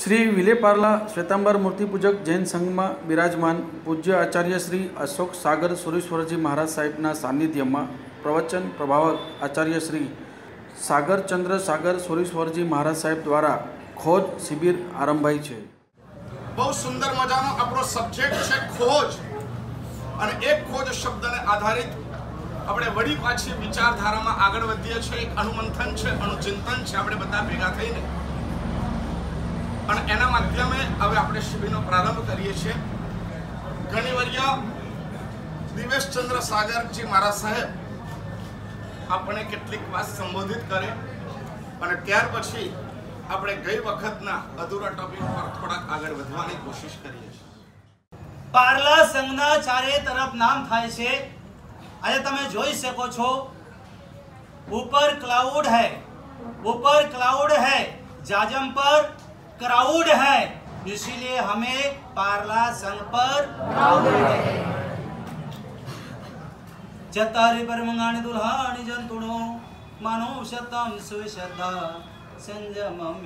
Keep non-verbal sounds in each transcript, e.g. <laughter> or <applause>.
શ્રી વિલેપાર્લા શ્વેતાંબર મૂર્તિપૂજક જૈન સંઘમાં બિરાજમાન પૂજ્ય આચાર્ય શ્રી અશોક સાગર સુરેશ્વરજી મહારાજ સાહેબના સાનિધ્યમાં પ્રવચન પ્રભાવક આચાર્ય શ્રી સાગરચંદ્ર સાગર સુરેશ્વરજી મહારાજ સાહેબ દ્વારા ખોજ શિબિર આરંભાઈ છે. બહુ સુંદર મજાનો આપણો સબ્જેક્ટ છે ખોજ. અને એક ખોજ શબ્દને આધારિત આપણે વળી પાછી વિચારધારામાં આગળ વધીએ છીએ. એક અનુમંથન છે, અનુચિંતન છે, આપણે બધા ભેગા થઈને પણ એના માધ્યમે હવે આપણે શિબિરનો પ્રારંભ કરીએ છીએ. ઘણીવર્ય દિવેશચંદ્ર સાગરજી મારા સાહેબ આપણે કેટલીક વાત સંબોધિત કરે અને ત્યાર પછી આપણે ગઈ વખતના અધૂરા ટોપિક પર થોડાક આગળ વધવાની કોશિશ કરીએ છીએ. પાર્લા સંઘના ચારે તરફ નામ થાય છે. આજે તમે જોઈ શકો છો, ઉપર ક્લાઉડ હૈ, ઉપર ક્લાઉડ હૈ, જાજમ પર क्राउड है, इसीलिए हमें पार्ला संघ पर चतारी पर मंगाने दुल्हानी जंतुड़ो मानो शतम सुशता संजमम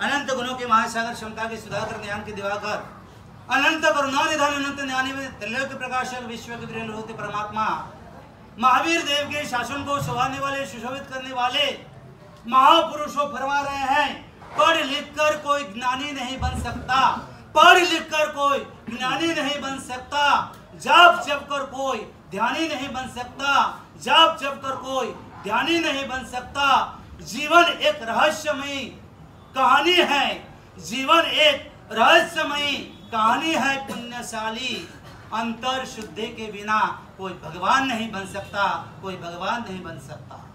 अनंत गुणों के महासागर क्षमता के सुधाकर ध्यान के दिवाकर, अनंत करुणा निधान, अनंत ज्ञानी त्रिलोक प्रकाशक विश्व के प्रेम होते परमात्मा, महावीर देव के शासन को सुहाने वाले, सुशोभित करने वाले महापुरुषों फरमा रहे हैं, पढ़ लिख कर कोई ज्ञानी नहीं बन सकता। पढ़ लिख कर कोई ज्ञानी नहीं बन सकता। जाप जप कर कोई ध्यानी नहीं बन सकता। जाप जप कर कोई ध्यानी नहीं बन सकता। जीवन एक रहस्यमयी कहानी है। जीवन एक रहस्यमयी कहानी है, पुण्यशाली। अंतर शुद्धि के बिना कोई भगवान नहीं बन सकता, कोई भगवान नहीं बन सकता।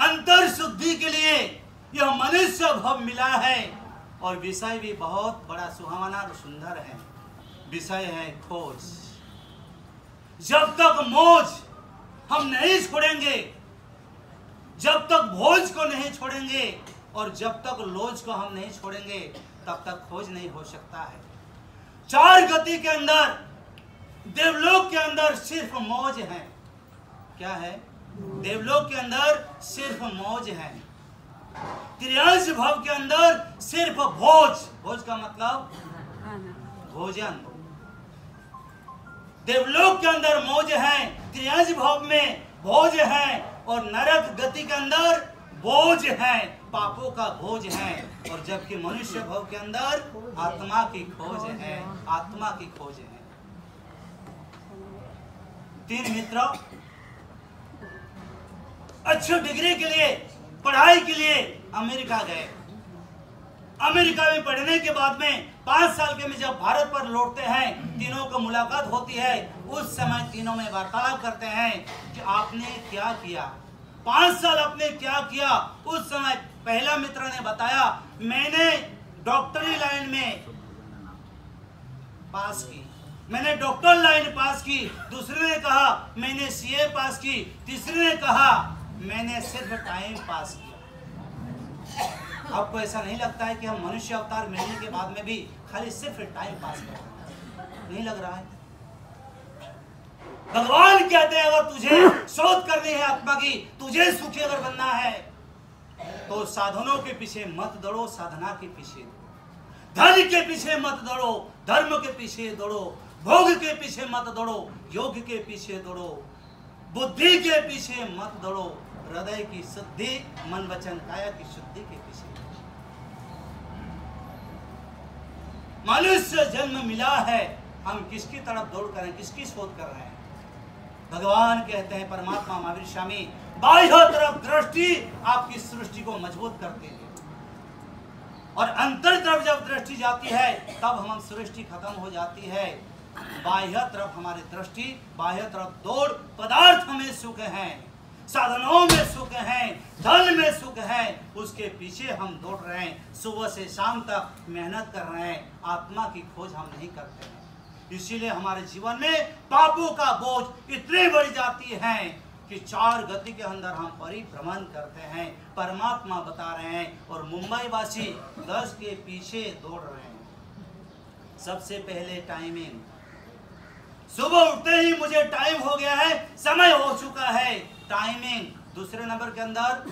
अंतर शुद्धि के लिए यह मनुष्य भव मिला है। और विषय भी बहुत बड़ा, सुहावना और सुंदर है। विषय है खोज। जब तक मोज हम नहीं छोड़ेंगे, जब तक भोज को नहीं छोड़ेंगे और जब तक लोज को हम नहीं छोड़ेंगे, तब तक खोज नहीं हो सकता है। चार गति के अंदर, देवलोक के अंदर सिर्फ़ मौज है। क्या है? देवलोक के अंदर सिर्फ़ मौज है। त्रियांश भव के अंदर सिर्फ़ भोज। भोज का मतलब भोजन। देवलोक के अंदर मौज है त्रियांश भव में भोज है और नरक गति के अंदर बोझ है, पापों का भोज है। और जबकि मनुष्य भव के अंदर आत्मा की खोज है, आत्मा की खोज है। तीन मित्र अच्छी डिग्री के लिए, पढ़ाई के लिए अमेरिका गए। अमेरिका में पढ़ने के बाद में पाँच साल के में जब भारत पर लौटते हैं, तीनों को मुलाकात होती है, उस समय तीनों में वार्तालाप करते हैं कि आपने क्या किया। पाँच साल आपने क्या किया? उस समय पहला मित्र ने बताया, मैंने डॉक्टरी लाइन में पास की। मैंने डॉक्टर लाइन पास की। दूसरे ने कहा, मैंने सीए पास की। तीसरे ने कहा मैंने सिर्फ़ टाइम पास किया। आपको ऐसा नहीं लगता है कि हम मनुष्य अवतार मिलने के बाद में भी खाली सिर्फ़ टाइम पास कर नहीं लग रहा है। भगवान कहते हैं, अगर तुझे शोध करनी है आत्मा की, तुझे सुखी अगर बनना है तो साधनों के पीछे मत दौड़ो, साधना के पीछे। धन के पीछे मत दौड़ो, धर्म के पीछे दौड़ो, भोग के पीछे मत दौड़ो, योग के पीछे दौड़ो, बुद्धि के पीछे मत दौड़ो। हृदय की शुद्धि, मन वचन काया की शुद्धि के पीछे। मनुष्य जन्म मिला है, हम किसकी तरफ़ दौड़ कर रहे हैं, किसकी शोध कर रहे हैं? भगवान कहते हैं, परमात्मा महावीर स्वामी, बाह्य तरफ़ दृष्टि आपकी सृष्टि को मज़बूत करती है। और अंतर तरफ़ जब दृष्टि जाती है, तब हम सृष्टि खत्म हो जाती है। बाह्य तरफ़ हमारी दृष्टि, बाह्य तरफ़ दौड़ पदार्थ हमें सुख है। साधनों में सुख है, धन में सुख है, उसके पीछे हम दौड़ रहे हैं। सुबह से शाम तक मेहनत कर रहे हैं, आत्मा की खोज हम नहीं करते हैं। इसीलिए हमारे जीवन में पापों का बोझ इतनी बढ़ जाती है कि चार गति के अंदर हम परिभ्रमण करते हैं। परमात्मा बता रहे हैं और मुंबई वासी दस के पीछे दौड़ रहे हैं। सबसे पहले टाइमिंग सुबह उठते ही मुझे टाइम हो गया है, समय हो चुका है। टाइमिंग दूसरे नंबर के अंदर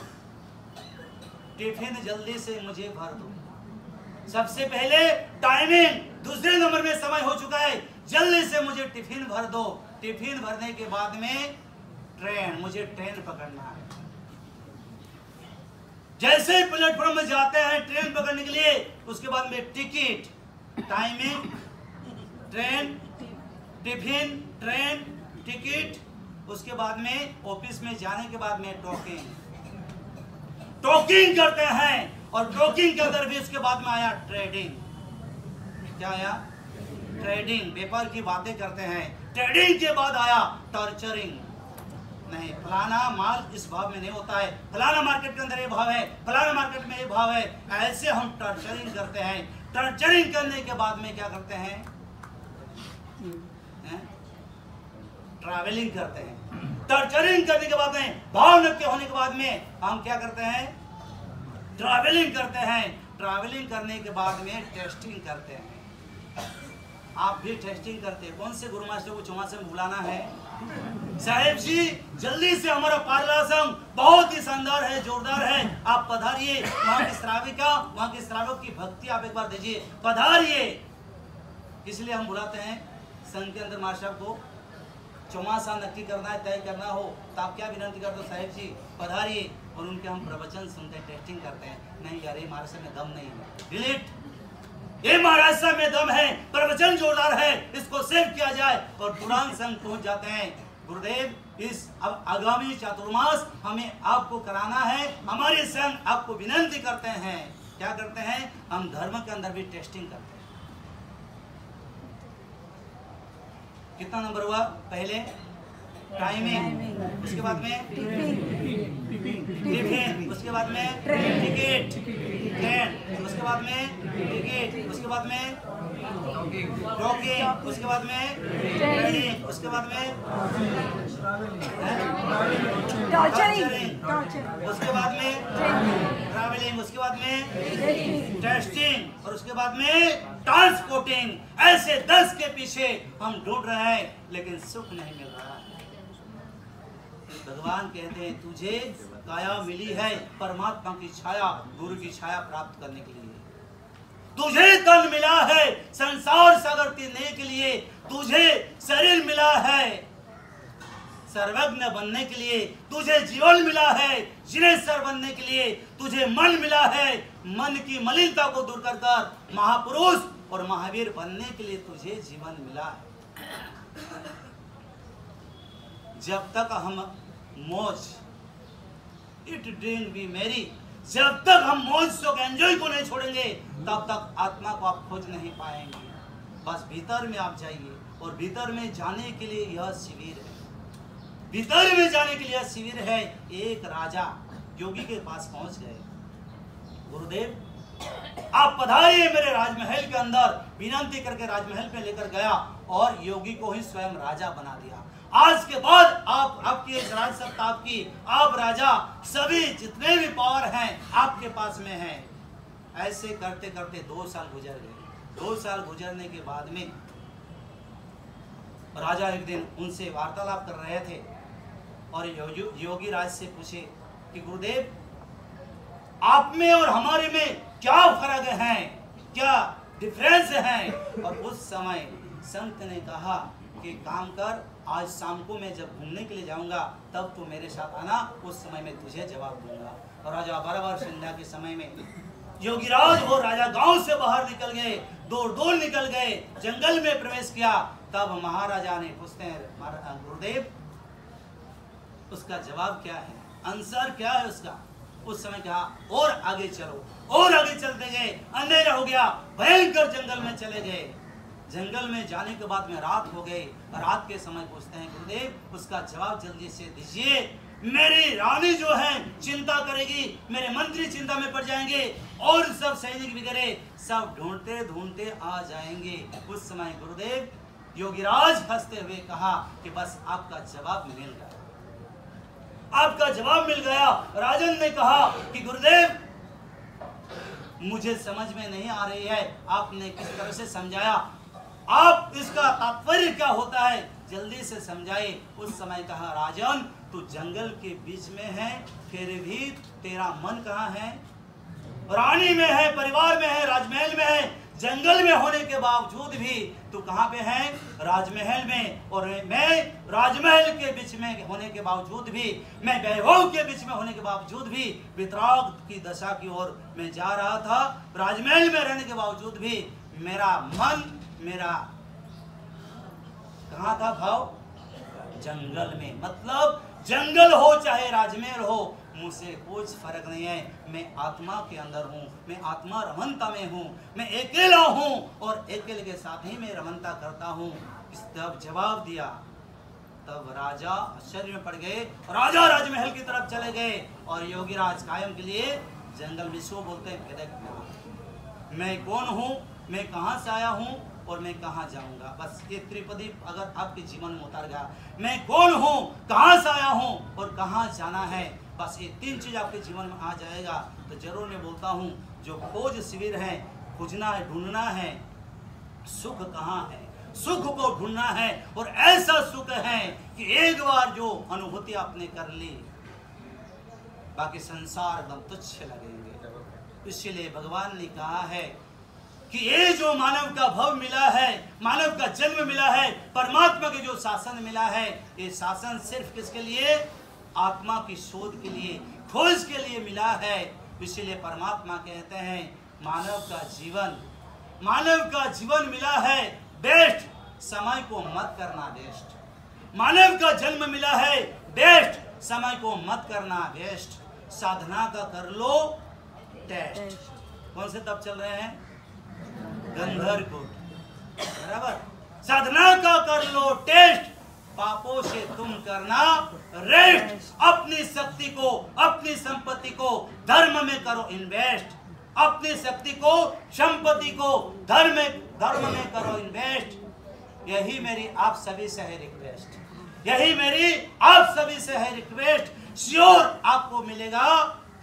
टिफ़िन जल्दी से मुझे भर दो। सबसे पहले टाइमिंग दूसरे नंबर में समय हो चुका है, जल्दी से मुझे टिफ़िन भर दो। टिफ़िन भरने के बाद में ट्रेन मुझे ट्रेन पकड़ना है। जैसे ही प्लेटफॉर्म में जाते हैं ट्रेन पकड़ने के लिए, उसके बाद में ticket timing train tiffin train ticket उसके बाद में ऑफ़िस में जाने के बाद में टॉकिंग टोकिंग करते हैं और टॉकिंग के अंदर भी उसके बाद में आया ट्रेडिंग क्या आया? ट्रेडिंग व्यापार की बातें करते हैं। ट्रेडिंग के बाद आया टॉर्चरिंग नहीं, फलाना माल इस भाव में नहीं होता है। फलाना मार्केट के अंदर ये भाव है, फलाना मार्केट में ये भाव है। ऐसे हम टॉर्चरिंग करते हैं। टॉर्चरिंग करने के बाद में क्या करते हैं? ट्रैवलिंग करते हैं। टॉर्चरिंग करने के बाद में भाव नृत्य होने के बाद में हम क्या करते हैं? ट्रैवलिंग करते हैं। ट्रैवलिंग करने के बाद में टेस्टिंग करते हैं। आप भी टेस्टिंग करते हैं। कौन से गुरु मास्टर को चौमासे में बुलाना है? साहेब जी, जल्दी से हमारा पार्ला संघ बहुत ही शानदार है, जोरदार है। आप पधारिए। वहाँ की श्राविका, वहाँ के श्रावक की भक्ति आप एक बार दीजिए। पधारिए। इसलिए हम बुलाते हैं? संघ के अंदर मास्टर को चौमासा नक्की करना है, तय करना हो तो आप क्या विनती करते हो साहेब जी? पधारिए और उनके हम प्रवचन सुनते हैं टेस्टिंग करते हैं। नहीं यार, ये महाराष्ट्र में दम नहीं है। डिलीट ये महाराष्ट्र में दम है, प्रवचन जोरदार है, इसको सेव किया जाए और पुरान संघ पहुँच जाते हैं। गुरुदेव, इस अब आगामी चातुर्मास हमें आपको कराना है, हमारे संघ आपको विनंती करते हैं। क्या करते हैं? हम धर्म के अंदर भी टेस्टिंग करते हैं। कितना नंबर हुआ पहले? टाइमिंग। उसके बाद में? टिफ़िन। उसके बाद में? टिकट। ट्रेन। उसके बाद में? टिकट। उसके बाद में? टोकिंग उसके बाद में? उसके बाद में? टॉर्चरिंग उसके बाद में? ट्रैवलिंग उसके बाद में? टेस्टिंग और उसके बाद में? ट्रांसपोर्टिंग ऐसे दस के पीछे हम ढूंढ रहे हैं लेकिन सुख नहीं मिल रहा है। भगवान कहते हैं तुझे काया मिली है परमात्मा की छाया गुरु की छाया प्राप्त करने के लिए। तुझे तन मिला है, संसार सागर तीरने के लिए तुझे शरीर मिला है। सर्वज्ञ बनने के लिए तुझे जीवन मिला है जिनेश्वर बनने के लिए तुझे मन मिला है। मन की मलिनता को दूर कर कर महापुरुष और महावीर बनने के लिए तुझे जीवन मिला है। जब तक हम मौज, इट ड्रिंक बी मेरी जब तक हम मौज सुख एंजॉय को नहीं छोड़ेंगे, तब तक आत्मा को आप खोज नहीं पाएँगे। बस भीतर में आप जाइए और भीतर में जाने के लिए यह शिविर है। भीतर में जाने के लिए यह शिविर है। एक राजा योगी के पास पहुँच गए। गुरुदेव, आप पधारिए मेरे राजमहल के अंदर। विनंती करके राजमहल पे लेकर गया और योगी को ही स्वयं राजा बना दिया। आज के बाद आप, आपकी सत्ता आपकी, आप राजा, सभी जितने भी पावर हैं, आपके पास में हैं। ऐसे करते करते दो साल गुजर गए। दो साल गुजरने के बाद में राजा एक दिन उनसे वार्तालाप कर रहे थे और योगी योगी राज से पूछे कि गुरुदेव, आप में और हमारे में क्या फ़र्क है? क्या डिफरेंस है? और उस समय संत ने कहा कि काम कर, आज शाम को मैं जब घूमने के लिए जाऊँगा, तब तो मेरे साथ आना, उस समय मैं तुझे जवाब दूँगा। और राजा बराबर संध्या के समय में, योगीराज वो राजा गाँव से बाहर निकल गए दौड़ दौड़ निकल गए, जंगल में प्रवेश किया। तब महाराजा ने पूछते हैं गुरुदेव, उसका जवाब क्या है? आंसर क्या है उसका? उस समय कहा, और आगे चलो, और आगे चलते गए, अंधेरा हो गया, भयंकर जंगल में चले गए। जंगल में जाने के बाद में रात हो गई रात के समय पूछते हैं, गुरुदेव, उसका जवाब जल्दी से दीजिए। मेरी रानी जो है, चिंता करेगी, मेरे मंत्री चिंता में पड़ जाएँगे और सब सैनिक वगैरह सब ढूंढते ढूंढते आ जाएँगे। उस समय गुरुदेव योगीराज हँसते हुए कहा कि बस आपका जवाब मिल गया। आपका जवाब मिल गया। राजन ने कहा कि, गुरुदेव, मुझे समझ में नहीं आ रही है, आपने किस तरह से समझाया? आप इसका तात्पर्य क्या होता है? जल्दी से समझाए उस समय कहा राजन तू जंगल के बीच में है, फिर भी तेरा मन कहाँ है? रानी में है, परिवार में है, राजमहल में है, जंगल में होने के बावजूद भी तू कहाँ पे है? राजमहल में। और मैं राजमहल के बीच में होने के बावजूद भी, मैं वैभव के बीच में होने के बावजूद भी, वितराग की दशा की ओर मैं जा रहा था। राजमहल में रहने के बावजूद भी मेरा मन मेरा कहाँ था भाव? जंगल में। मतलब जंगल हो, चाहे राजमहल हो मुझसे कुछ फ़र्क नहीं है। मैं आत्मा के अंदर हूँ। मैं आत्मा रमनता में हूँ। मैं अकेला हूँ और अकेले के साथ ही मैं रमनता करता हूँ। इस तब जवाब दिया। तब राजा आश्चर्य में पड़ गए। राजा राजमहल की तरफ़ चले गए और योगी राज कायम के लिए जंगल में सो बोलते हैं, मैं कौन हूँ? मैं कहाँ से आया हूँ? और मैं कहाँ जाऊँगा? बस ये त्रिपदी अगर आपके जीवन में उतर गया, मैं कौन हूँ? कहाँ से आया हूँ? और कहाँ जाना है? बस ये तीन चीज़ आपके जीवन में आ जाएगा। तो ज़रूर मैं बोलता हूँ, जो खोज शिविर है, खोजना है, ढूंढना है, सुख कहाँ है? सुख को ढूंढना है और ऐसा सुख है कि एक बार जो अनुभूति आपने कर ली, बाकी संसार एकदम तुच्छ लगेंगे। इसलिए भगवान ने कहा है कि ये जो मानव का भव मिला है मानव का जन्म मिला है परमात्मा के जो शासन मिला है ये शासन सिर्फ़ किसके लिए? आत्मा की शोध के लिए खोज के लिए मिला है। इसीलिए परमात्मा कहते हैं मानव का जीवन मानव का जीवन मिला है। बेस्ट समय को मत करना बेस्ट। मानव का जन्म मिला है बेस्ट समय को मत करना बेस्ट। साधना का कर लो टेस्ट। कौन से तब चल रहे हैं? गंधर को। बराबर? साधना का कर लो, टेस्ट। पापों से तुम करना रेस्ट अपनी शक्ति को, अपनी संपत्ति को धर्म में करो इन्वेस्ट अपनी शक्ति को, संपत्ति को धर्म में धर्म में करो इन्वेस्ट यही मेरी आप सभी से है रिक्वेस्ट यही मेरी आप सभी से है रिक्वेस्ट श्योर आपको मिलेगा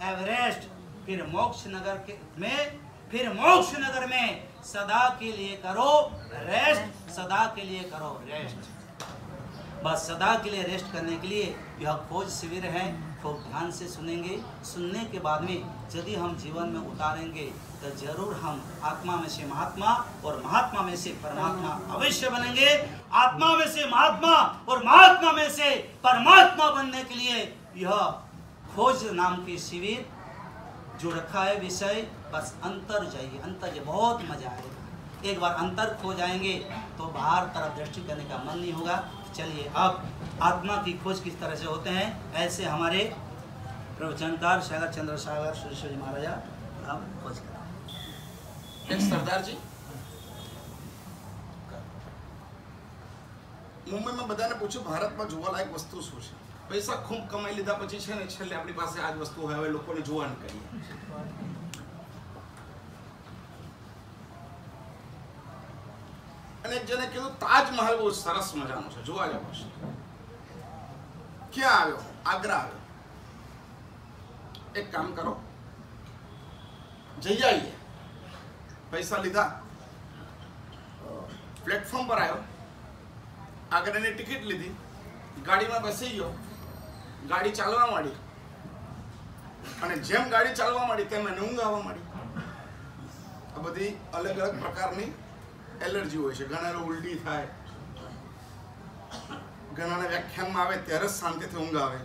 एवरेस्ट फिर मोक्ष नगर के में, फिर मोक्ष नगर में सदा के लिए करो रेस्ट सदा के लिए करो रेस्ट बस सदा के लिए रेस्ट करने के लिए यह खोज शिविर है, खूब ध्यान से सुनेंगे। सुनने के बाद में यदि हम जीवन में उतारेंगे तो ज़रूर हम आत्मा में से महात्मा और महात्मा में से परमात्मा अवश्य बनेंगे। आत्मा में से महात्मा और महात्मा में से परमात्मा बनने के लिए यह खोज नाम की शिविर जो रखा है विषय बस अंतर जाइए अंतर जाइए बहुत मजा आएगा एक बार अंतर खो जाएंगे तो बाहर तरफ दृष्टि करने का मन नहीं होगा चलिए अब आत्मा की खोज किस तरह से होते हैं ऐसे हमारे प्रवचनकार सागर चंद्र सागर सुरेश्वर जी महाराजा हम खोज करें એક સરદારજી મુંબઈમાં બધાને પૂછ્યું ભારતમાં જોવાલાયક વસ્તુ શું છે પૈસા ખૂબ કમાઈ લીધા પછી છે ને છેલ્લે આપણી પાસે આ જ વસ્તુ હવે લોકોને જોવાનું કહીએ. અને જેને કીધું, તાજમહલ બહુ સરસ મજાનો છે, જોવા જેવો છે. ક્યાં આવ્યો? આગ્રા આવ્યો. એક કામ કરો, જઈ આવીએ. પૈસા લીધા. પ્લેટફોર્મ પર આવ્યો. આગ્રાની ટિકિટ લીધી. ગાડીમાં બેસી ગયો. ગાડી ચાલવા માંડી અને જેમ ગાડી ચાલવા માંડી તેમ એને ઊંઘ આવવા માંડી આ બધી અલગ અલગ પ્રકારની એલર્જી હોય છે. ઘણાને ઉલટી થાય. ઘણાને વ્યાખ્યાનમાં આવે ત્યારે જ શાંતિથી ઊંઘ આવે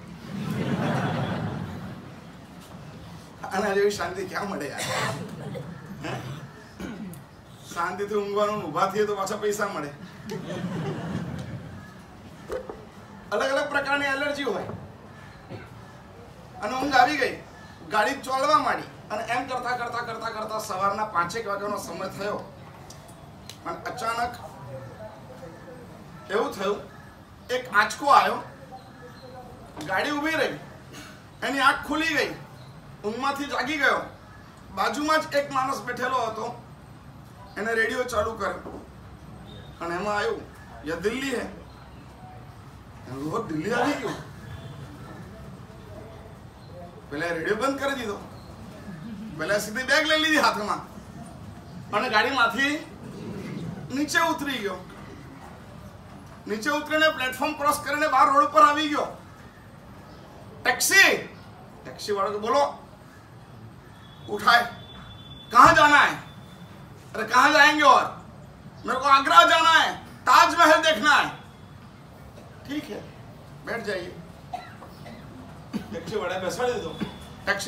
આના જેવી શાંતિ ક્યાં મળે યાર? શાંતિથી ઊંઘવાનું ઊભા થઈએ તો પાછા પૈસા મળે. અલગ અલગ પ્રકારની એલર્જી હોય. અને ઊંઘ આવી ગઈ. ગાડી ચોલવા માંડી. અને એમ કરતા કરતા કરતા કરતા સવારના પાંચેક વાગ્યાનો સમય થયો. અને અચાનક એવું થયું, એક આંચકો આવ્યો. ગાડી ઊભી રહી. એની આંખ ખુલી ગઈ. ઊંઘમાંથી જાગી ગયો. બાજુમાં જ એક માણસ બેઠેલો હતો. એને રેડિયો ચાલુ કર્યો. અને એમાં આવ્યું યહ દિલ્હી હે. રોજ દિલ્હી આવી ગયું. પેલા રેડિયો બંધ કરી દીધો પેલા સીધી બેગ લઈ લીધી હાથમાં અને ગાડીમાંથી નીચે ઉતરી ગયો નીચે ઉતરીને પ્લેટફોર્મ ક્રોસ કરીને બહાર રોડ ઉપર આવી ગયો ટેક્સી ટેક્સી વાળો કે બોલો ઉઠાય कहाँ जाना है अरे कहाँ जाएंगे और मेरे को आगरा जाना है ताजमहल देखना है ठीक है बैठ जाइए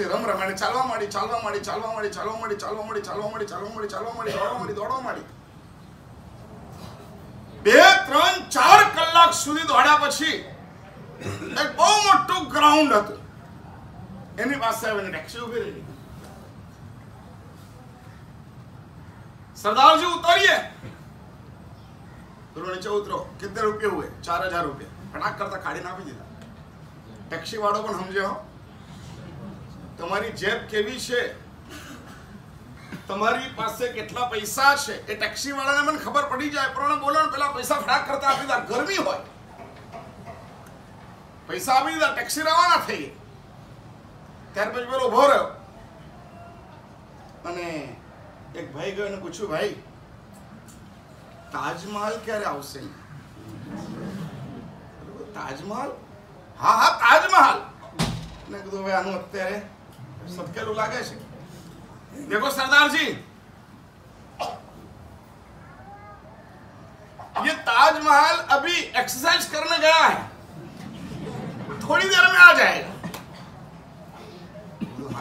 રમ રમાણે ચાલવા માંડી ચાલવા માંડી ચાલવા માંડી ચાલવા માંડી ચાલવા માંડી ચાલવા માંડી ચાલવા માંડી ચાલવા માંડી, દોડવા માંડી દોડવા માંડી. બે, ત્રણ, ચાર કલાક સુધી દોડ્યા પછી એક બહુ મોટું ગ્રાઉન્ડ હતું. એની પાસે આવીને ટેક્સી ઊભી રહી. સરદારજી, ઉતારીએ. નીચે ઉતરો. કેટલા રૂપિયા હોય? ચાર હજાર રૂપિયા. ફટાક કરતા કાઢીને આપી દીધા. ટેક્સી વાળો પણ સમજે હો તમારી જેબ કેવી છે? તમારી પાસે કેટલા પૈસા છે? એ ટેક્સી વાળાને મને ખબર પડી જાય. પણ બોલો પેલા પૈસા ફટાક કરતા આપી દીધા ગરમી હોય. પૈસા આપી દીધા, ટેક્સી રવાના થઈ ત્યાર પછી પેલો ઊભો રહ્યો. અને એક ભાઈ ગયો એને પૂછ્યું, ભાઈ, તાજમહલ ક્યારે આવશે? તાજમહલ? હા હા ताजमहल। सबके लोग देखो सरदार जी, ये ताजमहल अभी एक्सरसाइज करने गया है। थोड़ी देर में आ जाएगा।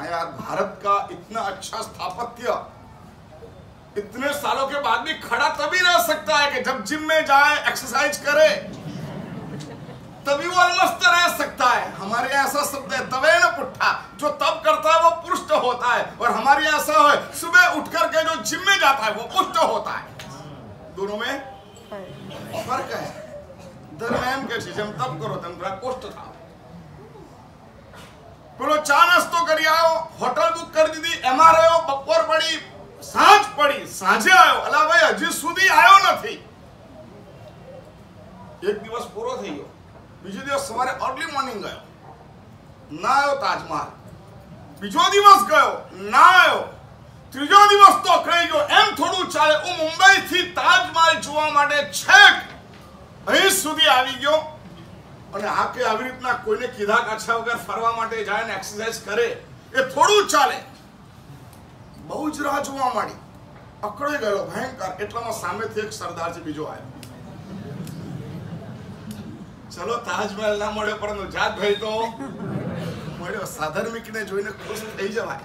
यार भारत का इतना अच्छा स्थापत्य, इतने सालों के बाद भी खड़ा तभी रह सकता है कि जब जिम में जाए एक्सरसाइज करे। तभी वो अलमस्त रह सकता है हमारे यहाँ ऐसा शब्द है तवे न पुट्ठा जो तब करता है वो पुष्ट होता है और हमारे यहाँ ऐसा है सुबह उठ करके जो जिम में जाता है वो पुष्ट होता है दोनों में फर्क है દરમિયાન કે છે જેમ તપ કરો તેમ થોડા પોસ્ટ થાવ પેલો ચા નાસ્તો કરી આવ્યો હોટલ બુક કરી દીધી એમાં રહ્યો બપોર પડી સાંજ પડી સાંજે આવ્યો અલા ભાઈ હજી સુધી આવ્યો નથી એક દિવસ પૂરો થઈ ગયો બીજો દિવસ સવારે અર્લી મોર્નિંગ ગયો. ના આવ્યો તાજમહલ. બીજો દિવસ ગયો, ના આવ્યો. ત્રીજો દિવસ તો અકળાઈ ગયો. એમ થોડું ચાલે. હું મુંબઈ થી તાજમહલ જોવા માટે છેક અહીં સુધી આવી ગયો. અને આ કે આવી રીતના કોઈને કીધા કાછા વગર ફરવા માટે જાય ને એક્સરસાઇઝ કરે, એ થોડું ચાલે. બહુ જ રાહ જોવા માંડી. અકળાઈ ગયેલો ભયંકર. એટલામાં સામેથી એક સરદારજી બીજો આવ્યો. ચલો, તાજમહેલ ના મળ્યો પરંતુ જાતભાઈ તો મળ્યો. સાધર્મિકને જોઈને ખુશ થઈ જવાય.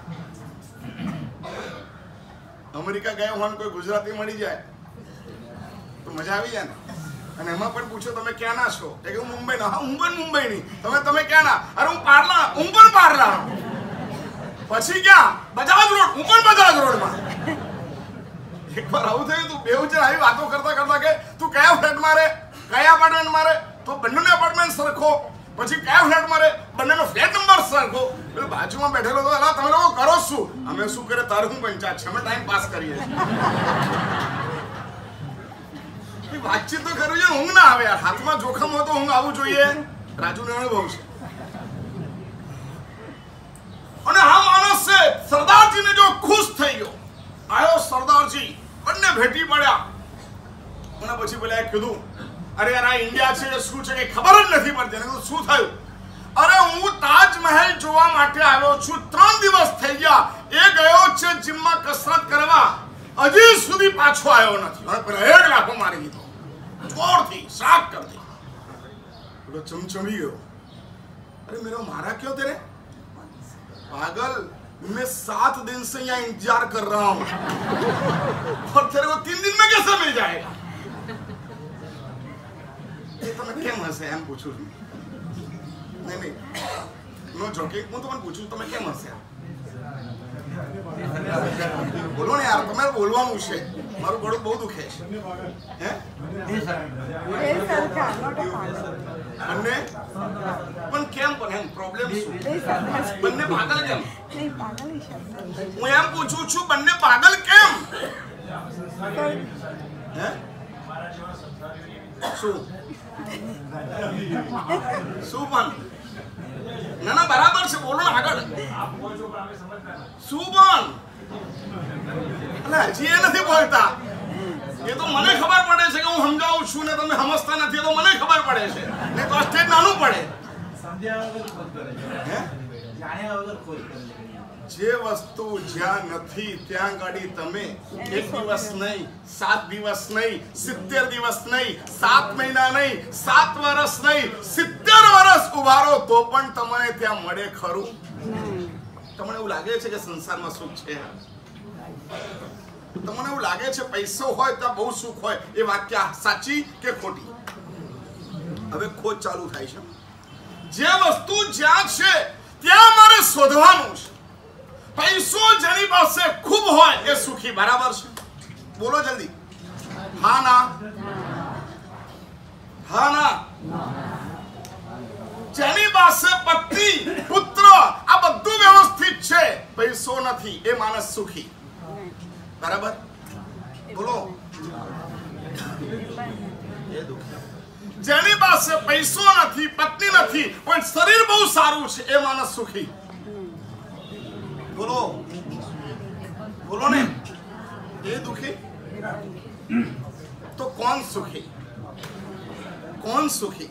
અમેરિકા ગયા હોય કોઈ ગુજરાતી મળી જાય, તો મજા આવી જાય ને? અને એમાં પણ પૂછો, તમે ક્યાં ના છો? કે હું મુંબઈ ના. હા, હું પણ મુંબઈ ની. તમે તમે ક્યાં ના અરે, હું પારલા હું પણ પારલા પછી ક્યાં? બજાજ રોડ. હું પણ બજાજ રોડમાં. એકવાર આવું થયું તું બેઉ જણ આવી વાતો કરતા કરતા કે, તું કયા ફ્લેટમાં રે? કયા અપાર્ટમેન્ટમાં રે? તો બંનેનો એપાર્ટમેન્ટ સરખો. પછી કયા ફ્લેટમાં રે? બંનેનો ફ્લેટ નંબર સરખો. એટલે બાજુમાં બેઠેલો તો, અલા, તમે લોકો કરો શું? અમે શું કરે તારે હું પંચાયત છે? અમે ટાઈમ પાસ કરીએ છીએ. વાતચીત તો કરવી છે. ઊંઘ ના આવે યાર. હાથમાં જોખમ હોય તો ઊંઘ આવવું જોઈએ. રાજુ નાણે બહુ છે. અને હા માણસ છે સરદારજીને જો ખુશ થઈ ગયો. આયો સરદારજી. બંને ભેટી પડ્યા. અને પછી એ કીધું અરે યાર આ ઇન્ડિયા છે એ શું છે કઈ ખબર જ નથી પડતી એને કીધું શું થયું અરે હું તાજમહેલ જોવા માટે આવ્યો છું ત્રણ દિવસ થઈ ગયા એ ગયો છે જીમમાં કસરત કરવા હજી સુધી પાછો આવ્યો નથી અને પેલા એક લાખો મારી દીધો જોરથી શાક કરતી પેલો ચમચમી ગયો अरे मेरा मारा क्यों तेरे पागल मैं सात दिन से यहाँ इंतजार कर रहा हूँ और तेरे को तीन दिन में कैसे मिल जाएगा તમે કેમ હશે એમ પૂછું છું. નહીં નહીં. નો જોકિંગ હું તમને પૂછું તમે કેમ હશે? બોલો ને યાર, તમારે બોલવાનું છે. મારું ગળું બહુ દુખે છે. હે? બંને પણ કેમ પણ એમ? પ્રોબ્લેમ શું? બંને પાગલ કેમ? હું એમ પૂછું છું, બંને પાગલ કેમ? હે? શું? શું પણ? ના ના બરાબર છે બોલો આગળ. શું પણ? એટલે હજી એ નથી બોલતા. એ તો મને ખબર પડે છે કે હું સમજાવું છું ને તમે સમજતા નથી એ તો મને ખબર પડે છે. ને તો સ્ટેજ નાનું પડે. જે વસ્તુ જ્યાં નથી, ત્યાં ગાડી તમે એક દિવસ નહીં, સાત દિવસ નહીં, સિત્તેર દિવસ નહીં, સાત મહિના નહીં, સાત વર્ષ નહીં, સિત્તેર વર્ષ ઉભારો તો પણ તમને ત્યાં મળે ખરું. તમને એવું લાગે છે કે સંસારમાં સુખ છે? તમને એવું લાગે છે પૈસો હોય તો બહુ સુખ હોય? એ વાક્ય સાચી કે ખોટી? હવે ખોજ ચાલુ થાય છે. જે વસ્તુ જ્યાં છે, ત્યાં મારે શોધવાનું છે. પૈસો જેની પાસે ખૂબ હોય એ સુખી બરાબર છે બોલો જલ્દી હા ના હા ના જેની પાસે પત્ની પુત્ર આ બધું વ્યવસ્થિત છે પૈસો નથી એ માણસ સુખી બરાબર બોલો જેની પાસે પૈસો નથી પત્ની નથી પણ શરીર બહુ સારું છે એ માણસ સુખી બોલો. બોલો ને. એ દુખી? તો કોણ સુખી? કોણ સુખી?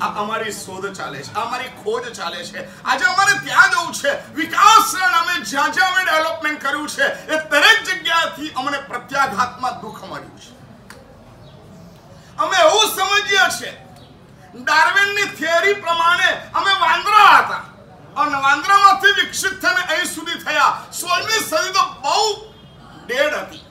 આ અમારી શોધ ચાલે છે અમારી ખોજ ચાલે છે. આજે અમારે ત્યાં જવું છે. વિકાસના નામે જ્યાં જ્યાં અમે ડેવલપમેન્ટ કર્યું છે, એ દરેક જગ્યાથી અમને પ્રત્યાઘાતમાં દુઃખ મળ્યું છે. અમે એવું સમજીએ છીએ, ડાર્વિનની થિયરી પ્રમાણે અમે વાંદરા હતા. અને વાંદરામાંથી વિકસિત થઈને અહીં સુધી થયા. સોળમી સદી તો બહુ ડેડ હતી.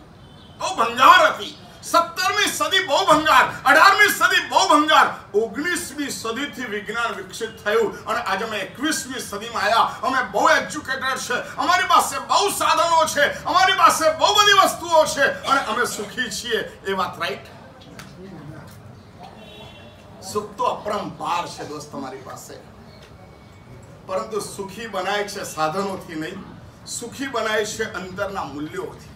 બહુ ભંગાર હતી. સત્તરમી સદી બહુ ભંગાર. અઢારમી સદી બહુ ભંગાર. ઓગણીસમી સદીથી વિજ્ઞાન વિકસિત થયું અને આજે અમે એકવીસમી સદીમાં આવ્યા અમે બહુ એજ્યુકેટેડ છે. અમારી પાસે બહુ સાધનો છે. અમારી પાસે બહુ બધી વસ્તુઓ છે. અને અમે સુખી છીએ. એ વાત રાઈટ સુખ તો અપરંપાર છે દોસ્ત તમારી પાસે. પરંતુ સુખી બનાય છે સાધનોથી નહીં. સુખી બનાય છે અંદરના મૂલ્યોથી.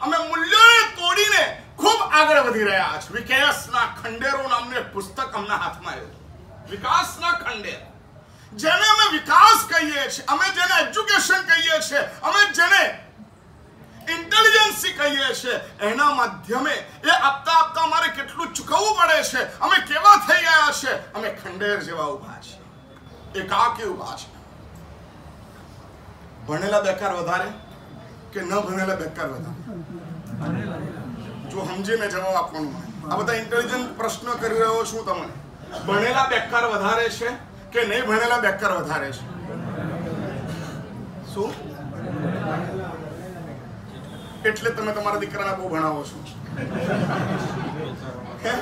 અમે મૂલ્યોને તોડીને ખૂબ આગળ વધી રહ્યા છે વિકાસના ખંડેરો નામનું પુસ્તક અમના હાથમાં આવ્યું. વિકાસના ખંડેર. જેને અમે વિકાસ કહીએ છીએ, અમે જેને એજ્યુકેશન કહીએ છીએ, અમે જેને ઇન્ટેલિજન્સી કહીએ છીએ, એના માધ્યમે એ આપતા આપતા અમારે કેટલું ચૂકવવું પડે છે? અમે કેવા થઈ ગયા છે અમે ખંડેર જેવા ઊભા છે એકાકી ઊભા છે. ભણેલા બેકાર વધારે કે ન ભણેલા બેકાર વધારે? જો સમજીને જવાબ આપવાનો હોય. આ બધા ઇન્ટેલિજન્ટ પ્રશ્ન કરી રહ્યો છું તમને. ભણેલા બેકાર વધારે છે કે નહીં ભણેલા બેકાર વધારે છે? શું? એટલે તમે તમારા દીકરાને બહુ ભણાવો છો. હે?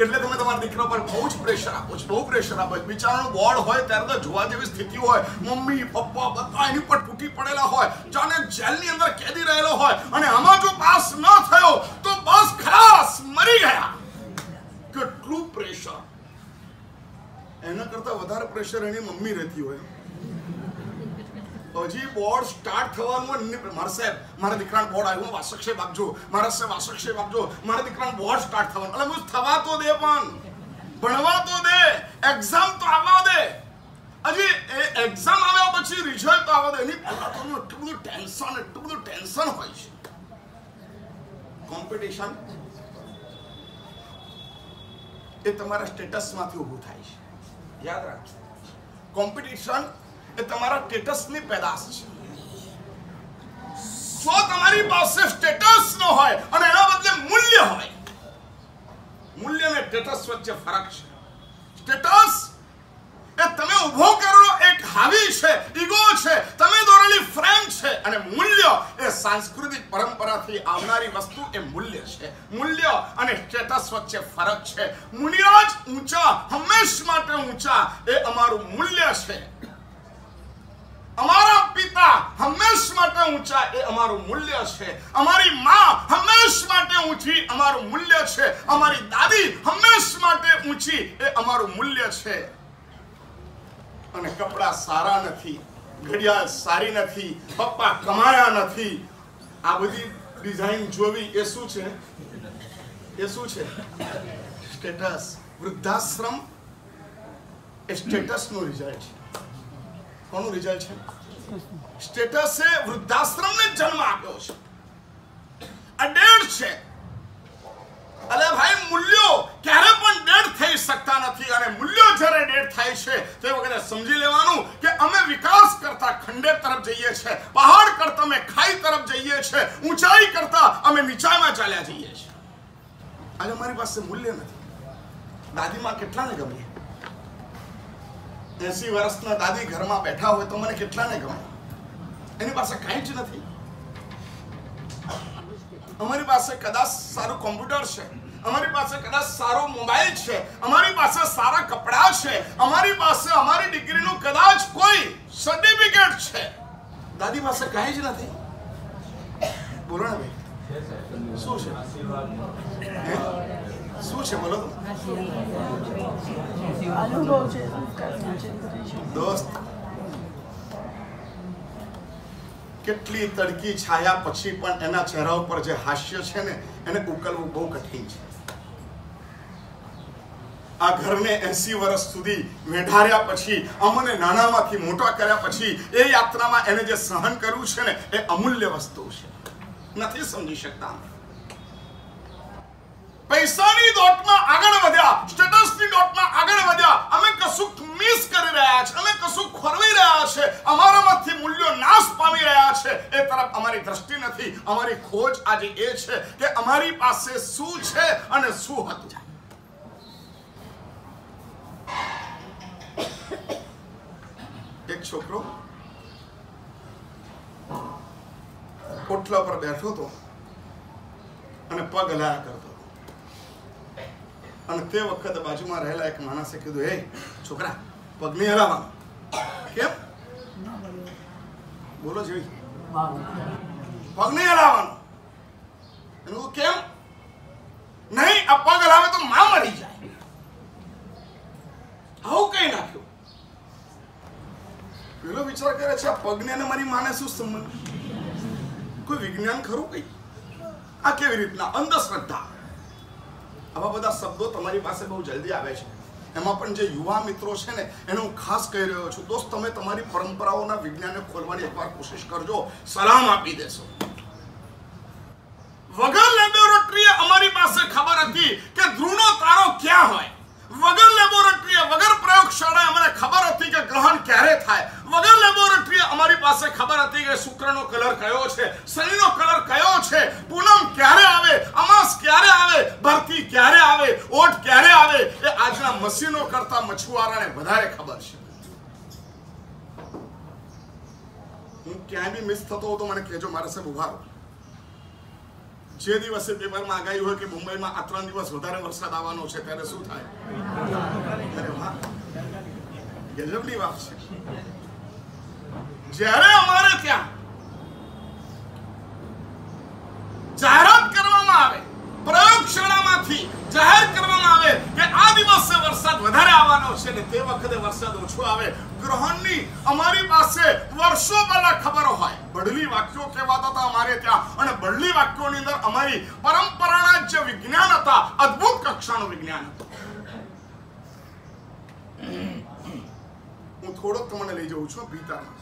એટલે તમે તમારા દીકરા પર બહુ જ પ્રેશર આપો છો, બહુ પ્રેશર આપો છો. બિચારાનું બોર્ડ હોય ત્યારે તો જોવા જેવી સ્થિતિ હોય. મમ્મી, પપ્પા બધા એની પર તૂટી પડેલા હોય. જાણે જેલની અંદર કેદી રહેલો હોય. અને આમાં જો પાસ ન થયો, તો બસ ખલાસ મરી ગયા. કેટલું પ્રેશર એના કરતા વધારે પ્રેશર એની મમ્મી રહેતી હોય. હજી બોર્ડ સ્ટાર્ટ થવાનું મારા સાહેબ, મારા દીકરાને બોર્ડ આવ્યું. વાસક્ષેપ આપજો. મારા સાહેબ વાસક્ષેપ આપજો. મારા દીકરાને બોર્ડ સ્ટાર્ટ થવાનું. એટલે હું થવા તો દે પણ. ભણવા તો દે. એક્ઝામ તો આવવા દે. હજી એ એક્ઝામ આવ્યા પછી રિઝલ્ટ આવવા દે. એની પહેલા તો એટલું બધું ટેન્શન એટલું બધું ટેન્શન હોય છે. કોમ્પિટિશન એ તમારા સ્ટેટસમાંથી ઊભું થાય છે. યાદ રાખજો. કોમ્પિટિશન એ તમારા સ્ટેટસની પેદાશ છે. જો તમારી પાસે સ્ટેટસ ન હોય અને એના બદલે મૂલ્ય હોય મૂલ્ય અને સ્ટેટસ વચ્ચે ફરક છે. સ્ટેટસ એ તમે ઊભો કરેલો એક હાવી છે, ઈગો છે, તમે દોરેલી ફ્રેમ છે અને મૂલ્ય એ સાંસ્કૃતિક પરંપરાથી આવનારી વસ્તુ એ મૂલ્ય છે. મૂલ્ય અને સ્ટેટસ વચ્ચે ફરક છે. મૂલ્ય જ ઊંચા, હંમેશ માટે ઊંચા એ અમારું મૂલ્ય છે. અમારા પિતા હંમેશ માટે ઊંચા એ અમારું મૂલ્ય છે. અમારી માં હંમેશ માટે ઊંચી અમારું મૂલ્ય છે. અમારી દાદી હંમેશ માટે ઊંચી એ અમારું મૂલ્ય છે. અને કપડા સારા નથી, ઘડિયાળ સારી નથી, પપ્પા કમાયા નથી. આ બધી ડિઝાઇન જોવી એ શું છે? એ શું છે? સ્ટેટસ વૃદ્ધાશ્રમ એ સ્ટેટસનું રિઝલ્ટ છે. કોનું રિઝલ્ટ છે? સ્ટેટસે વૃદ્ધાશ્રમને જન્મ આપ્યો છે. આ ડેડ છે. અલે ભાઈ, મૂલ્યો ક્યારે પણ ડેડ થઈ શકતા નથી અને મૂલ્યો જ્યારે ડેડ થાય છે, તે વગેરે સમજી લેવાનું કે અમે વિકાસ કરતા ખંડે તરફ જઈએ છીએ પહાડ કરતા અમે ખાઈ તરફ જઈએ છીએ ઊંચાઈ કરતા અમે નીચાઈમાં ચાલ્યા જઈએ છીએ આજે મારી પાસે મૂલ્ય નથી. દાદીમાં કેટલાને ગમે એસી વર્ષના દાદી ઘરમાં બેઠા હોય તો મને કેટલાને ગમે? એની પાસે કાંઈ જ નથી. અમારી પાસે કદાચ સારું કોમ્પ્યુટર છે અમારી પાસે કદાચ સારો મોબાઈલ છે અમારી પાસે સારા કપડાં છે અમારી પાસે અમારી ડિગ્રીનું કદાચ કોઈ સર્ટિફિકેટ છે. દાદી પાસે કાંઈ જ નથી. બોલો ને ભાઈ. શું છે? શું છે બોલો? કેટલી તડકી છાયા પછી પણ એના ચહેરા ઉપર જે હાસ્ય છે ને, એને ઉકલવું બહુ કઠિન છે. આ ઘરને એસી વર્ષ સુધી વેઢાર્યા પછી, અમને નાનામાંથી મોટા કર્યા પછી, એ યાત્રામાં એને જે સહન કર્યું છે ને, એ અમૂલ્ય વસ્તુ છે. નથી સમજી શકતા અમે. પૈસાની દોટમાં આગળ વધ્યા, સ્ટેટસની દોટમાં આગળ વધ્યા. અમે કશું મિસ કરી રહ્યા છે, અમે કશું ખોરવી રહ્યા છે, અમારામાંથી મૂલ્યો નાશ પામી રહ્યા છે. એ તરફ અમારી દ્રષ્ટિ નથી, અમારી ખોજ આજે એ છે કે અમારી પાસે શું છે અને શું હતું. એક છોકરો કોટલા પર બેઠો હતો અને પગ હલાયા કરતો. અને તે વખતે બાજુમાં રહેલા એક માણસે કીધું, હે, છોકરા, પગને નહીં કેમ? બોલો જેવી. પગ નહીં એનું કેમ? નહીં, આ પગ હલાવે તો માં મરી જાય. આવું કઈ નાખ્યું? પેલો વિચાર કરે છે, આ પગને અને મારી માને શું સંબંધ? કોઈ વિજ્ઞાન ખરું કઈ? આ કેવી રીતના અંધશ્રદ્ધા? આવા બધા શબ્દો તમારી પાસે બહુ જલ્દી આવે છે. એમાં પણ જે યુવા મિત્રો છે ને, એને હું ખાસ કહી રહ્યો છું, દોસ્ત, તમે તમારી પરંપરાઓના વિજ્ઞાનને ખોલવાની એકવાર કોશિશ કરજો. સલામ આપી દેશો. વગર લેબોરેટરીએ અમારી પાસે ખબર હતી કે ધ્રુવનો તારો ક્યાં હોય? વગર લેબોરેટરીએ, વગર પ્રયોગશાળાએ અમને ખબર હતી કે ગ્રહણ ક્યારે થાય. વગર લેબોરેટરીએ અમારી પાસે ખબર હતી કે શુક્રનો કલર કયો છે, શનિનો કલર કયો છે, પૂનમ ક્યારે આવે, અમાસ ક્યારે આવે, ભરતી ક્યારે આવે, ઓટ ક્યારે આવે, એ આજના મશીનો કરતા મછુઆરાને વધારે ખબર છે. હું ક્યાંય બી મિસ થતો તો મને કહેજો, મારા સાહેબ, ઊભા રહો. જે દિવસે પેપરમાં આગાહી હોય કે મુંબઈમાં આ ત્રણ દિવસ વધારે વરસાદ આવવાનો છે, ત્યારે શું થાય? ગજબની વાત છે. જ્યારે અમારે ત્યાં જાહેરાત કરવામાં આવે પ્રયોગશાળામાંથી જાહેર કરવામાં આવે કે આ દિવસે વરસાદ વધારે આવવાનો છે ને તે વખતે વરસાદ ઓછો આવે. ગ્રહણની અમારી પાસે વર્ષો પહેલા ખબર હોય. બડલી વાક્યો કહેવાતા હતા અમારે ત્યાં. અને બડલી વાક્યોની અંદર અમારી પરંપરાના જે વિજ્ઞાન હતા, અદ્ભુત કક્ષાનું વિજ્ઞાન હતું. હું થોડોક તમને લઈ જઉં છું, ભીતરમાં.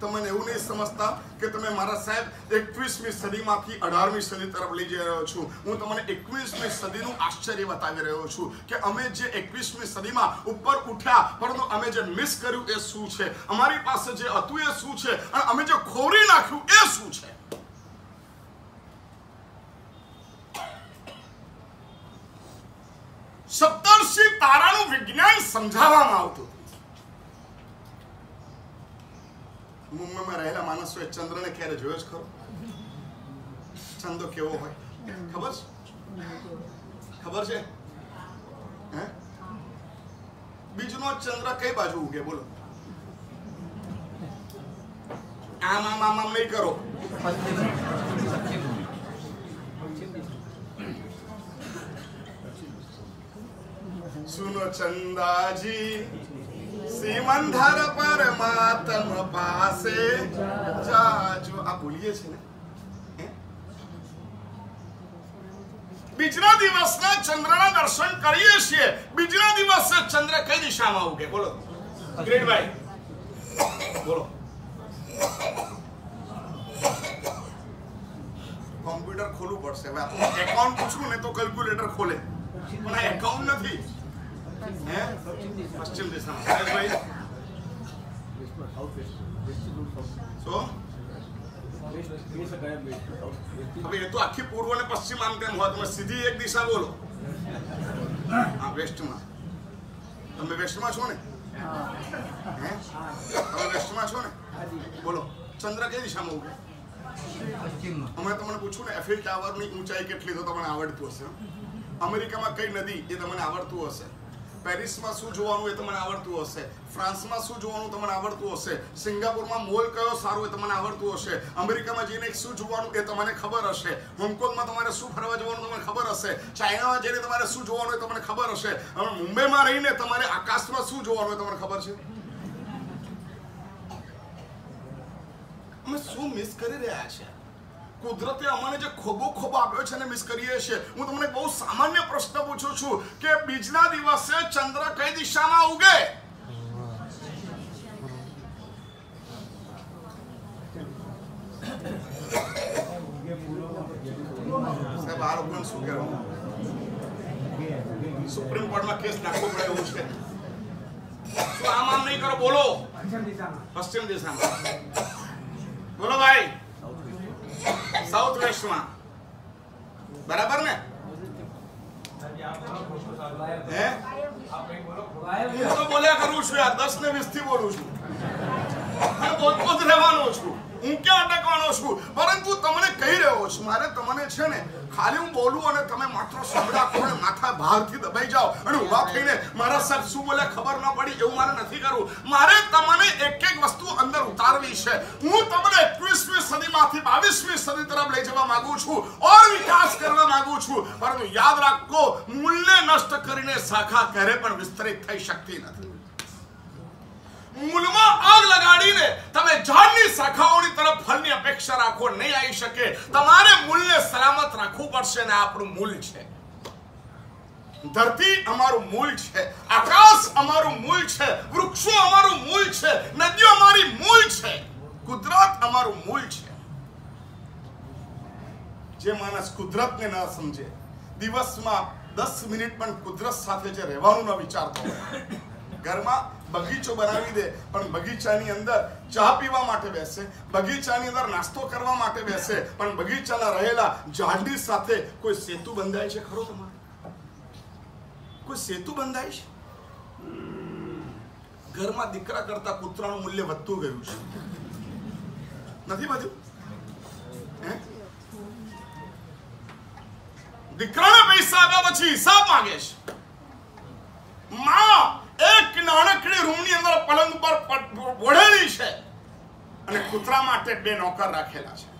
તમને એવું નહીં સમજતા કે તમે મારા સાહેબ એકવીસમી સદીમાંથી અઢારમી સદી તરફ લઈ જઈ રહ્યો છું. હું તમને એકવીસમી સદીનું આશ્ચર્ય બતાવી રહ્યો છું કે અમે જે એકવીસમી સદીમાં ઉપર ઉઠ્યા, પરંતુ અમે જે મિસ કર્યું એ શું છે? અમારી પાસે જે હતું એ શું છે? અને અમે જે ખોરી નાખ્યું એ શું છે? સપ્તર્ષિ તારાનું વિજ્ઞાન સમજાવવામાં આવતું હતું મુંબઈમાં રહેલા માણસોએ ચંદ્રને ક્યારે જોયો જ ખરો? ચંદો કેવો હોય? ખબર છે? ખબર છે? બીજનો ચંદ્ર કઈ બાજુ ઉગે? બોલો. આમ આમ આમ આમ નહીં કરો. સુનો ચંદાજી. સિમંદર પરમાત્મ પાસે. જાજો આ બોલીએ છે ને? બીજના દિવસના ચંદ્રના દર્શન કરીએ છીએ. બીજના દિવસે ચંદ્ર કઈ દિશામાં ઉગે? બોલો. ગ્રેટભાઈ બોલો. કોમ્પ્યુટર ખોલવું પડશે. એકાઉન્ટ પૂછવું ને તો કેલ્ક્યુલેટર ખોલે. પણ એકાઉન્ટ નથી. ભાઈ શું હવે એ તો આખી પૂર્વ અને પશ્ચિમ આમ તેમ હોય. તમે સીધી એક દિશા બોલો. હા વેસ્ટમાં. તમે વેસ્ટમાં છો ને? હે? તમે વેસ્ટમાં છો ને? બોલો. ચંદ્ર કઈ દિશામાં ઉગે? હમણાં તમને પૂછું ને, એફિલ ટાવરની ઊંચાઈ કેટલી તો તમને આવડતું હશે. અમેરિકામાં કઈ નદી એ તમને આવડતું હશે? પેરિસમાં શું જોવાનું એ તમને આવડતું હશે? ફ્રાન્સમાં શું જોવાનું તમને આવડતું હશે? સિંગાપુરમાં મોલ કયો સારો એ તમને આવડતું હશે? અમેરિકામાં જઈને શું જોવાનું એ તમને ખબર હશે? હોંગકોંગમાં તમારે શું ફરવા જવાનું તમને ખબર હશે? ચાઇનામાં જઈને તમારે શું જોવાનું એ તમને ખબર હશે? હવે મુંબઈમાં રહીને તમારે આકાશમાં શું જોવાનું એ તમને ખબર છે? અમે શું મિસ કરી રહ્યા છે કુદરતે અમને જે ખોબો ખોબો આપ્યો છે ને મિસ કરીએ છીએ, હું તમને બહુ સામાન્ય પ્રશ્ન પૂછું છું કે બીજના દિવસે ચંદ્ર કઈ દિશામાં ઉગે? સુપ્રીમ કોર્ટમાં કેસ નાખવો પડે એવું છે. શું આમ આમ નહીં કરો? બોલો. પશ્ચિમ દિશામાં. બોલો ભાઈ. સાઉથ વેસ્ટમાં. બરાબર ને? બોલ્યા કરું છું યાર, દસ ને વીસથી બોલું છું. પોતપોત રહેવાનો છું. હું ક્યાં અટકવાનો છું? પરંતુ છું. મારે તમને છે ને ખાલી હું બોલું અને તમે માત્ર સંભળા કોણ માથા બહારથી દબાઈ જાઓ. અને ઊભા થઈને મારા સાહેબ શું બોલે ખબર ન પડી એવું મારે નથી કરવું. મારે તમને એક એક વસ્તુ અંદર ઉતારવી છે. હું તમને એકવીસમી સદીમાંથી બાવીસમી સદી તરફ લઈ જવા માંગુ છું ઓર વિકાસ કરવા માંગુ છું. પરંતુ યાદ રાખો, મૂલ્ય નષ્ટ કરીને શાખા ક્યારે પણ વિસ્તરિત થઈ શકતી નથી. મૂળમાં આગ લગાડીને તમે ઝાડની શાખાઓની તરફ ફળની અપેક્ષા રાખો, નહીં આવી શકે. તમારે મૂળને સલામત રાખવું પડશે ને આપણું મૂળ છે. ધરતી અમારું મૂળ છે, આકાશ અમારું મૂળ છે, વૃક્ષો અમારું મૂળ છે, નદીઓ અમારી મૂળ છે, કુદરત અમારું મૂળ છે. જે માણસ કુદરતને ન સમજે, દિવસમાં દસ મિનિટ પણ કુદરત સાથે જે રહેવાનું ન વિચારતો ઘરમાં બગીચો બનાવી દે, પણ બગીચાની અંદર ચા પીવા માટે બેસે, બગીચાની અંદર નાસ્તો કરવા માટે બેસે, પણ બગીચાના રહેલા ઝાડની સાથે કોઈ સેતુ બંધાય છે ખરો તમારે? કોઈ સેતુ બંધાય છે? ઘરમાં દીકરા કરતા કૂતરાનું મૂલ્ય વધતું ગયું છે. નથી બધું દીકરાના પૈસા આવ્યા પછી હિસાબ માંગે છે. માં એક નાનકડી રૂમની અંદર પલંગ પર ઓઢેલી છે. અને કૂતરા માટે બે નોકર રાખેલા છે.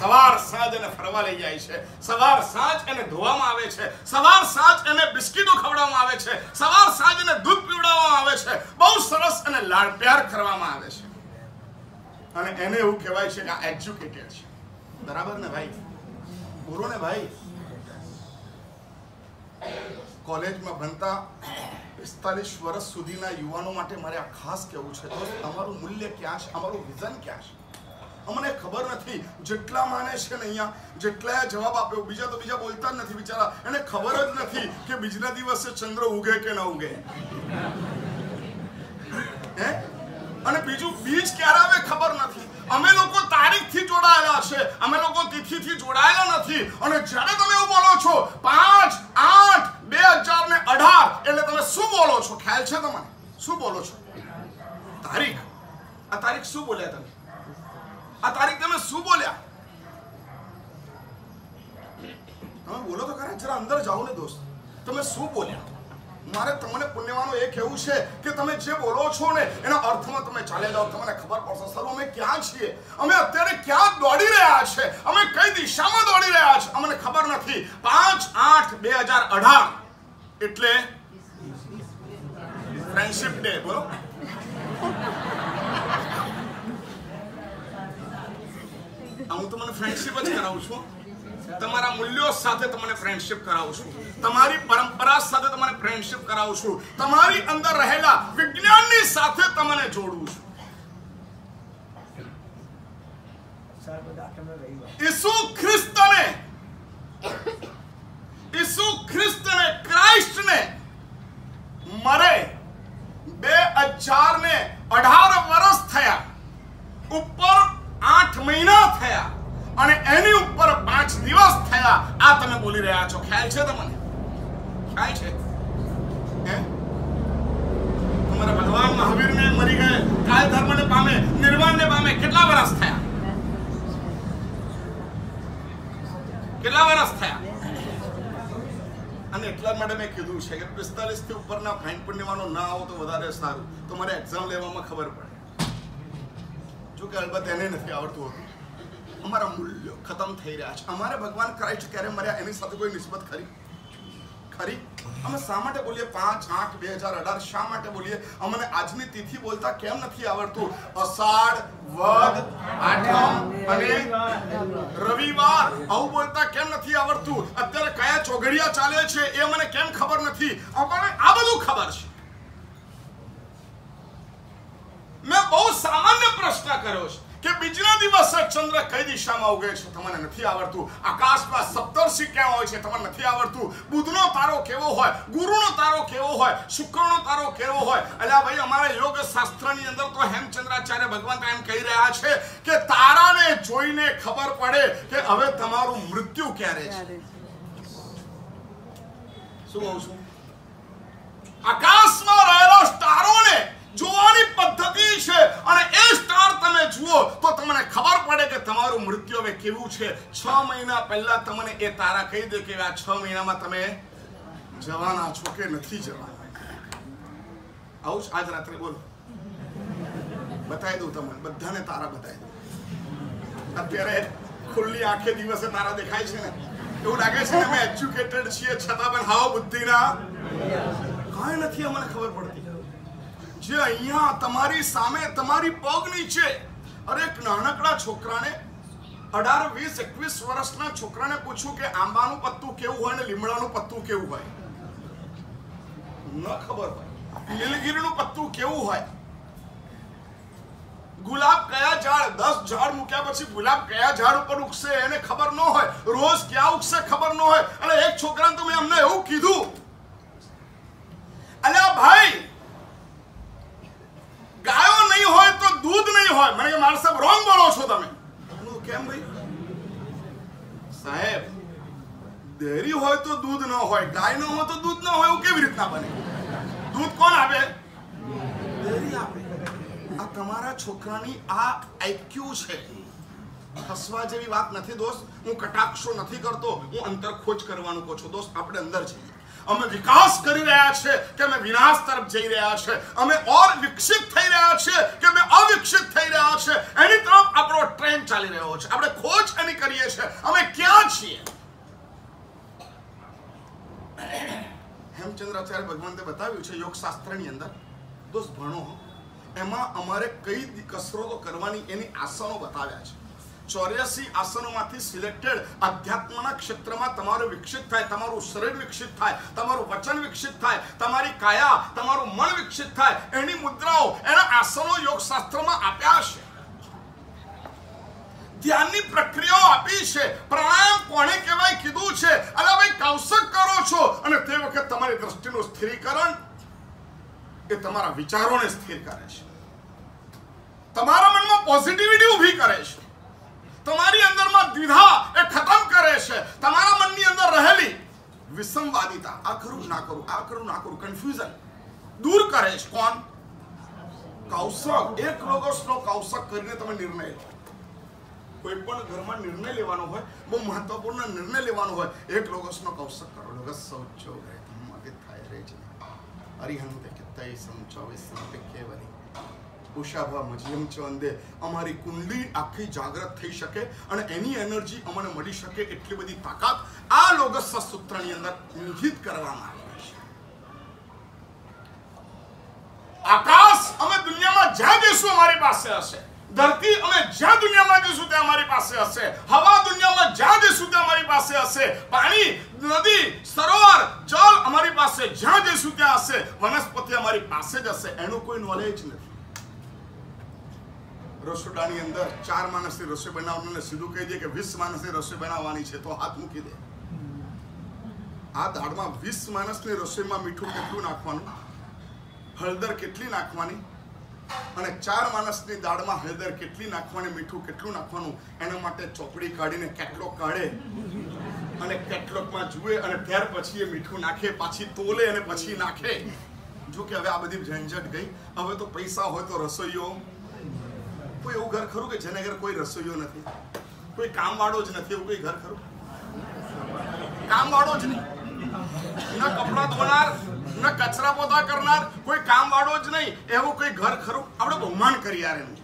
સવાર સાંજ એને ફરવા લઈ જાય છે. સવાર સાંજ એને ધોવામાં આવે છે. સવાર સાંજ એને બિસ્કિટો ખવડાવવામાં આવે છે. સવાર સાંજ એને દૂધ પીવડાવવામાં આવે છે. બહુ સરસ અને લાડ પ્યાર કરવામાં આવે છે. અને એને એવું કહેવાય છે કે આ એજ્યુકેટેડ છે. બરાબર ને ભાઈ? બોલો ને ભાઈ? કોલેજમાં ભણતા પિસ્તાલીસ વર્ષ સુધીના યુવાનો માટે મારે આ ખાસ કહેવું છે, દોસ્ત અમારું મૂલ્ય ક્યાં છે? અમારું વિઝન ક્યાં છે? અમને ખબર નથી, જેટલા માને છે ને અહીંયા જેટલા જવાબ આપ્યો, બીજા તો બીજા બોલતા જ નથી બિચારા. એને ખબર જ નથી કે બીજના દિવસે ચંદ્ર ઉગે કે ન ઉગે. હે? અને બીજું બીજ ક્યારે આવે ખબર નથી. અમે લોકો તારીખથી જોડાયેલા છે. અમે લોકો તિથિથી જોડાયેલા નથી. અને જ્યારે તમે એવું બોલો છો, પાંચ આઠ બે હજાર ને અઢાર, એટલે તમે શું બોલો છો? ખ્યાલ છે તમને? શું બોલો છો? તારીખ. આ તારીખ શું બોલ્યા તમે? આ તારીખ તમે શું બોલ્યા? તમે બોલો તો ખરા, જરા અંદર જાઓ ને દોસ્ત. તમે શું બોલ્યા? મારે તમને પુણ્યવાનો એ કહેવું છે કે તમે જે બોલો છો ને, એના અર્થમાં તમે ચાલે જાઓ. તમને ખબર પડશે સર અમે ક્યાં છીએ? અમે અત્યારે ક્યાં દોડી રહ્યા છે? અમે કઈ દિશામાં દોડી રહ્યા છે? અમને ખબર નથી. પાંચ આઠ બે હજાર અઢાર. એટલે ફ્રેન્ડશિપ ડે બોલો. હું તમને ફ્રેન્ડશિપ જ કરાવું છું. તમારા મૂલ્યો સાથે તમને ફ્રેન્ડશિપ કરાવું છું. તમારી પરંપરા સાથે તમને ફ્રેન્ડશિપ કરાવું છું. તમારી અંદર રહેલા વિજ્ઞાનની સાથે તમને જોડું છું. ઈસુ ખ્રિસ્તને ઈસુ ખ્રિસ્તને ક્રાઇસ્ટને મરે બે હજાર ને અઢાર વર્ષ થયા ઉપર આઠ મહિના થયા અને એની ઉપર પાંચ દિવસ થયા. આ તમે બોલી રહ્યા છો. ખ્યાલ છે તમને? ખ્યાલ છે? તમારા ભગવાન મહાવીરને મરી ગયે. કાલ ધર્મને પામે, નિર્વાણને પામે. કેટલા વર્ષ થયા? કેટલા વર્ષ થયા? અને એટલા માટે મેં કીધું છે કે પિસ્તાલીસ ઉપરના ફાઇન પૂર્ણિમાનો ના આવો તો વધારે સારું. તો મારે એક્ઝામ લેવામાં ખબર પડે. જો કે અલબત્ત એને નથી આવડતું હતું. અમારા મૂલ્યો ખતમ થઈ રહ્યા છે. અમારે ભગવાન ક્રાઇસ્ટ ક્યારે મર્યા? એની સાથે કોઈ નિસ્બત ખરી? ખરી? અમે શા માટે બોલીએ? પાંચ, આઠ, બે હજાર અઢાર શા માટે બોલીએ? અમને આજની તિથિ બોલતા કેમ નથી આવડતું? અષાઢ, વદ, આઠમ અને રવિવાર. આવું બોલતા કેમ નથી આવડતું? અત્યારે કયા ચોઘડિયા ચાલે છે એ મને કેમ ખબર નથી? અમને આ બધું ખબર છે. મેં બહુ સામાન્ય પ્રશ્ન કર્યો છે. કે બીજના દિવસે ચંદ્ર કઈ દિશામાં ઉગે છે તમને નથી આવડતું? આકાશમાં સપ્તર્ષિ ક્યાં હોય છે તમને નથી આવડતું? બુધનો તારો કેવો હોય? ગુરુનો તારો કેવો હોય? શુક્રનો તારો કેવો હોય? અલ્યા ભાઈ અમારા યોગ શાસ્ત્રની અંદર તો હેમચંદ્રાચાર્ય ભગવાન એમ કહી રહ્યા છે કે તારાને જોઈને ખબર પડે કે હવે તમારું મૃત્યુ ક્યારે છે? શું કહું છું? આકાશમાં રહેલો સ્ટારોને જોવાની પદ્ધતિ છે. અને એ સ્ટાર તમે જુઓ તો તમને ખબર પડે કે તમારું મૃત્યુ હવે કેવું છે. છ મહિના પહેલા તમને એ તારા કહી દે કે આ છ મહિનામાં તમે જવાના છો કે નથી જવાના? આવું જ આજ રાત્રે બોલો. બતાવી દઉં તમને. બધાને તારા બતાવી દઉં. અત્યારે ખુલ્લી આંખે દિવસે તારા દેખાય છે ને. એવું લાગે છે અમે એજ્યુકેટેડ છીએ છતાં પણ હાવ બુદ્ધિના કાંઈ નથી, અમને ખબર પડતી જે અહીંયા તમારી સામે તમારી પગ નીચે અરે એક નાનકડા છોકરાને અઢાર, વીસ, એકવીસ વર્ષના છોકરાને પૂછ્યું કે આંબાનું પત્તું કેવું હોય ને લીમડાનું પત્તું કેવું હોય? ન ખબર હોય. નીલગીરીનું પત્તું કેવું હોય? ગુલાબ કયા ઝાડ? દસ ઝાડ મૂક્યા પછી ગુલાબ કયા ઝાડ ઉપર ઉગશે એને ખબર ન હોય. રોજ ક્યાં ઉગશે ખબર ન હોય. અને એક છોકરાને તો મેં અમને એવું કીધું. અલ્યા ભાઈ ગાયો નહીં હોય તો દૂધ નહીં હોય. મને કે મારા સાહેબ રોંગ બોલો છો તમે. કેમ ભાઈ? સાહેબ ડેરી હોય તો દૂધ ન હોય ગાય ન હોય તો દૂધ ન હોય એવું કેવી રીતના બને? દૂધ કોણ આપે? ડેરી આપે. આ તમારા છોકરાની આ આઈક્યુ છે. હસવા જેવી વાત નથી દોસ્ત. હું કટાક્ષો નથી કરતો. હું અંતર ખોજ કરવાનું કહું છું. દોસ્ત આપણે અંદર જઈએ. અમે વિકાસ કરી રહ્યા છે કે અમે વિનાશ તરફ જઈ રહ્યા છે. અમે ઓર વિકસિત થઈ રહ્યા છે કે અમે અવિકસિત થઈ રહ્યા છે. એની તરફ આપણો ટ્રેન ચાલી રહ્યો છે. આપણે ખોજ એની કરીએ છીએ. અમે ક્યાં છીએ? હેમચંદ્રાચાર્ય ભગવંતે બતાવ્યું છે યોગશાસ્ત્રની અંદર. દોસ્ત ભણો એમાં અમારે કઈ કસરતો કરવાની એની આસનો બતાવ્યા છે. ચોર્યાસી આસનોમાંથી સિલેક્ટેડ અધ્યાત્મના ક્ષેત્રમાં તમારું વિકસિત થાય, તમારું શરીર વિકસિત થાય, તમારું વચન વિકસિત થાય, તમારી કાયા, તમારું મન વિકસિત થાય, એની મુદ્રાઓ એના આસનો યોગશાસ્ત્રમાં આપ્યા છે. ધ્યાનની પ્રક્રિયાઓ આપી છે. પ્રાણાયામ કોણે કહેવાય કીધું છે. અલા ભાઈ કૌશક કરો છો. અને તે વખત તમારી દ્રષ્ટિનું સ્થિરીકરણ એ તમારા વિચારોને સ્થિર કરે છે. તમારા મનમાં પોઝિટિવિટી ઊભી કરે છે. તમારી અંદરમાં દ્વિધા એ ખતમ કરે છે. તમારા મનની અંદર રહેલી વિસંવાદિતા, આ કરું ના કરું આ કરું ના કરું કન્ફ્યુઝન દૂર કરે છે. કોણ? કૌશક. એક લોગસનો કૌશક કરીને તમે નિર્ણય લો. કોઈ પણ ઘરમાં નિર્ણય લેવાનો હોય, બહુ મહત્વપૂર્ણ નિર્ણય લેવાનો હોય, એક લોગસનો કૌશક કરો. લોગસ સૌચો ગયે ધમ્મકે થાય રે છે. અરિહંતે કિત્તૈ સંચો સંતે કેવલી ઉષાભા મજયમ ચંદે અમારી કુંડલી આખી જાગૃત થઈ શકે અને એની એનર્જી અમને મળી શકે એટલી બધી તાકાત આ લોગસ સૂત્રની અંદર નિહિત કરવામાં આવી છે. આકાશ અમે દુનિયામાં જ્યાં જઈશું અમારી પાસે હશે. ધરતી અમે જ્યાં દુનિયામાં જઈશું ત્યાં અમારી પાસે હશે. હવા દુનિયામાં જ્યાં જઈશું ત્યાં અમારી પાસે હશે. પાણી, નદી, સરોવર, જળ અમારી પાસે જ્યાં જઈશું ત્યાં હશે. વનસ્પતિ અમારી પાસે જ હશે. એનું કોઈ નોલેજ નથી. રસોડાની અંદર ચાર માણસની રસોઈ બનાવવાનું સીધું કહી દે કે વીસ માણસની રસોઈ બનાવવાની છે તો હાથ મૂકી દે. આ દાળમાં વીસ માણસની રસોઈમાં મીઠું કેટલું નાખવાનું? હળદર કેટલી નાખવાની? અને ચાર માણસની દાળમાં હળદર કેટલી નાખવાની, મીઠું કેટલું નાખવાનું? એના માટે ચોપડી કાઢીને કેટલોક કાઢે અને કેટલોકમાં જુએ અને ત્યાર પછી એ મીઠું નાખે, પાછી તોલે અને પછી નાખે. જો કે હવે આ બધી ઝંઝટ ગઈ. હવે તો પૈસા હોય તો રસોઈયો કોઈ એવું ઘર ખરું કે જેને ઘર કોઈ રસોઈયો નથી? કોઈ કામવાળો જ નથી એવું કોઈ ઘર ખરું? કામવાળો જ નહીં. ના કપડાં ધોનાર, ના કચરા પોતા કરનાર, કોઈ કામવાળો જ નહીં. એવું કોઈ ઘર ખરું? આપણે બહુમાન કરી યાર એનું.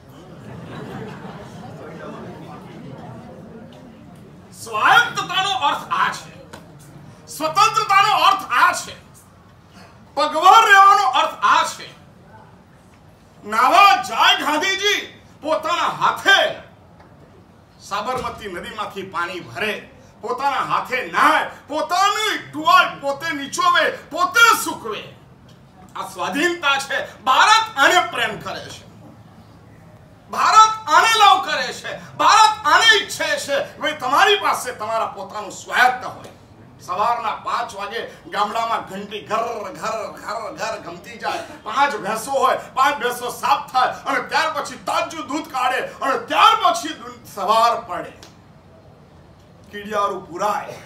સ્વાયત્તતાનો અર્થ આ છે. સ્વતંત્રતાનો અર્થ આ છે. પગવાર રહેવાનો અર્થ આ છે. નાવા જાય ગાંધીજી પોતાના હાથે સાબરમતી નદીમાંથી પાણી ભરે, પોતાના હાથે નાય પોતાની ટુવાલ પોતે નીચોવે, પોતે સુકવે. આ સ્વાધીનતા છે. ભારત આને પ્રેમ કરે છે. ભારત આને લવ કરે છે. ભારત આને ઈચ્છે છે. ભાઈ, તમારી પાસે તમારા પોતાનું સ્વાયત્ત હોય. સવારના પાંચ વાગે ગામડામાં ઘંટી ઘર ઘર ઘર ઘર ગમતી જાય. પાંચ ભેંસો હોય, પાંચ ભેંસો સાફ થાય અને ત્યાર પછી તાજું દૂધ કાઢે અને ત્યાર પછી સવાર પડે. કીડિયારું પુરાય.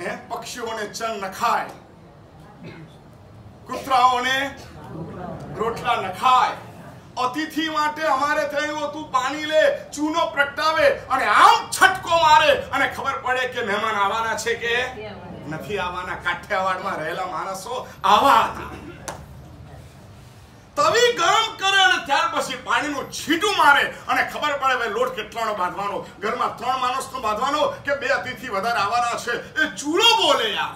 હે? પક્ષીઓને ચણ નખાય. કૂતરાઓને રોટલા નખાય. અતિથિ માટે અમારે થયું હતું પાણી લે, ચૂનો પ્રગટાવે અને આમ છટકો મારે. અને ખબર પડે કે મહેમાન આવવાના છે કે નથી આવવાના. કાઠિયાવાડમાં રહેલા માણસો આવા હતા. તવી ગરમ કરે અને ત્યાર પછી પાણીનું છીટું મારે. અને ખબર પડે ભાઈ લોટ કેટલાનો બાંધવાનો? ઘરમાં ત્રણ માણસનો બાંધવાનો કે બે અતિથિ વધારે આવવાના છે? એ ચૂડો બોલે યાર.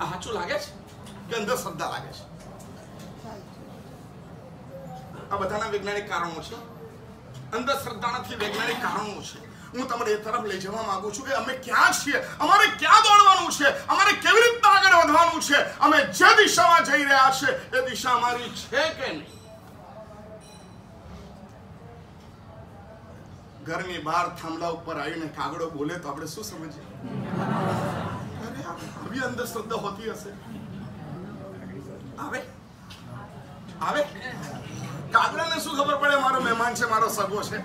આ સાચું લાગે છે કે અંદર શ્રદ્ધા લાગે છે? આ બધાના વૈજ્ઞાનિક કારણો છે. અંધશ્રદ્ધા નથી વૈજ્ઞાનિક કારણો છે. હું તમને એ તરફ લઈ જવા માંગુ છું કે અમે ક્યાં છીએ? અમારે ક્યાં દોડવાનું છે? અમારે કેવી રીતના આગળ વધવાનું છે? અમે જે દિશામાં જઈ રહ્યા છે, એ દિશા અમારી છે કે નહીં? ઘરની બહાર થાંભલા ઉપર આવીને કાગડો બોલે તો આપણે શું સમજીએ? અરે આવી અંધશ્રદ્ધા હોતી હશે. આવે? આવે? કાગડાને શું ખબર પડે? મારો મહેમાન છે મારો સગો છે.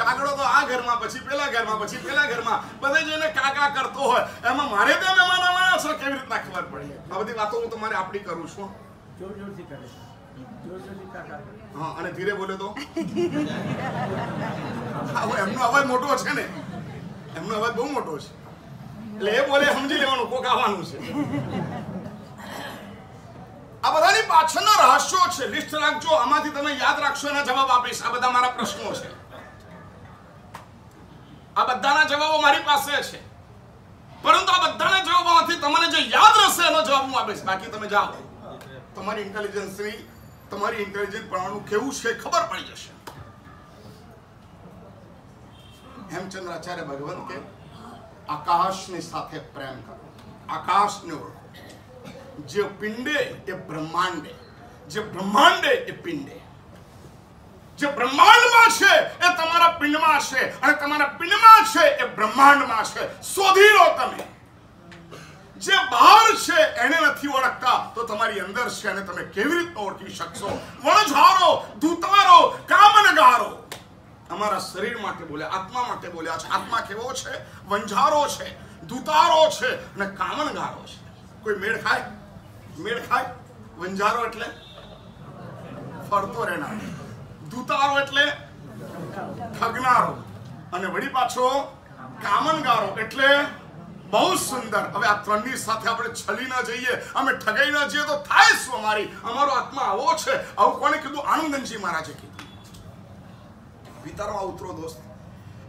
કાગડો તો આ ઘરમાં પછી પેલા ઘરમાં પછી પેલા ઘરમાં. બધે જઈને કાકા કરતો હોય. એમાં મારે ત્યાં મહેમાન આવવાના છે કેવી રીતના ખબર પડી? આ બધી વાતો હું તમારે આપણી કરું છું. જોર જોરથી કરે. હા અને ધીરે બોલે તો. હવે એમનો અવાજ મોટો છે ને. એમનો અવાજ બહુ મોટો છે. એટલે એ બોલે સમજી લેવાનું કોક આવવાનું છે. આ બધાની પાછળના રહસ્યો છે. લિસ્ટ રાખજો. આમાંથી તમે યાદ રાખશો, એના જવાબ આપીશ. આ બધા મારા પ્રશ્નો છે. આ બધાના જવાબો મારી પાસે છે. પરંતુ આ બધાના જવાબોમાંથી તમને જે યાદ રહેશે, એનો જવાબ હું આપીશ. બાકી તમે જાઓ. તમારી ઇન્ટેલિજન્સની તમારી ઇન્ટેલિજન્સ પ્રમાણનું કેવું છે ખબર પડી જશે. હેમચંદ્રાચાર્ય ભગવાન કે, આકાશની સાથે પ્રેમ કરો. આકાશને ઓળખો. જે પિંડે એ બ્રહ્માંડે. જે બ્રહ્માંડે એ પિંડે. જે બ્રહ્માંડમાં છે એ તમારા પિંડમાં છે અને તમારા પિંડમાં છે એ બ્રહ્માંડમાં છે. શોધી લો તમે. જે બહાર છે એને નથી ઓળખતા, તો તમારી અંદર છે અને તમે કેવી રીતે ઓળખી શકશો? વણઝારો દૂતારો કામનગારો. અમારા શરીર માટે બોલ્યા, આત્મા માટે બોલ્યા છે. આત્મા કેવો છે? વંજારો છે દૂતારો છે અને કામનગારો છે. કોઈ મેળ ખાય? મેળ ખાય, વંજારો એટલે ફરતો રહેનાર. દૂતારો એટલે ઠગનારો. અને વળી પાછો કામનગારો એટલે બહુ સુંદર. હવે આ ત્રણની સાથે આપણે છલી ના જઈએ, અમે ઠગાઈ ના જઈએ તો થાય શું અમારી? અમારો આત્મા આવો છે. આવું કોને કીધું? આનંદનજી મહારાજે કીધું. વિતારમાં ઉતરો દોસ્ત.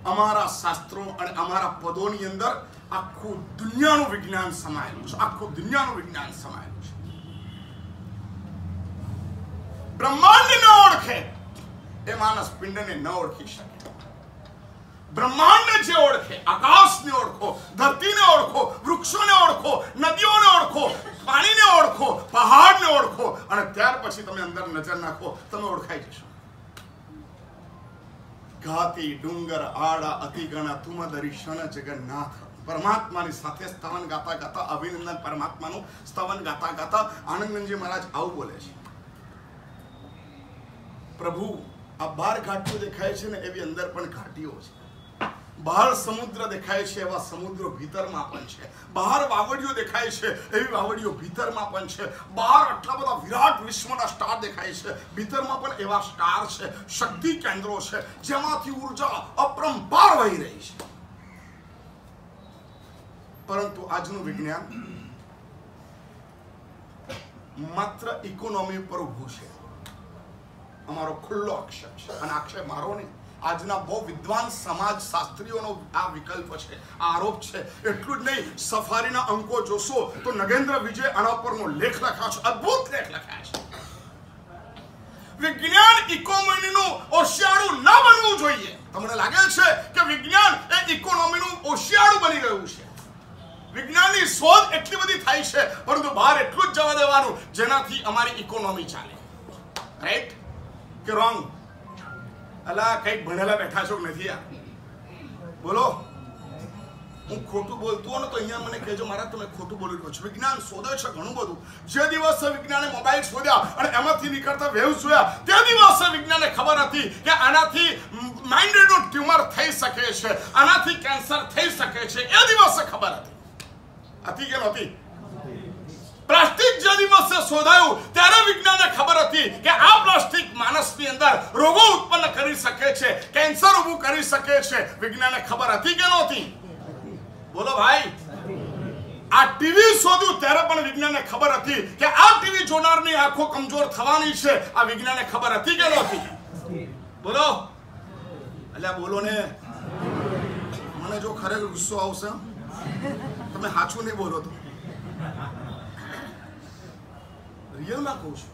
અમારા શાસ્ત્રો અને અમારા પદોની અંદર આખું દુનિયાનું વિજ્ઞાન સમાયેલું છે. આખું દુનિયાનું વિજ્ઞાન સમાયેલું છે બ્રહ્માંડ ન ઓળખે. એ માણસ પિંડને ન ઓળખી શકે. બ્રહ્માંડ જે ઓળખે, આકાશને ઓળખો, ધરતીને ઓળખો, વૃક્ષોને ઓળખો, નદીઓને ઓળખો, પાણીને ઓળખો, પહાડને ઓળખો, અને ત્યાર પછી તમે અંદર નજર નાખો, તમે ઓળખાઈ જશો. ઘાતી, ડુંગર, આડા, અતિગણા તુમ દર્શન જગન્નાથ, પરમાત્માની સાથે સ્તવન ગાતા ગાતા, અભિનંદન પરમાત્માનું સ્તવન ગાતા ગાતા આનંદનજી મહારાજ આવું બોલે છે. પ્રભુ આ બાર ઘાટીઓ દેખાય છે ને એવી અંદર પણ ઘાટીઓ છે. બહાર સમુદ્ર દેખાય છે, એવા સમુદ્રો ભીતરમાં પણ છે. બહાર વાવડીઓ દેખાય છે, એવી વાવડીઓ ભીતરમાં પણ છે. બહાર આટલા બધા વિરાટ વિશ્વના સ્ટાર દેખાય છે, ભીતરમાં પણ એવા સ્ટાર છે, શક્તિ કેન્દ્રો છે, જેમાંથી ઊર્જા અપરંપાર વહી રહી છે. પરંતુ આજનું વિજ્ઞાન માત્ર ઇકોનોમી ઉપર ઊભું છે. અમારો ખુલ્લો આક્ષેપ છે. અને આક્ષેપ મારો નહીં. આજના બહુ વિદ્વાન સમાજ શાસ્ત્રીઓનો આ વિકલ્પ છે. આરોપ છે. એટલું જ નહીં. સફારીના અંકો જોશો તો નગેન્દ્ર વિજય આના પરનો લેખ લખ્યો છે. અદ્ભુત લેખ લખ્યા છે. વિજ્ઞાન ઇકોનોમીનું ઓશિયાળું ના બનવું જોઈએ. તમને લાગે છે કે વિજ્ઞાન એ ઇકોનોમીનું ઓશિયાળું બની ગયું છે? વિજ્ઞાનની શોધ એટલી બધી થાય છે, પરંતુ બહાર એટલું જ જવા દેવાનું જેનાથી અમારી ઇકોનોમી ચાલે. રાઈટ કે રોંગ અલા, કંઈક ભણેલા બેઠા છો નથી આ? બોલો. હું ખોટું બોલતું ને તો અહીંયા મને કહેજો મારા તમે ખોટું બોલી રહ્યો છો. વિજ્ઞાન શોધે છે ઘણું બધું. જે દિવસે વિજ્ઞાને મોબાઈલ શોધ્યા અને એમાંથી નીકળતા વેવ જોયા, તે દિવસે વિજ્ઞાને ખબર હતી કે આનાથી માઇન્ડનું ટ્યુમર થઈ શકે છે, આનાથી કેન્સર થઈ શકે છે. એ દિવસે ખબર હતી. હતી કે નહોતી? પ્લાસ્ટિક જે દિવસે શોધાયું. ત્યારે વિજ્ઞાનને ખબર હતી કે આ પ્લાસ્ટિક માણસની અંદર રોગો ઉત્પન્ન કરી શકે છે, કેન્સર ઊભું કરી શકે છે. વિજ્ઞાનને ખબર હતી કે નહોતી? બોલો ભાઈ. આ ટીવી શોધ્યું ત્યારે પણ વિજ્ઞાનને ખબર હતી કે આ ટીવી જોનારની આંખો કમજોર થવાની છે. આ વિજ્ઞાનને ખબર હતી કે નહોતી? બોલો. એટલે બોલો ને. મને જો ખરેખર ગુસ્સો આવશે તમે સાચું નહીં બોલો તો. રિયલમાં કહું છું.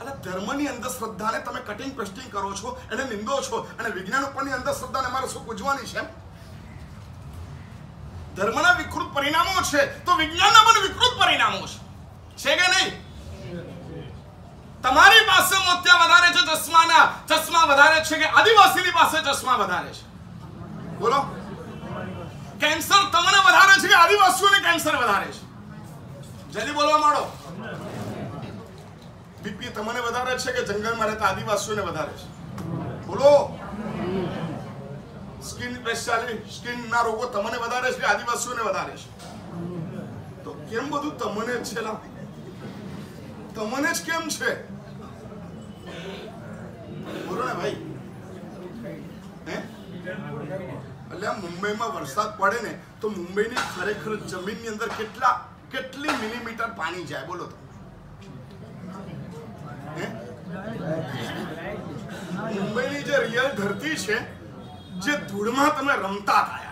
એટલે ધર્મની અંધશ્રદ્ધાને તમે કટિંગ પેસ્ટિંગ કરો છો, એને નિંદો છો, અને વિજ્ઞાન ઉપરની અંધશ્રદ્ધાને મારે શું પૂજવાની છે ધર્મના વિકૃત પરિણામો છે, તો વિજ્ઞાનના પણ વિકૃત પરિણામો છે. છે કે નહીં? તમારી પાસે મોતિયા વધારે છે, ચશ્માના. ચશ્મા વધારે છે કે આદિવાસીની પાસે ચશ્મા વધારે છે? બોલો. કેન્સર તમને વધારે છે કે આદિવાસીઓને કેન્સર વધારે છે? જલ્દી બોલવા માંડો. બીપી તમને વધારે છે કે જંગલમાં રહેતા આદિવાસીઓને વધારે છે? બોલો. સ્કિન સ્પેશિયાલી સ્કિન ના રોગો તમને વધારે છે કે આદિવાસીઓને વધારે છે? તો કેમ બધું તમને જ છે? તમને જ કેમ છે? બોલો ને ભાઈ. એટલે મુંબઈમાં વરસાદ પડે ને, તો મુંબઈની ખરેખર જમીનની અંદર કેટલા, કેટલી મિલીમીટર પાણી જાય? બોલો તો? મુંબઈની જે રિયલ ધરતી છે, જે ધૂળમાં તમે રમતા હતા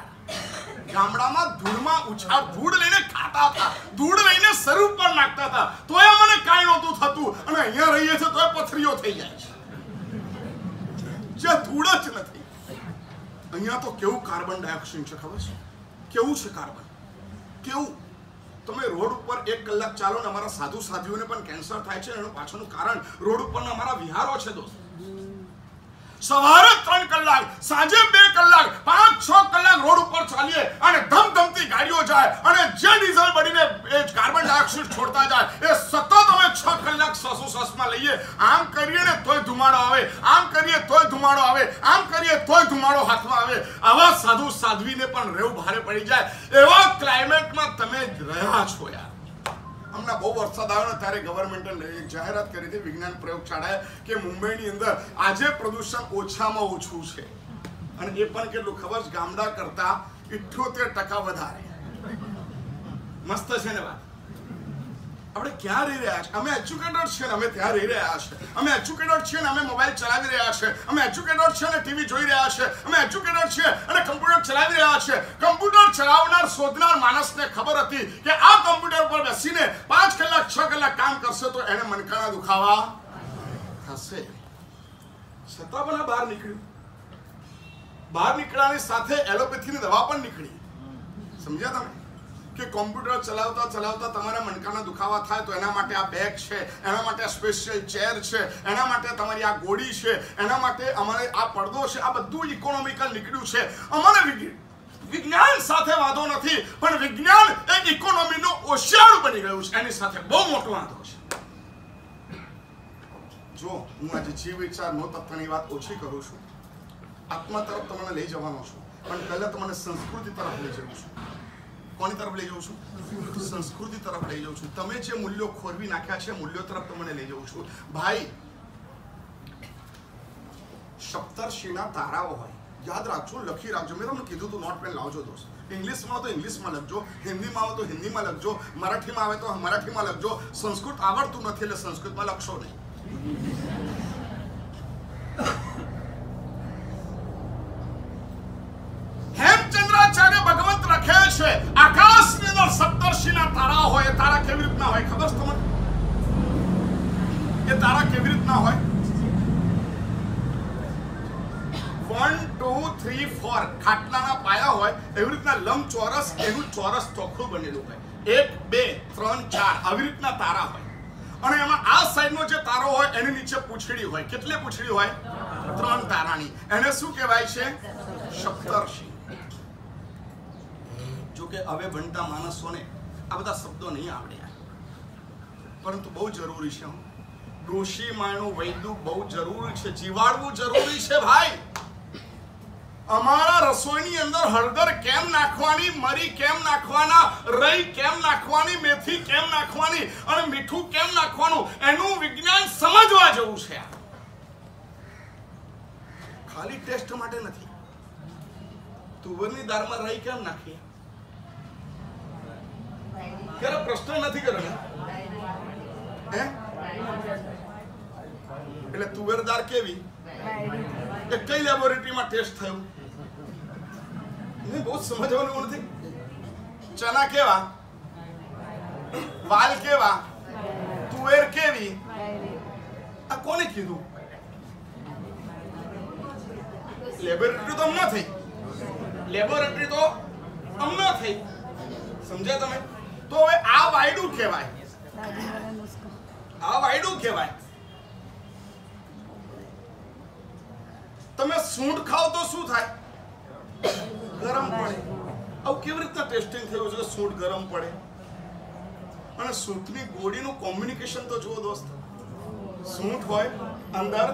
ગામડામાં ધૂળમાં ઉછાળ, ધૂળ લઈને ખાતા હતા, ધૂળ લઈને શરીર પર નાખતા હતા. તોય મને કાંઈ નહોતું થતું. અને અહીંયા રહીએ છીએ તોય પથરીઓ થઈ જાય છે. જે ધૂળ જ નથી. અહીંયા તો કેવું કાર્બન ડાયોક્સાઇડ છે ખબર છે? કેવું છે કાર્બન કેવું? તમે રોડ ઉપર એક કલાક ચાલો ને અમારા સાધુ સાધ્વીઓને પણ કેન્સર થાય છે એનું પાછળનું કારણ રોડ ઉપરના અમારા વિહારો છે દોસ્ત. સવારે ત્રણ કલાક, સાંજે બે કલાક પાંચ છ કલાક રોડ ઉપર ચાલીએ અને ધમધમતી ગાડીઓ જાય અને જે ડીઝલ બળીને એ કાર્બન ડાયોક્સાઇડ છોડતા જાય, એ સતત અમે છ કલાક શ્વાસોશ્વાસમાં લઈએ. આમ કરીએ ને તોય ધુમાડો આવે, આમ કરીએ તોય ધુમાડો આવે, આમ કરીએ તોય ધુમાડો હાથમાં આવે. આવા સાધુ સાધ્વીને પણ રહેવું ભારે પડી જાય. એવા ક્લાઇમેટમાં તમે રહ્યા છો યાર. હમણાં બહુ વરસાદ આવ્યો ને ત્યારે ગવર્મેન્ટે એક જાહેરાત કરી હતી વિજ્ઞાન પ્રયોગશાળાએ કે મુંબઈની અંદર આજે પ્રદૂષણ ઓછામાં ઓછું છે. અને એ પણ કેટલું ખબર ગામડા કરતા ઇઠ્યોતેર ટકા વધારે. મસ્ત છે ને વાત? આપણે ક્યાં રહી રહ્યા છે? અમે એજ્યુકેટેડ છીએ અમે ત્યાં રહી રહ્યા છે. અમે એજ્યુકેટેડ છીએ અને અમે મોબાઈલ ચલાવી રહ્યા છે. અમે એજ્યુકેટેડ છીએ અને ટીવી જોઈ રહ્યા છે. અમે એજ્યુકેટેડ છીએ અને કમ્પ્યુટર ચલાવી રહ્યા છે. કમ્પ્યુટર ચલાવનાર, શોધનાર માણસને ખબર હતી કે આ કમ્પ્યુટર પર બેસીને પાંચ કલાક, છ કલાક કામ કરશે તો એને મનકાના દુખાવા થશે. છતાં પણ બહાર નીકળ્યું. બહાર નીકળવાની સાથે એલોપેથીની દવા પણ નીકળી. સમજ્યા તમે? કે કોમ્પ્યુટર ચલાવતા ચલાવતા તમારા મણકાના દુખાવા થાય તો એના માટે આ બેગ છે, એના માટે આ સ્પેશિયલ ચેર છે, એના માટે તમારી આ ગોળી છે, એના માટે અમારે આ પડદો છે, આ બધું ઇકોનોમિકલ નીકળ્યું છે. અમારે વિજ્ઞાન સાથે વાંધો નથી, પણ વિજ્ઞાન એ ઇકોનોમીનું ઓશિયાળું બની ગયું છે. એની સાથે બહુ મોટો વાંધો છે. જો હું આજે જીવ વિચાર નો તત્વની વાત ઓછી કરું છું, આત્મા તરફ તમને લઈ જવાનો છું, પણ પહેલા તમને સંસ્કૃતિ તરફ લઈ જવું છું. કોની તરફ લઈ જાઉં છું? સંસ્કૃતિ તરફ લઈ જાઉં છું. તમે જે મૂલ્યો ખોરવી નાખ્યા છે, મૂલ્યો તરફ તમને લઈ જાઉં છું. ભાઈ, સપ્તર્ષિના તારાઓ હોય. યાદ રાખજો, લખી રાખજો. મેં તમને કીધું તું નોટ પેન લાવજો દોસ્ત. ઇંગ્લિશમાં તો ઇંગ્લિશમાં લખજો, હિન્દીમાં આવે તો હિન્દીમાં લખજો, મરાઠીમાં આવે તો મરાઠીમાં લખજો. સંસ્કૃત આવડતું નથી એટલે સંસ્કૃતમાં લખશો નહીં હેમચંદ્રાચાર્ય ભગવંત લખે છે આકાશની અંદર સપ્તર્ષિના તારા હોય એ તારા કેવી રીતના હોય, ખબર છે તમને? એ તારા કેવી રીતના હોય? વન ટુ થ્રી ફોર ખાટલાના પાયા હોય, એવી રીતના લંબચોરસ એનું ચોરસ ચોખડું બનેલું હોય. એક, બે, ત્રણ, ચાર, આવી રીતના તારા હોય. અને એમાં આ સાઈડનો જે તારો હોય, એની નીચે પૂંછડી હોય. કેટલી પૂંછડી હોય? ત્રણ તારાની. એને શું કહેવાય છે? સપ્તર્ષિ જો કે હવે ભણતા માણસોને આ બધા શબ્દો નહીં આવડ્યા પરંતુ બહુ જરૂરી છે. ડોશી માનું વૈદું બહુ જરૂરી છે. જીવાડવું જરૂરી છે ભાઈ. અમારા રસોઈની અંદર હળદર કેમ નાખવાની, મરી કેમ નાખવાના, રઈ કેમ નાખવાની, મેથી કેમ નાખવાની અને મીઠું કેમ નાખવાનું, એનું વિજ્ઞાન સમજવા જેવું છે. ખાલી ટેસ્ટ માટે નથી. તુવરની દાળમાં રઈ કેમ નાખી ક્યારે પ્રશ્ન નથી કર્યો હે? એટલે તુવેર દાળ કેવી? એ કઈ લેબોરેટરીમાં ટેસ્ટ થયું? બહુ સમજવાનું નથી. ચના કેવા? વાલ કેવા? તુવેર કેવી? આ કોને કીધું? લેબોરેટરી તો અમને થઈ. લેબોરેટરી તો અમને થઈ. સમજ્યા તમે? તો હવે આ વાયડું કહેવાય. આ વાયડું કહેવાય. તમે સૂંઠ ખાવ તો શું થાય? ગરમ પડે. આવું કેવી રીતના ટેસ્ટિંગ થયું છે? સૂંઠ ગરમ પડે. અને સૂંઠની ગોળીનું કોમ્યુનિકેશન તો જુઓ દોસ્ત. સૂંઠ હોય, અંદર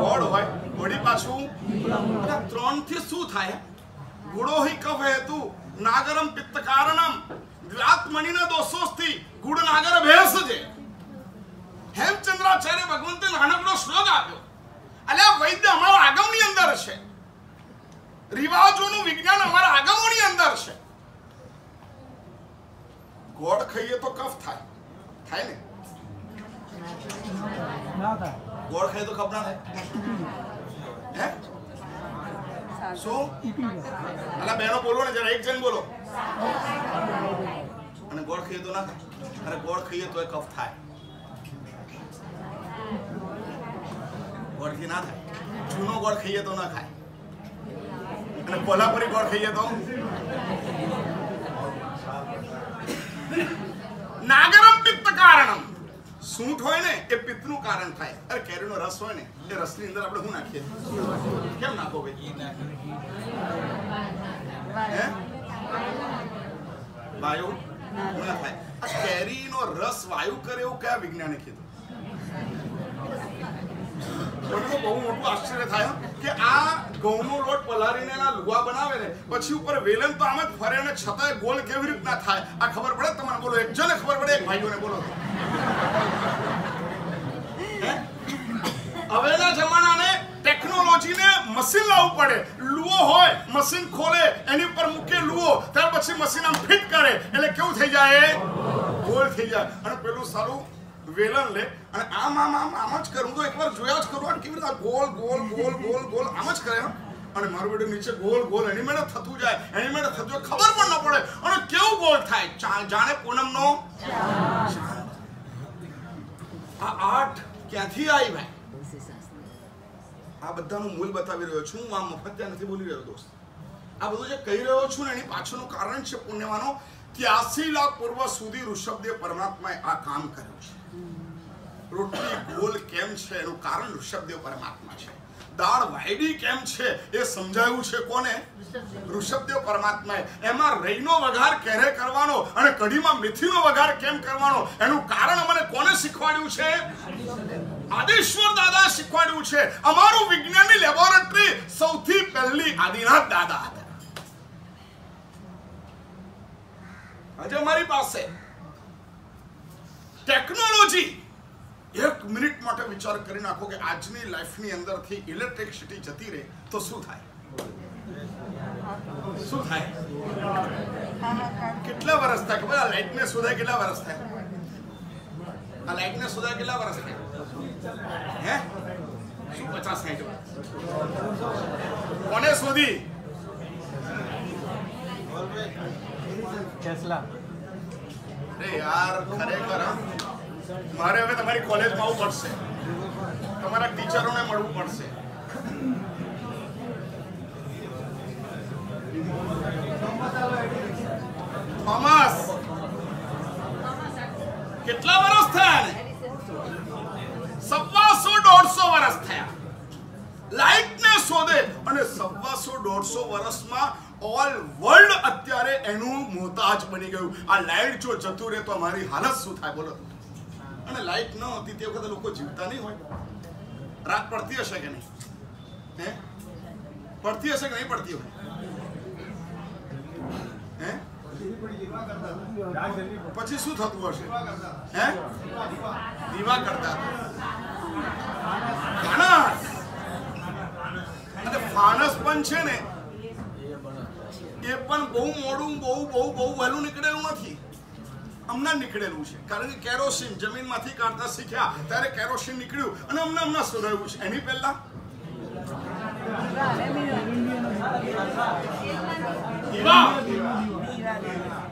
ગોળ હોય, ગોળી પાછું ત્રણ ત્રણથી શું થાય? ગુડો હિ કફ હેતુ નાગરમ પિત્ત કારણમ દ્વ્યાત્મણીના દોષોસ્થી ગુડ નાગર ભેષજે હેમચંદ્રાચાર્ય ભગવંતે નાનકડો શ્લોક આપ્યો. અલ્યા વૈદ્ય અમારા આગમની અંદર છે. રિવાજોનું વિજ્ઞાન અમારા આગમની અંદર છે. ગોળ ખાઈએ તો કફ થાય. થાય ને? ગોળ ખાઈએ તો કફ ના થાય? હે? શું? અલા બેનો બોલો ને જરા એક જણ બોલો. અને ગોળ ખાઈએ તો ના થાય? અને ગોળ ખાઈએ તો કફ થાય. ગોળથી ના થાય. જૂનો ગોળ ખાઈએ તો ના ખાય. અને કોલ્હાપુરી ગોળ ખાઈએ તો? નાગરમ પિત્ત કારણમ. સૂંઠ હોય ને એ પિત્તનું કારણ થાય. અરે કેરીનો રસ હોય ને એ રસની અંદર આપણે શું નાખીએ? કેમ નાખો ભાઈ? હે? વાયુ? ના થાય. આ કેરીનો રસ વાયુ કરે એવું કયા વિજ્ઞાને કીધું? મને તો બહુ મોટું આશ્ચર્ય થાય, કે આ ઘઉંનો લોટ પલાળીને એના લુગા બનાવે ને, પછી ઉપર વેલણ તો આમ જ ફરે ને છતાંય ગોળ કેવી રીતના થાય? આ ખબર પડે તમને બોલો, એક જણે ખબર પડે, એક ભાઈઓને બોલો હવેના જમાનાને ટેકનોલોજીને મશીન લાવવું પડે. લુઓ હોય, મશીન ખોલે, એની ઉપર મૂકે લુઓ, ત્યાર પછી મશીન આમ ફિટ કરે, એટલે કેવું થઈ જાય? ગોળ થઈ જાય. અને પેલું સારું વેલણ લે અને આમ આમ આમ આમ જ કરું. તો એકવાર જોયા જ કરું. કેવી રીતે goal goal goal goal goal આમ જ કરે અને મારું બેટું નીચે ગોલ ગોલ, એની મેળે થતું જાય, એની મેળે થતું જાય, ખબર પણ ન પડે. અને કેવું ગોલ થાય? જાણે પૂનમનો? આ આઠ ક્યાંથી આવી ભાઈ? આ બધાનું મૂલ બતાવી રહ્યો છું. હું આ મફત્યા નથી બોલી રહ્યો, દોસ્ત. આ બધું જે કહી રહ્યો છું ને, એની પાછળનું કારણ છે પુણ્યવાનો ત્યાસી લાખ પૂર્વ સુધી ઋષભદેવ પરમાત્માએ આ કામ કર્યું છે. રોટલી ગોલ કેમ છે? એનું કારણ ઋષભદેવ પરમાત્મા છે. દાળ વાયડી કેમ છે? એ સમજાયું છે કોને? ઋષભદેવ. પરમાત્માએ. એમાં રઈનો વઘાર ક્યારે કરવાનો અને કઢીમાં મેથીનો વઘાર કેમ કરવાનો? એનું કારણ મને કોને શીખવાડ્યું છે? આદેશ્વર દાદા શીખવાડ્યું છે. અમારું વિજ્ઞાનની લેબોરેટરી સૌથી પહેલી આદિનાથ દાદા હતા. આજે અમારી પાસે ટેકનોલોજી એક મિનિટ માટે વિચાર કરી નાખો કે આજની લાઈફની અંદરથી ઇલેક્ટ્રિકસિટી જતી રહે તો શું થાય? શું થાય? કેટલા વર્ષ થાય? ખબર આ લાઈટને શોધાય કેટલા વર્ષ થાય? આ લાઈટને શોધાય કેટલા વર્ષ થાય? હે? શું પચાસ સાઠ વર્ષ કોને શોધી? ટેસ્લા રે યાર ખરેખર. મારે હવે તમારી કોલેજમાં આવવું પડશે. તમારા ટીચરોને મળવું પડશે. થોમસ કેટલા વર્ષ થયા? સવાસો દોઢસો વર્ષ થયા. લાઈટ ને શોધે અને સવાસો દોઢસો વર્ષમાં ઓલ વર્લ્ડ અત્યારે એનું મોહતાજ બની ગયું. આ લાઈટ જો જતું રહે તો અમારી હાલત શું થાય? બોલો. અને લાઈટ ન હતી તે વખતે લોકો જીવતા નહીં હોય. રાત પડતી હશે કે નહીં? હે? પડતી હશે કે નહીં પડતી હોય? હે? પછી શું થતું હશે? હે? દીવા કરતા. ફાણસ અને ફાણસ પણ છે ને, એ પણ બહુ મોડું, બહુ બહુ બહુ વહેલું નીકળેલું નથી. હમણાં નીકળેલું છે. કારણ કે કેરોસીન જમીનમાંથી કાઢતા શીખ્યા ત્યારે કેરોસીન નીકળ્યું અને હમણાં હમણાં સુધાર્યું છે. એની પહેલા?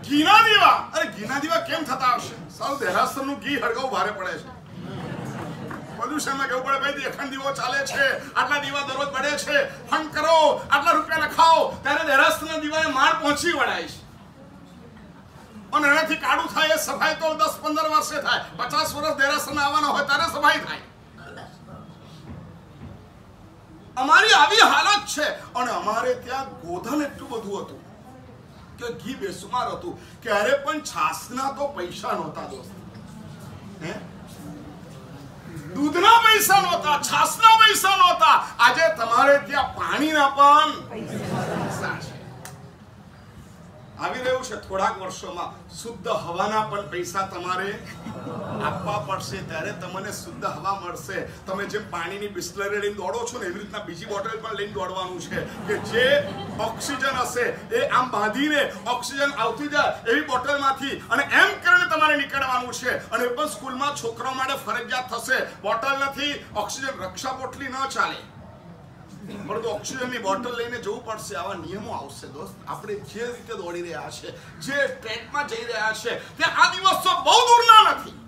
ઘીના દીવા! અરે ઘીના દીવા કેમ થતા હશે સારું દેરાસરનું ઘી હળગાવું ભારે પડે છે. પોલ્યુશનમાં કેવું પડે ભાઈ અખંડ દીવો ચાલે છે. આટલા દીવા દરરોજ પડે છે. ફંડ કરો આટલા રૂપિયા લખાવો ત્યારે દેરાસરના દીવાને માર પહોંચી વળાય છે. અને એનાથી કાળું થાય એ સફાઈ તો દસ પંદર વર્ષે થાય. પચાસ વર્ષ દેરાસર આવવાનો હોય ત્યારે સફાઈ થાય. અમારી આવી હાલત છે. અને અમારે ત્યાં ગોધન એટલું બધું હતું કે ઘી બેસુમાર હતું. ક્યારે પણ છાસના તો પૈસા નહોતા દોસ્ત. હે? દૂધના પૈસા નહોતા, છાસના પૈસા નહોતા. આજે તમારે ત્યાં પાણીના પણ પૈસા છે. આવી રહ્યું છે થોડાક વર્ષોમાં. શુદ્ધ હવાના પણ પૈસા તમારે આપવા પડશે. ત્યારે તમને શુદ્ધ હવા મળશે. તમે જે પાણીની બિસ્લરી લઈને દોડો છો ને, એવી રીતના બીજી બોટલ પણ લઈને દોડવાનું છે કે જે ઓક્સિજન હશે, એ આમ બાંધીને ઓક્સિજન આવતી જાય એવી બોટલમાંથી અને એમ કરીને તમારે નીકળવાનું છે. અને એ પણ સ્કૂલમાં છોકરાઓ માટે ફરજિયાત થશે. બોટલ નથી, ઓક્સિજન રક્ષા પોટલી ન ચાલે. પરંતુ ઓક્સિજનની બોટલ લઈને જવું પડશે, આવા નિયમો આવશે દોસ્ત. આપણે જે રીતે દોડી રહ્યા છે, જે ટ્રેકમાં જઈ રહ્યા છે, તે આ દિવસો બહુ દૂરના નથી.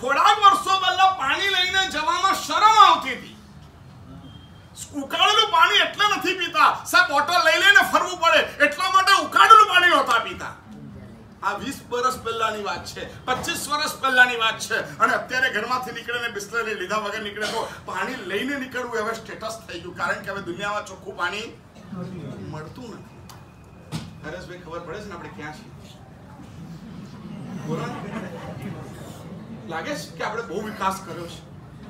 થોડાક વર્ષો પહેલા પાણી લઈને જવામાં શરમ આવતી હતી. ઉકાળેલું પાણી એટલે નથી પીતા. સાહેબ બોટલ લઈ લઈને ફરવું પડે. એટલા માટે ઉકાળેલું પાણી નહોતા પીતા. આ વીસ વર્ષ પહેલાની વાત છે, પચીસ વર્ષ પહેલાની વાત છે. અને અત્યારે ઘરમાંથી નીકળીને બિસ્લરી લીધા વગર નીકળે તો પાણી લઈને નીકળવું હવે સ્ટેટસ થઈ ગયું. કારણ કે હવે દુનિયામાં ચોખ્ખું પાણી મળતું નથી. હરેશભાઈ, ખબર પડે છે ને આપણે ક્યાં છીએ? લાગે છે કે આપણે બહુ વિકાસ કર્યો છે?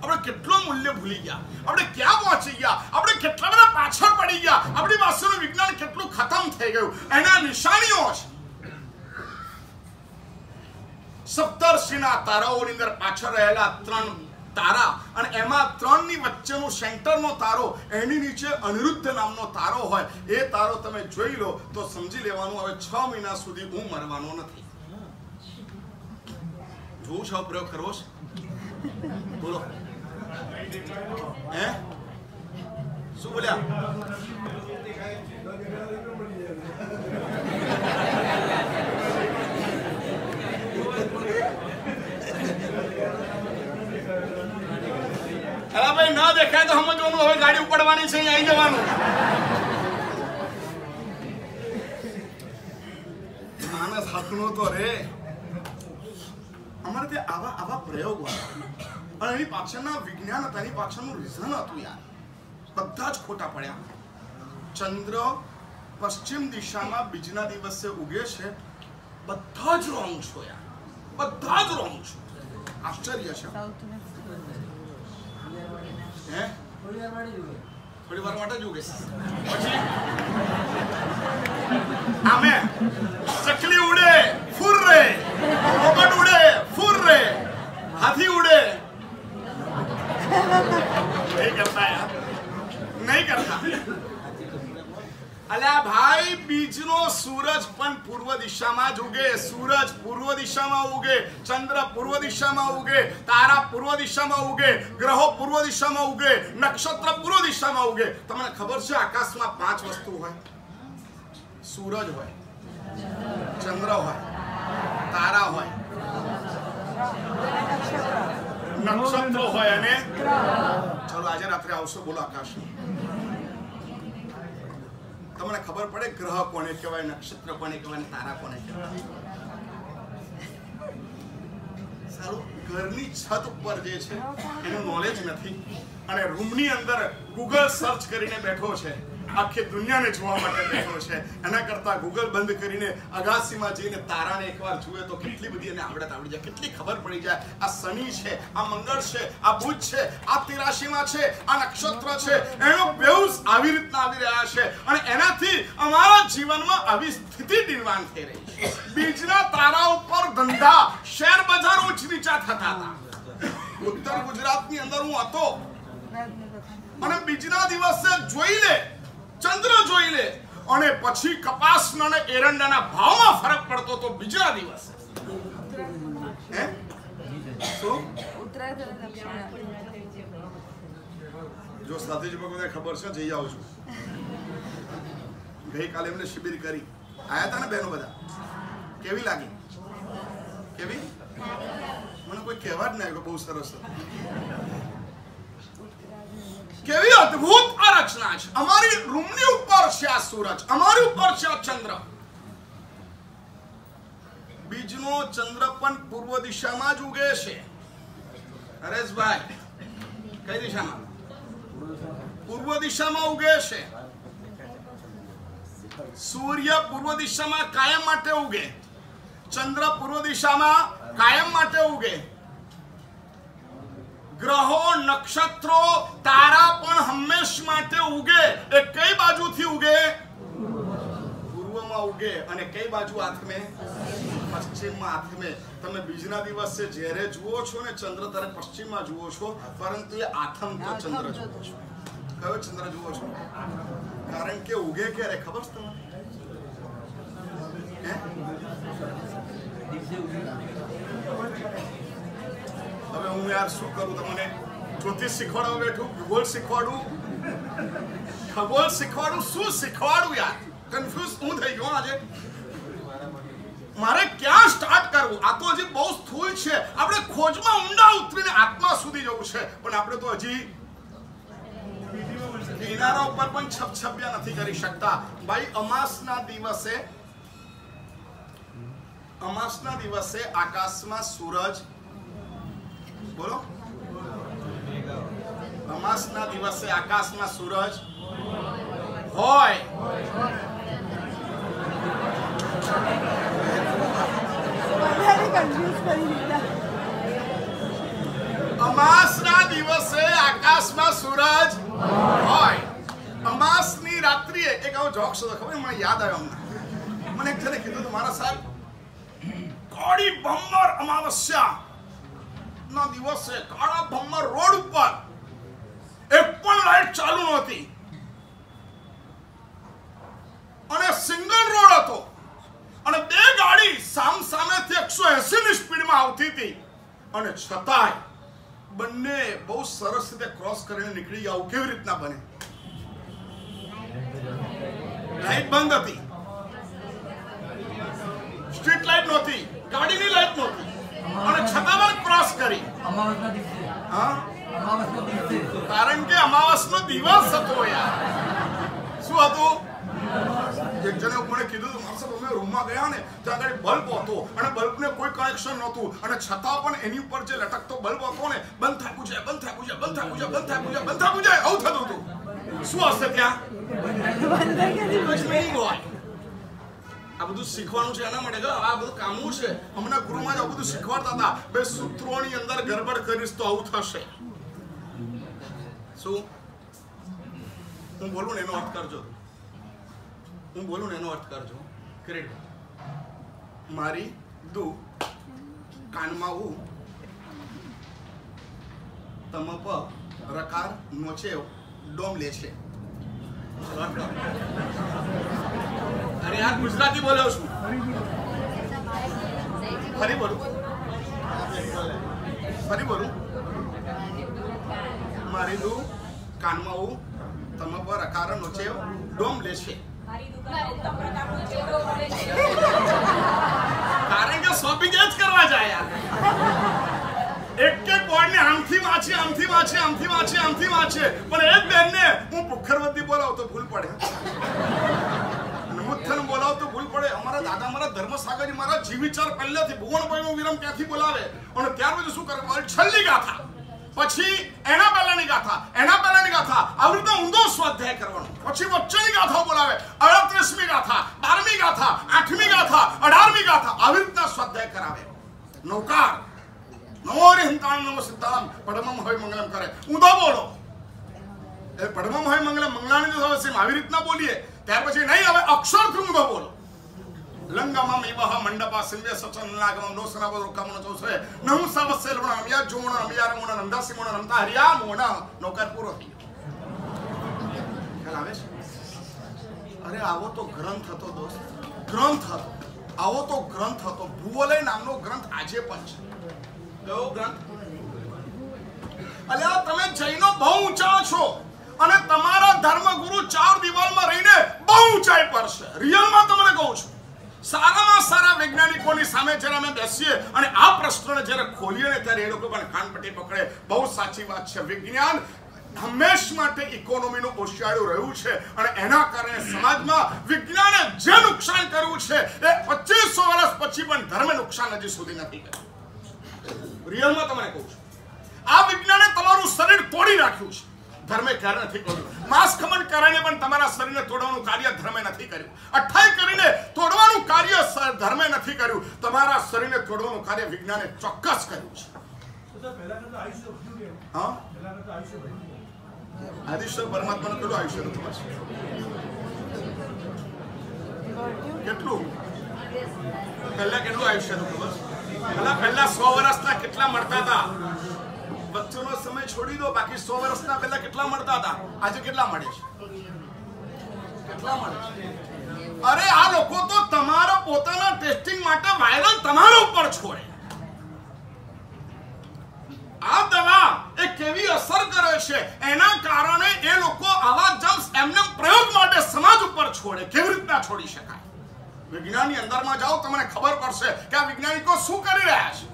આપણે કેટલો મૂલ્ય ભૂલી ગયા? આપણે ક્યાં પહોંચી ગયા? આપણે કેટલા બધા પાછળ પડી ગયા? આપણી પાસેનું વિજ્ઞાન કેટલું ખતમ થઈ ગયું? એના નિશાનીઓ છે. સપ્તર્ષિના તારાઓની અંદર પાછળ રહેલા ત્રણ તારા અને એમાં ત્રણની વચ્ચેનું સેન્ટરનો તારો, એની નીચે અનિરુદ્ધ નામનો તારો હોય, એ તારો તમે જોઈ લો તો સમજી લેવાનું, હવે છ મહિના સુધી હું મરવાનો નથી. જોઉં છો પ્રયોગ કરવો છે? બોલો. હે? શું બોલ્યા? ભાઈ કઈ દેખાય તો સમજવાનું હવે ગાડી ઉપડવાની છે અહીં આવી જવાનું. માણસ હકનો તો રે. અમારે ત્યાં આવા આવા પ્રયોગો હતા. અને એની પાછળના વિજ્ઞાન હતા એની પાછળનું રીઝન હતું યાર. બધા જ ખોટા પડ્યા. ચંદ્ર પશ્ચિમ દિશામાં બીજના દિવસે ઉગે છે. બધા જ રોંગ છો યાર. બધા જ રોંગ છો. આશ્ચર્ય છે. હે? થોડી વાર માટે જ ઉગે. પછી? આમે. ચકલી ઉડે ફુર રે. કરતા. અલ્યા ભાઈ બીજનો સૂરજ પણ પૂર્વ દિશામાં જ ઉગે. સૂરજ પૂર્વ દિશામાં ઉગે ચંદ્ર પૂર્વ દિશામાં ઉગે તારા પૂર્વ દિશામાં ઉગે ગ્રહો પૂર્વ દિશામાં ઉગે નક્ષત્ર પૂર્વ દિશામાં ઉગે. તમને ખબર છે આકાશમાં પાંચ વસ્તુ હોય? સૂરજ હોય ચંદ્ર હોય તારા હોય નક્ષત્ર હોય અને ચલો આજે રાત્રે આવશો બોલો આકાશ. તમને ખબર પડે ગ્રહ કોને કહેવાય, નક્ષત્ર કોને કહેવાય તારા કોને કહેવાય? સારું, ઘરની છત ઉપર જે છે, એનું નોલેજ નથી. અને રૂમની અંદર ગૂગલ સર્ચ કરીને બેઠો છે. આખી દુનિયાને જોવા માટે બેઠો છે. એના કરતા ગૂગલ બંધ કરીને અગાસીમાં જઈને તારાને એકવાર જુએ તો કેટલી બધી એને આવડત આવડી જાય. કેટલી ખબર પડી જાય. આ શનિ છે, આ મંગળ છે, આ બુધ છે, આ તિરાશીમાં છે, આ નક્ષત્ર છે. એનો બેઉસ આવી રીતના આવી રહ્યા છે. અને એનાથી અમારા જીવનમાં આવી સ્થિતિ નિર્માણ થઈ રહી છે. બીજના તારા ઉપર ધંધા શેર બજાર ઉચ્ચ નીચા થતા હતા. ઉત્તર ગુજરાતની અંદર હું હતો. અને બીજના દિવસે જોઈ લે ચંદ્ર જોઈ લે. અને પછી કપાસના અને એરંડાના ભાવમાં ફરક પડતો તો બીજા દિવસે. હે? જો સાધુજી ભગવાનને ખબર છે, જઈ આવું છું. ગઈકાલે એમને શિબિર કરી. આયા હતા ને બહેનો બધા? કેવી લાગી? કેવી? મને કોઈ કહેવા જ નહીં બહુ સરસ. કેવી અદ્ભુત આ રચના છે. અમારી રૂમની ઉપર છે આ સૂરજ, અમારી ઉપર છે આ ચંદ્ર. બીજનો ચંદ્ર પણ પૂર્વ દિશામાં જ ઉગે છે. હરેશભાઈ, કઈ દિશામાં? પૂર્વ દિશામાં ઉગે છે. સૂર્ય પૂર્વ દિશામાં કાયમ માટે ઉગે. ચંદ્ર પૂર્વ દિશામાં કાયમ માટે ઉગે. ગ્રહો નક્ષત્રો તારા પણ હંમેશ માટે ઉગે. એ કઈ બાજુથી ઉગે? પૂર્વમાં ઉગે. અને કઈ બાજુ આથમે? પશ્ચિમમાં આથમે. તમે બીજના દિવસે જ્યારે જુઓ છો ને ચંદ્ર ત્યારે પશ્ચિમમાં જુઓ છો. પરંતુ એ આથમતો ચંદ્ર જુઓ છો. કયો ચંદ્ર જુઓ છો? કારણ કે ઉગે ક્યારે? ખબર છે તમને? હે? હવે હું યાર શું કરું તમને? જ્યોતિષ શીખવાડવા બેઠું, ભૂગોળ શીખવાડું. ખગોળ શીખવાડું, શું શીખવાડું યાર? કન્ફ્યુઝ હું થઈ ગયો આજે. મારે ક્યાં સ્ટાર્ટ કરવું? આ તો હજી બહુ સ્થૂળ છે. આપણે ખોજમાં ઊંડા ઉતરીને આત્મા સુધી જવું છે. પણ આપણે તો હજી કિનારા ઉપર પણ છપછપિયા નથી કરી શકતા. ભાઈ, અમાસના દિવસે અમાસના દિવસે આકાશમાં સૂરજ બોલો. અમાસના દિવસે આકાશમાં સૂરજ હોય. અમાસના દિવસે આકાશમાં સૂરજ હોય. અમાસની રાત્રિએ, એક આવો જોક્સ હતો ખબર મને યાદ આવ્યો હમણાં. મને એક જણે કીધું મારા સાહેબ કોડી ભમ્મર અમાવસ્યા. ના દિવસે કાળા ભમ્મર રોડ ઉપર એક પણ લાઈટ ચાલુ નહોતી. અને સિંગલ રોડ હતો. અને બે ગાડી સામ સામેથી એકસો એસી ની સ્પીડમાં આવતી હતી. અને છતાંય બંને બહુ સરસ રીતે ક્રોસ કરીને નીકળી ગયા. કેવી રીતના બને? લાઈટ બંધ હતી. સ્ટ્રીટ લાઈટ નહોતી. ગાડીની લાઈટ નહોતી. અને છતાં પણ ક્રોસ કરી. અમાવસના દિવસે. હા? કારણ કે અમાવસનો દિવસ હતો યાર. શું હતું? એક જણે મને કીધું હતું મારા અમે રૂમમાં ગયા ને ત્યાં આગળ બલ્બ હતો અને બલ્બને કોઈ કનેક્શન નહોતું. અને છતાં પણ એની ઉપર જે લટકતો બલ્બ હતો ને બંધ થાય પૂજાય બંધ થાય પૂજાય બંધ થાય પૂજાય બંધ થાય પૂજાય બંધ થાય પૂજાય આવું થતું હતું. શું હશે ત્યાં? નહીં હોય. આ બધું શીખવાનું છે એના માટે આ બધું કામનું છે. હમણાં ગુરુમાં આ બધું શીખવાડતા હતા. બે સૂત્રોની અંદર ગરબડ કરીશ તો આવું થશે. શું? હું બોલું ને એનો અર્થ કરજો. હું બોલું ને એનો અર્થ કરજો. ક્રેડિટ મારી દુ કાનમાં હું તમ પ રકાર નોચે ડોમ લે છે અરે યાર ગુજરાતી બોલ્યો છું. ફરી બોલું? ફરી બોલું? મારી દુ કાનમાં હું તમે પર અકાર છે ડોમ લે છે. કારણ કે શોપિંગ જ કરવા જાય યાર. એક એક બોર્ડને આમથી વાંચે આમથી વાંચે આમથી વાંચે આમથી વાંચે. પણ એક બેનને હું ભુખરવતી બોલાવ તો ભૂલ પડે. નમુથન બોલાવ તો ભૂલ પડે. અમારા દાદા મારા ધર્મસાગરજી મારા જીવિચાર વિચાર પહેલેથી ભુવનભાઈનો વિરમ ત્યાંથી બોલાવે? અને ત્યાર પછી શું કરે? બોલે છેલ્લી ગાથા. પછી એના પહેલાની ગાથા એના પહેલાની ગાથા. આવી રીતે ઊંધો સ્વાધ્યાય કરવાનો. પછી વચ્ચેની ગાથાઓ બોલાવે. અડત્રીસમી ગાથા, બારમી ગાથા, આઠમી ગાથા, અઢારમી ગાથા. આવી રીતના સ્વાધ્યાય કરાવે. નૌકાર. નમોરે હિંતાણ નમો સિદ્ધામ પડમમ હોય મંગલમ કરે. ઊંધો બોલો. એ પડમમ હોય મંગલમ મંગલાની જો હવે આવી રીતના બોલીએ. ત્યાર પછી નહીં, હવે અક્ષરથી ઊંધો બોલો. લંગમમ ઇવહ મંડપા સિંવે સચન નાગમ લોસના બોલો કમન છે નમ સબ સેલવણ અમિયા જોણ અમિયા રમણ નંદાસી મોણ નમતા હરિયા મોણ નોકર પૂરો થઈ અરે, આવો તો ગ્રંથ હતો દોસ્ત. ગ્રંથ હતો. આવો તો ગ્રંથ હતો. ભૂવલય નામનો ગ્રંથ આજે પણ છે. બહુ ઊંચા છો અને તમારા ધર્મગુરુ ચાર દિવાલમાં રહીને બહુ ઊંચાઈ પર છે. તમને કહું છું. સારામાં સારા વૈજ્ઞાનિકોની અને આ પ્રશ્નને જ્યારે ખોલીએ ત્યારે એ લોકો પણ કાનપટ્ટી પકડે, બહુ સાચી વાત છે. વિજ્ઞાન હંમેશ માટે ઇકોનોમીનું ઓશિયાળું રહ્યું છે અને એના કારણે સમાજમાં વિજ્ઞાને જે નુકસાન કર્યું છે એ પચીસો વર્ષ પછી પણ ધર્મે નુકસાન હજી સુધી નથી કર્યું. રિયલમાં તમને કહું છું. આ વિજ્ઞાને તમારું શરીર તોડી નાખ્યું છે. ધર્મે ક્યારે નથી કર્યું માસ ખમન કરીને પણ તમારા શરીરને તોડવાનું કાર્ય ધર્મે નથી કર્યું. અઠાઈ કરીને તોડવાનું કાર્ય ધર્મે નથી કર્યું. તમારા શરીરને તોડવાનું કાર્ય વિજ્ઞાને ચોક્કસ કર્યું છે? આદિશ્વર પરમાત્માનું કેટલું આયુષ્ય નથી પાછું? કેટલું? પહેલા કેટલું આયુષ્ય હતું ખબર? તો તમારા ઉપર છોડે. આ દવા એ કેવી અસર કરે છે? એના કારણે એ લોકો આવા એમને પ્રયોગ માટે સમાજ ઉપર છોડે. કેવી રીતના છોડી શકાય? વિજ્ઞાનની અંદરમાં જાઓ, તમને ખબર પડશે કે આ વૈજ્ઞાનિકો શું કરી રહ્યા છે.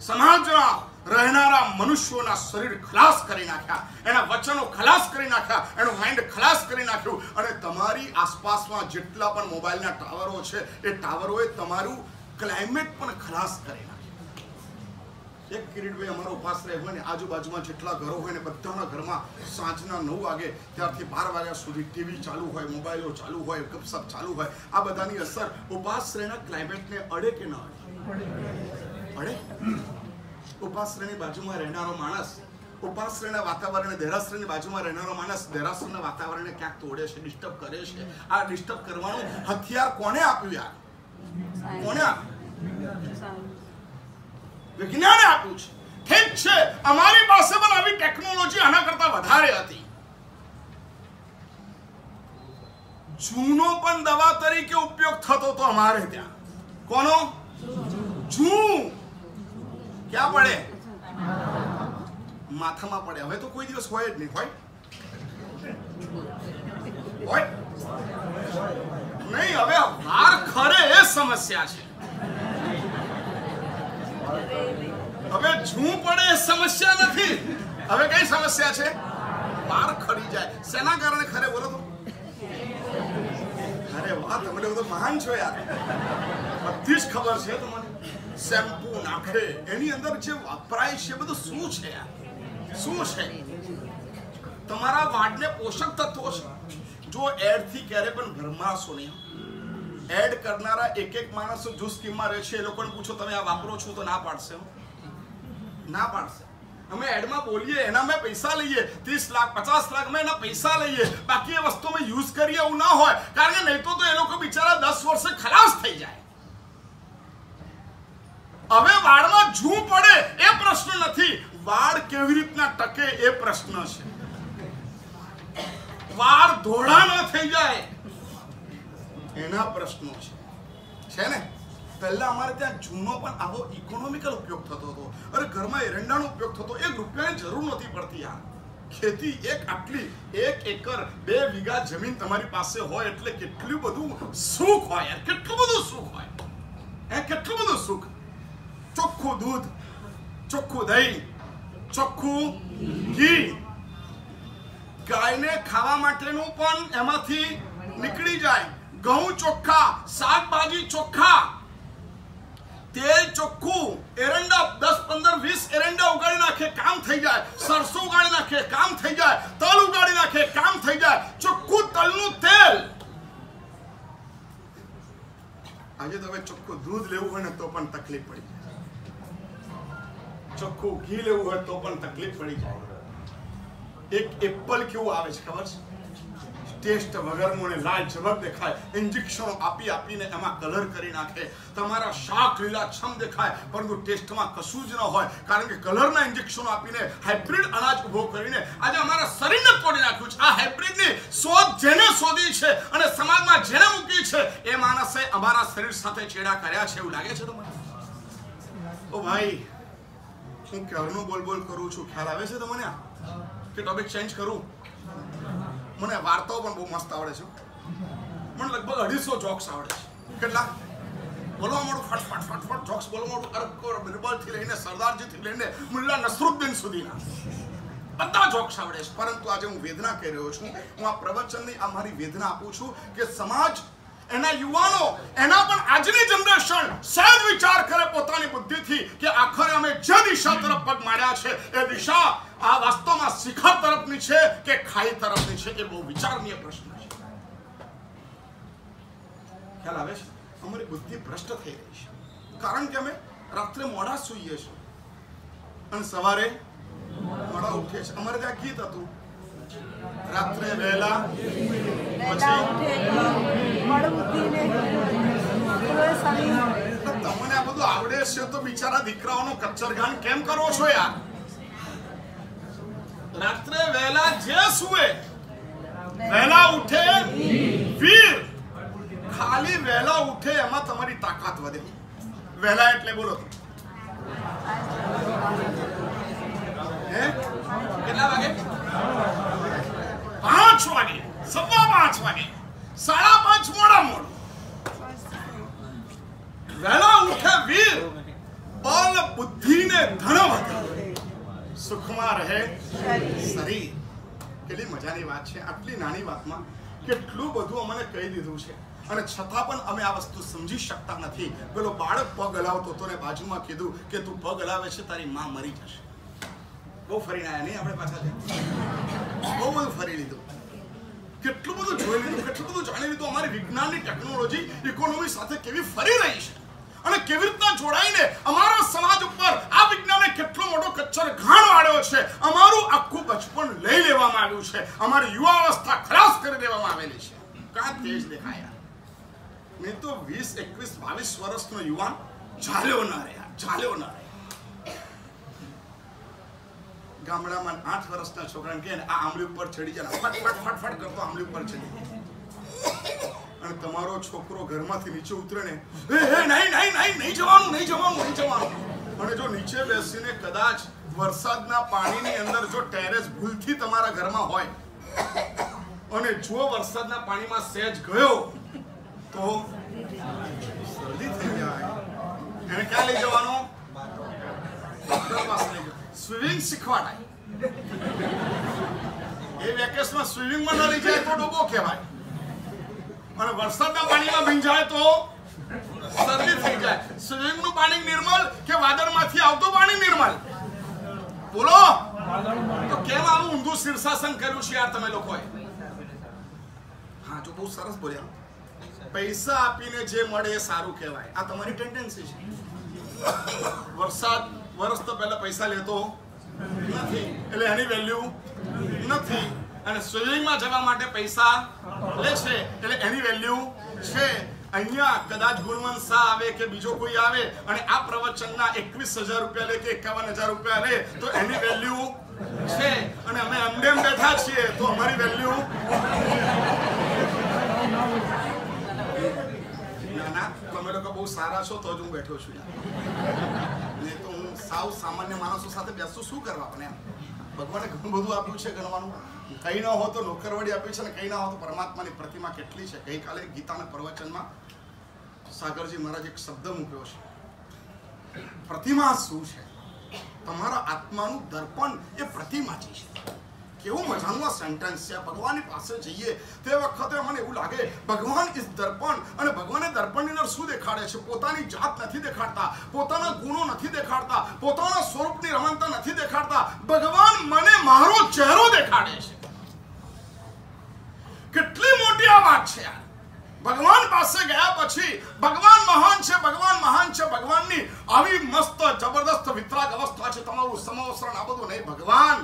સમાજના રહેનારા મનુષ્યોના શરીર ખલાસ કરી નાખ્યા, એના વચનો ખલાસ કરી નાખ્યા, એનું માઇન્ડ ખલાસ કરી નાખ્યું. અને તમારી આસપાસમાં જેટલા પણ મોબાઈલના ટાવરો છે, એ ટાવરોએ તમારું ક્લાઇમેટ પણ ખલાસ કરી નાખ્યું. એક કિરીટભાઈ અમારો ઉપાશ્રય હોય ને, આજુબાજુમાં જેટલા ઘરો હોય ને, બધાના ઘરમાં સાંજના નવ વાગે ત્યારથી બાર વાગ્યા સુધી ટીવી ચાલુ હોય, મોબાઈલો ચાલુ હોય, ગપસપ ચાલુ હોય. આ બધાની અસર ઉપાશ્રયના ક્લાઇમેટને અડે કે ન અડે? અડે? ઉપાશ્રયની બાજુમાં રહેનારો માણસ, ઉપાશ્રયના વાતાવરણને, દેરાશ્રયની બાજુમાં રહેનારો માણસ દેરાશ્રયના વાતાવરણને ક્યાંક તોડે છે ડિસ્ટર્બ કરે છે? આ ડિસ્ટર્બ કરવાનું હથિયાર કોને આપ્યું યાર? કોને આપ્યું? વિજ્ઞાને આપ્યું છે. ઠીક છે, અમારી પાસે પણ આવી ટેકનોલોજી આના કરતા વધારે હતી. જૂનો પણ દવા તરીકે ઉપયોગ થતો તો અમારે ત્યાં. કોનો? જૂ. ક્યાં પડે? માથામાં પડે. હવે તો કોઈ દિવસ હોય જ નહીં, હોય? હોય? નહીં, હવે વાર ખરે એ સમસ્યા છે. હવે જૂ પડે સમસ્યા નથી. હવે કઈ સમસ્યા છે? માર ખડી જાય. શેના કારણે ખરે? બોલો તો. અરે વાહ, તમે લોકો મહાન છો યાર. બધી જ ખબર છે તમને. શેમ્પુ નાખે. એની અંદર જે વપરાય છે બધું શું છે યાર? શું છે? તમારા વાળને પોષક તત્વો છે. જો એડથી ક્યારે પણ ભરમાશો નહીં. એડ કરનારા એક એક માણસો જો સ્કીમમાં રહે છે, એ લોકોને પૂછો તમે આ વાપરો છો તો ના પાડશે ના પાડશે. અમે એડમાં બોલીએ, એના મેં પૈસા લઈએ, ત્રીસ લાખ, પચાસ લાખ મેં એના પૈસા લઈએ. બાકી એ વસ્તુ અમે યુઝ કરીએ એવું ના હોય, કારણ કે નહીં તો એ લોકો બિચારા દસ વર્ષે ખલાસ થઈ જાય. હવે વાળમાં જૂ પડે એ પ્રશ્ન નથી. વાળ કેવી રીતના ટકે એ પ્રશ્ન છે. વાળ ધોળા ન થઈ જાય. એના પ્રશ્નો છે. છે ને? પહેલાં અમારે ત્યાં જૂનો પણ આવો ઇકોનોમિકલ ઉપયોગ થતો હતો. અરે ઘરમાં એરંડાનો ઉપયોગ થતો, એક રૂપિયાની જરૂર નથી પડતી યાર ખેતી એક આટલી, એક એકર, બે વીઘા જમીન તમારી પાસે હોય એટલે કેટલું બધું સુખ હોય. યાર, કેટલું બધું સુખ હોય. એ કેટલું બધું સુખ? ચોખ્ખું દૂધ, ચોખ્ખું દહીં, ચોખ્ખું ઘી. ગાયને ખાવા માટેનું પણ એમાંથી નીકળી જાય. ઘઉં ચોખ્ખા શાકભાજી ચોખ્ખા તેલ ચોખ્ખું, એરંડા દસ, પંદર, વીસ એરંડા ઉગાડી નાખે, કામ થઈ જાય. સરસો ઉગાડી નાખે, કામ થઈ જાય. તલ ઉગાડી નાખે, કામ થઈ જાય. ચોખ્ખું તલનું તેલ. આજે તમે ચોખ્ખું દૂધ લેવું હોય ને તો પણ તકલીફ પડી જાય. ચોખ્ખું ઘી લેવું હોય તો પણ તકલીફ પડી જાય. એક એપલ કેવું આવે છે ખબર છે? ટેસ્ટ વગરનું અને લાલ ઝબક દેખાય. ઇન્જેક્શનો આપી આપીને એમાં કલર કરી નાખે. તમારા શાક લીલાછમ દેખાય, પરંતુ ટેસ્ટમાં કશું જ ન હોય. કારણ કે કલરના ઇન્જેક્શનો આપીને હાઇબ્રિડ અનાજ ઊભો કરીને આજે અમારા શરીરને તોડી નાખ્યું છે. આ હાઇબ્રિડની શોધ જેને શોધી છે અને સમાજમાં જેને મૂકી છે, એ માણસે અમારા શરીર સાથે ચેડા કર્યા છે એવું લાગે છે તમને? ઓ ભાઈ, હું ક્યારનું બોલ બોલ કરું છું. ખ્યાલ આવે છે તમને? કે ટોપિક ચેન્જ કરું? મને વાર્તાઓ પણ બહુ મસ્ત આવડે છે. મને લગભગ અઢીસો જોક્સ આવડે છે. કેટલા? બોલવા મોડું ફટફટ ફટ ફટ ફટ જોક્સ બોલવા મોડું અરબ બિરબલથી લઈને સરદારજીથી લઈને મુલ્લા નસરુદ્દીન સુધીના. બધા જોક્સ આવડે છે. પરંતુ આજે હું વેદના કહી રહ્યો છું. હું આ પ્રવચનની આ મારી વેદના આપું છું કે સમાજ, એના યુવાનો, એના પણ આજની જનરેશન સહેજ વિચાર કરે પોતાની બુદ્ધિથી કે આખરે અમે જે દિશા તરફ પગ માર્યા છે, એ દિશા આ વાસ્તવમાં શિખર તરફની છે કે ખાઈ તરફની છે એ બહુ વિચારનીય પ્રશ્ન છે. ખ્યાલ આવે છે? અમારી બુદ્ધિ ભ્રષ્ટ થઈ રહી છે. કારણ કે અમે રાત્રે મોડા સૂઈએ છીએ. અને સવારે મોડા ઉઠીએ છીએ અમારે ત્યાં ગીત હતું. રાત્રે વહેલા તમને આ બધું આવડે છે તો બિચારા દીકરાઓનું કચ્છરગાન કેમ કરો છો યાર? રાત્રે વહેલા જે સુવે વહેલા ઉઠે વીર. ખાલી વહેલા ઉઠે એમાં તમારી તાકાત વધે. વહેલા એટલે બોલો. કેટલા વાગે? પાંચ વાગે, સવા પાંચ વાગે, સાડા પાંચ મોડા મોડું. વહેલા ઉઠે વીર. બળ બુદ્ધિ ને ધન વધે સુખમાં રહે. શરીર. કેટલી મજાની વાત છે. આટલી નાની વાતમાં કેટલું બધું અમને કહી દીધું છે. અને છતાં પણ અમે આ વસ્તુ સમજી શકતા નથી. પેલો બાળક પગ હલાવતો હતો ને બાજુમાં કીધું કે તું પગ હલાવે છે તારી માં મરી જશે. બહુ ફરીને આવ્યા નહીં આપણે પાછા બહુ બધું ફરી લીધું. કેટલું બધું જોઈ લીધું કેટલું બધું જાણી લીધું. અમારી વિજ્ઞાનની ટેકનોલોજી ઇકોનોમી સાથે કેવી ફરી રહી છે? અને કેવી રીતના જોડાઈને અમારા સમાજ ઉપર આ વિજ્ઞાને કેટલો મોટો કચ્છર ઘાણ વાળ્યો છે, અમારું આખું બચપન લઈ લેવામાં આવ્યું છે, અમારી યુવા અવસ્થા ખલાસ કરી દેવામાં આવેલી છે. કાં તેજ દેખાયા? નહીં તો વીસ, એકવીસ, બાવીસ વર્ષનો યુવાન ઝાલ્યો ન રહ્યા, ઝાલ્યો ન રહ્યા. ગામડામાં આઠ વર્ષના છોકરાને કહે આ આંબલી ઉપર ચડી જાય ફટ ફટ ફટ ફટ કરતો આંબલી ઉપર ચડી. અને તમારો છોકરો ઘરમાંથી નીચે ઉતરે ને એ હે, નહીં નહીં નહીં નહીં જવાનું નહીં જવાનું નહીં જવાનું. અને જો નીચે બેસીને કદાચ વરસાદના પાણીની અંદર જો ટેરેસ ભૂલથી તમારા ઘરમાં હોય, અને જો વરસાદના પાણીમાં સહેજ ગયો, તો શરદી થઈ જાય. એને ક્યાં લઈ જવાનો. સ્વિમિંગ શીખવાડાય. એ વેકેશનમાં સ્વિમિંગમાં ન લઈ જાય તો ડૂબો કહેવાય. અને વરસાદના પાણીમાં ભીંજાય તો શરદી થઈ જાય. સ્વિમિંગનું પાણી નિર્મલ કે વાદળમાંથી આવતું પાણી નિર્મલ? બોલો. તો કેમ આવું ઊંધું શીર્ષાસન કર્યું છે યાર તમે લોકોએ? હા, જો બહુ સરસ બોલ્યા. પૈસા આપીને જે મળે એ સારું કહેવાય. આ તમારી ટેન્ડન્સી છે. વરસાદ વરસ તો પહેલા પૈસા લેતો નથી. એટલે એની વેલ્યુ નથી. અને સ્વિમિંગમાં જવા માટે પૈસા લે છે. એટલે એની વેલ્યુ છે. અહીંયા કદાચ ગુણવંત શાહ આવે કે બીજો કોઈ આવે અને આ પ્રવચનના એકવીસ હજાર રૂપિયા લે કે એકાવન હજાર રૂપિયા લે, તો એની વેલ્યુ છે. અને અમે અંડેમ બેઠા છીએ, તો અમારી વેલ્યુ ના ના, તમે લોકો બહુ સારા છો, તો જ હું બેઠો છું નહીં તો હું સાવ સામાન્ય માણસો સાથે બેસું, શું કરવા પણ એમ? ભગવાને ઘણું બધું આપ્યું છે, ગણવાનું. કઈ ન હો તો નોકરવાડી આપી છે અને કઈ ના હો તો પરમાત્માની પ્રતિમા કેટલી છે? ગઈકાલે ગીતાના પ્રવચનમાં સાગરજી મહારાજ એક શબ્દ મૂક્યો છે. પ્રતિમા શું છે? તમારા આત્માનું દર્પણ એ પ્રતિમા છે. કેવું મજાનું આ સેન્ટેન્સ છે. ભગવાનની પાસે જઈએ તે વખતે મને એવું લાગે, ભગવાન ઇસ દર્પણ અને ભગવાને દર્પણની અંદર શું દેખાડે છે? પોતાની જાત નથી દેખાડતા, પોતાના ગુણો નથી દેખાડતા, પોતાના સ્વરૂપની રમણતા નથી દેખાડતા. ભગવાન મને મારો ચહેરો દેખાડે છે કેટલી આ છે યાર ભગવાન પાસે ગયા પછી ભગવાન મહાન છે, ભગવાન મહાન છે, ભગવાનની આવી મસ્ત જબરદસ્ત વિતરાગ અવસ્થા છે, તમારું સમવસરણ, આ બધું નહીં. ભગવાન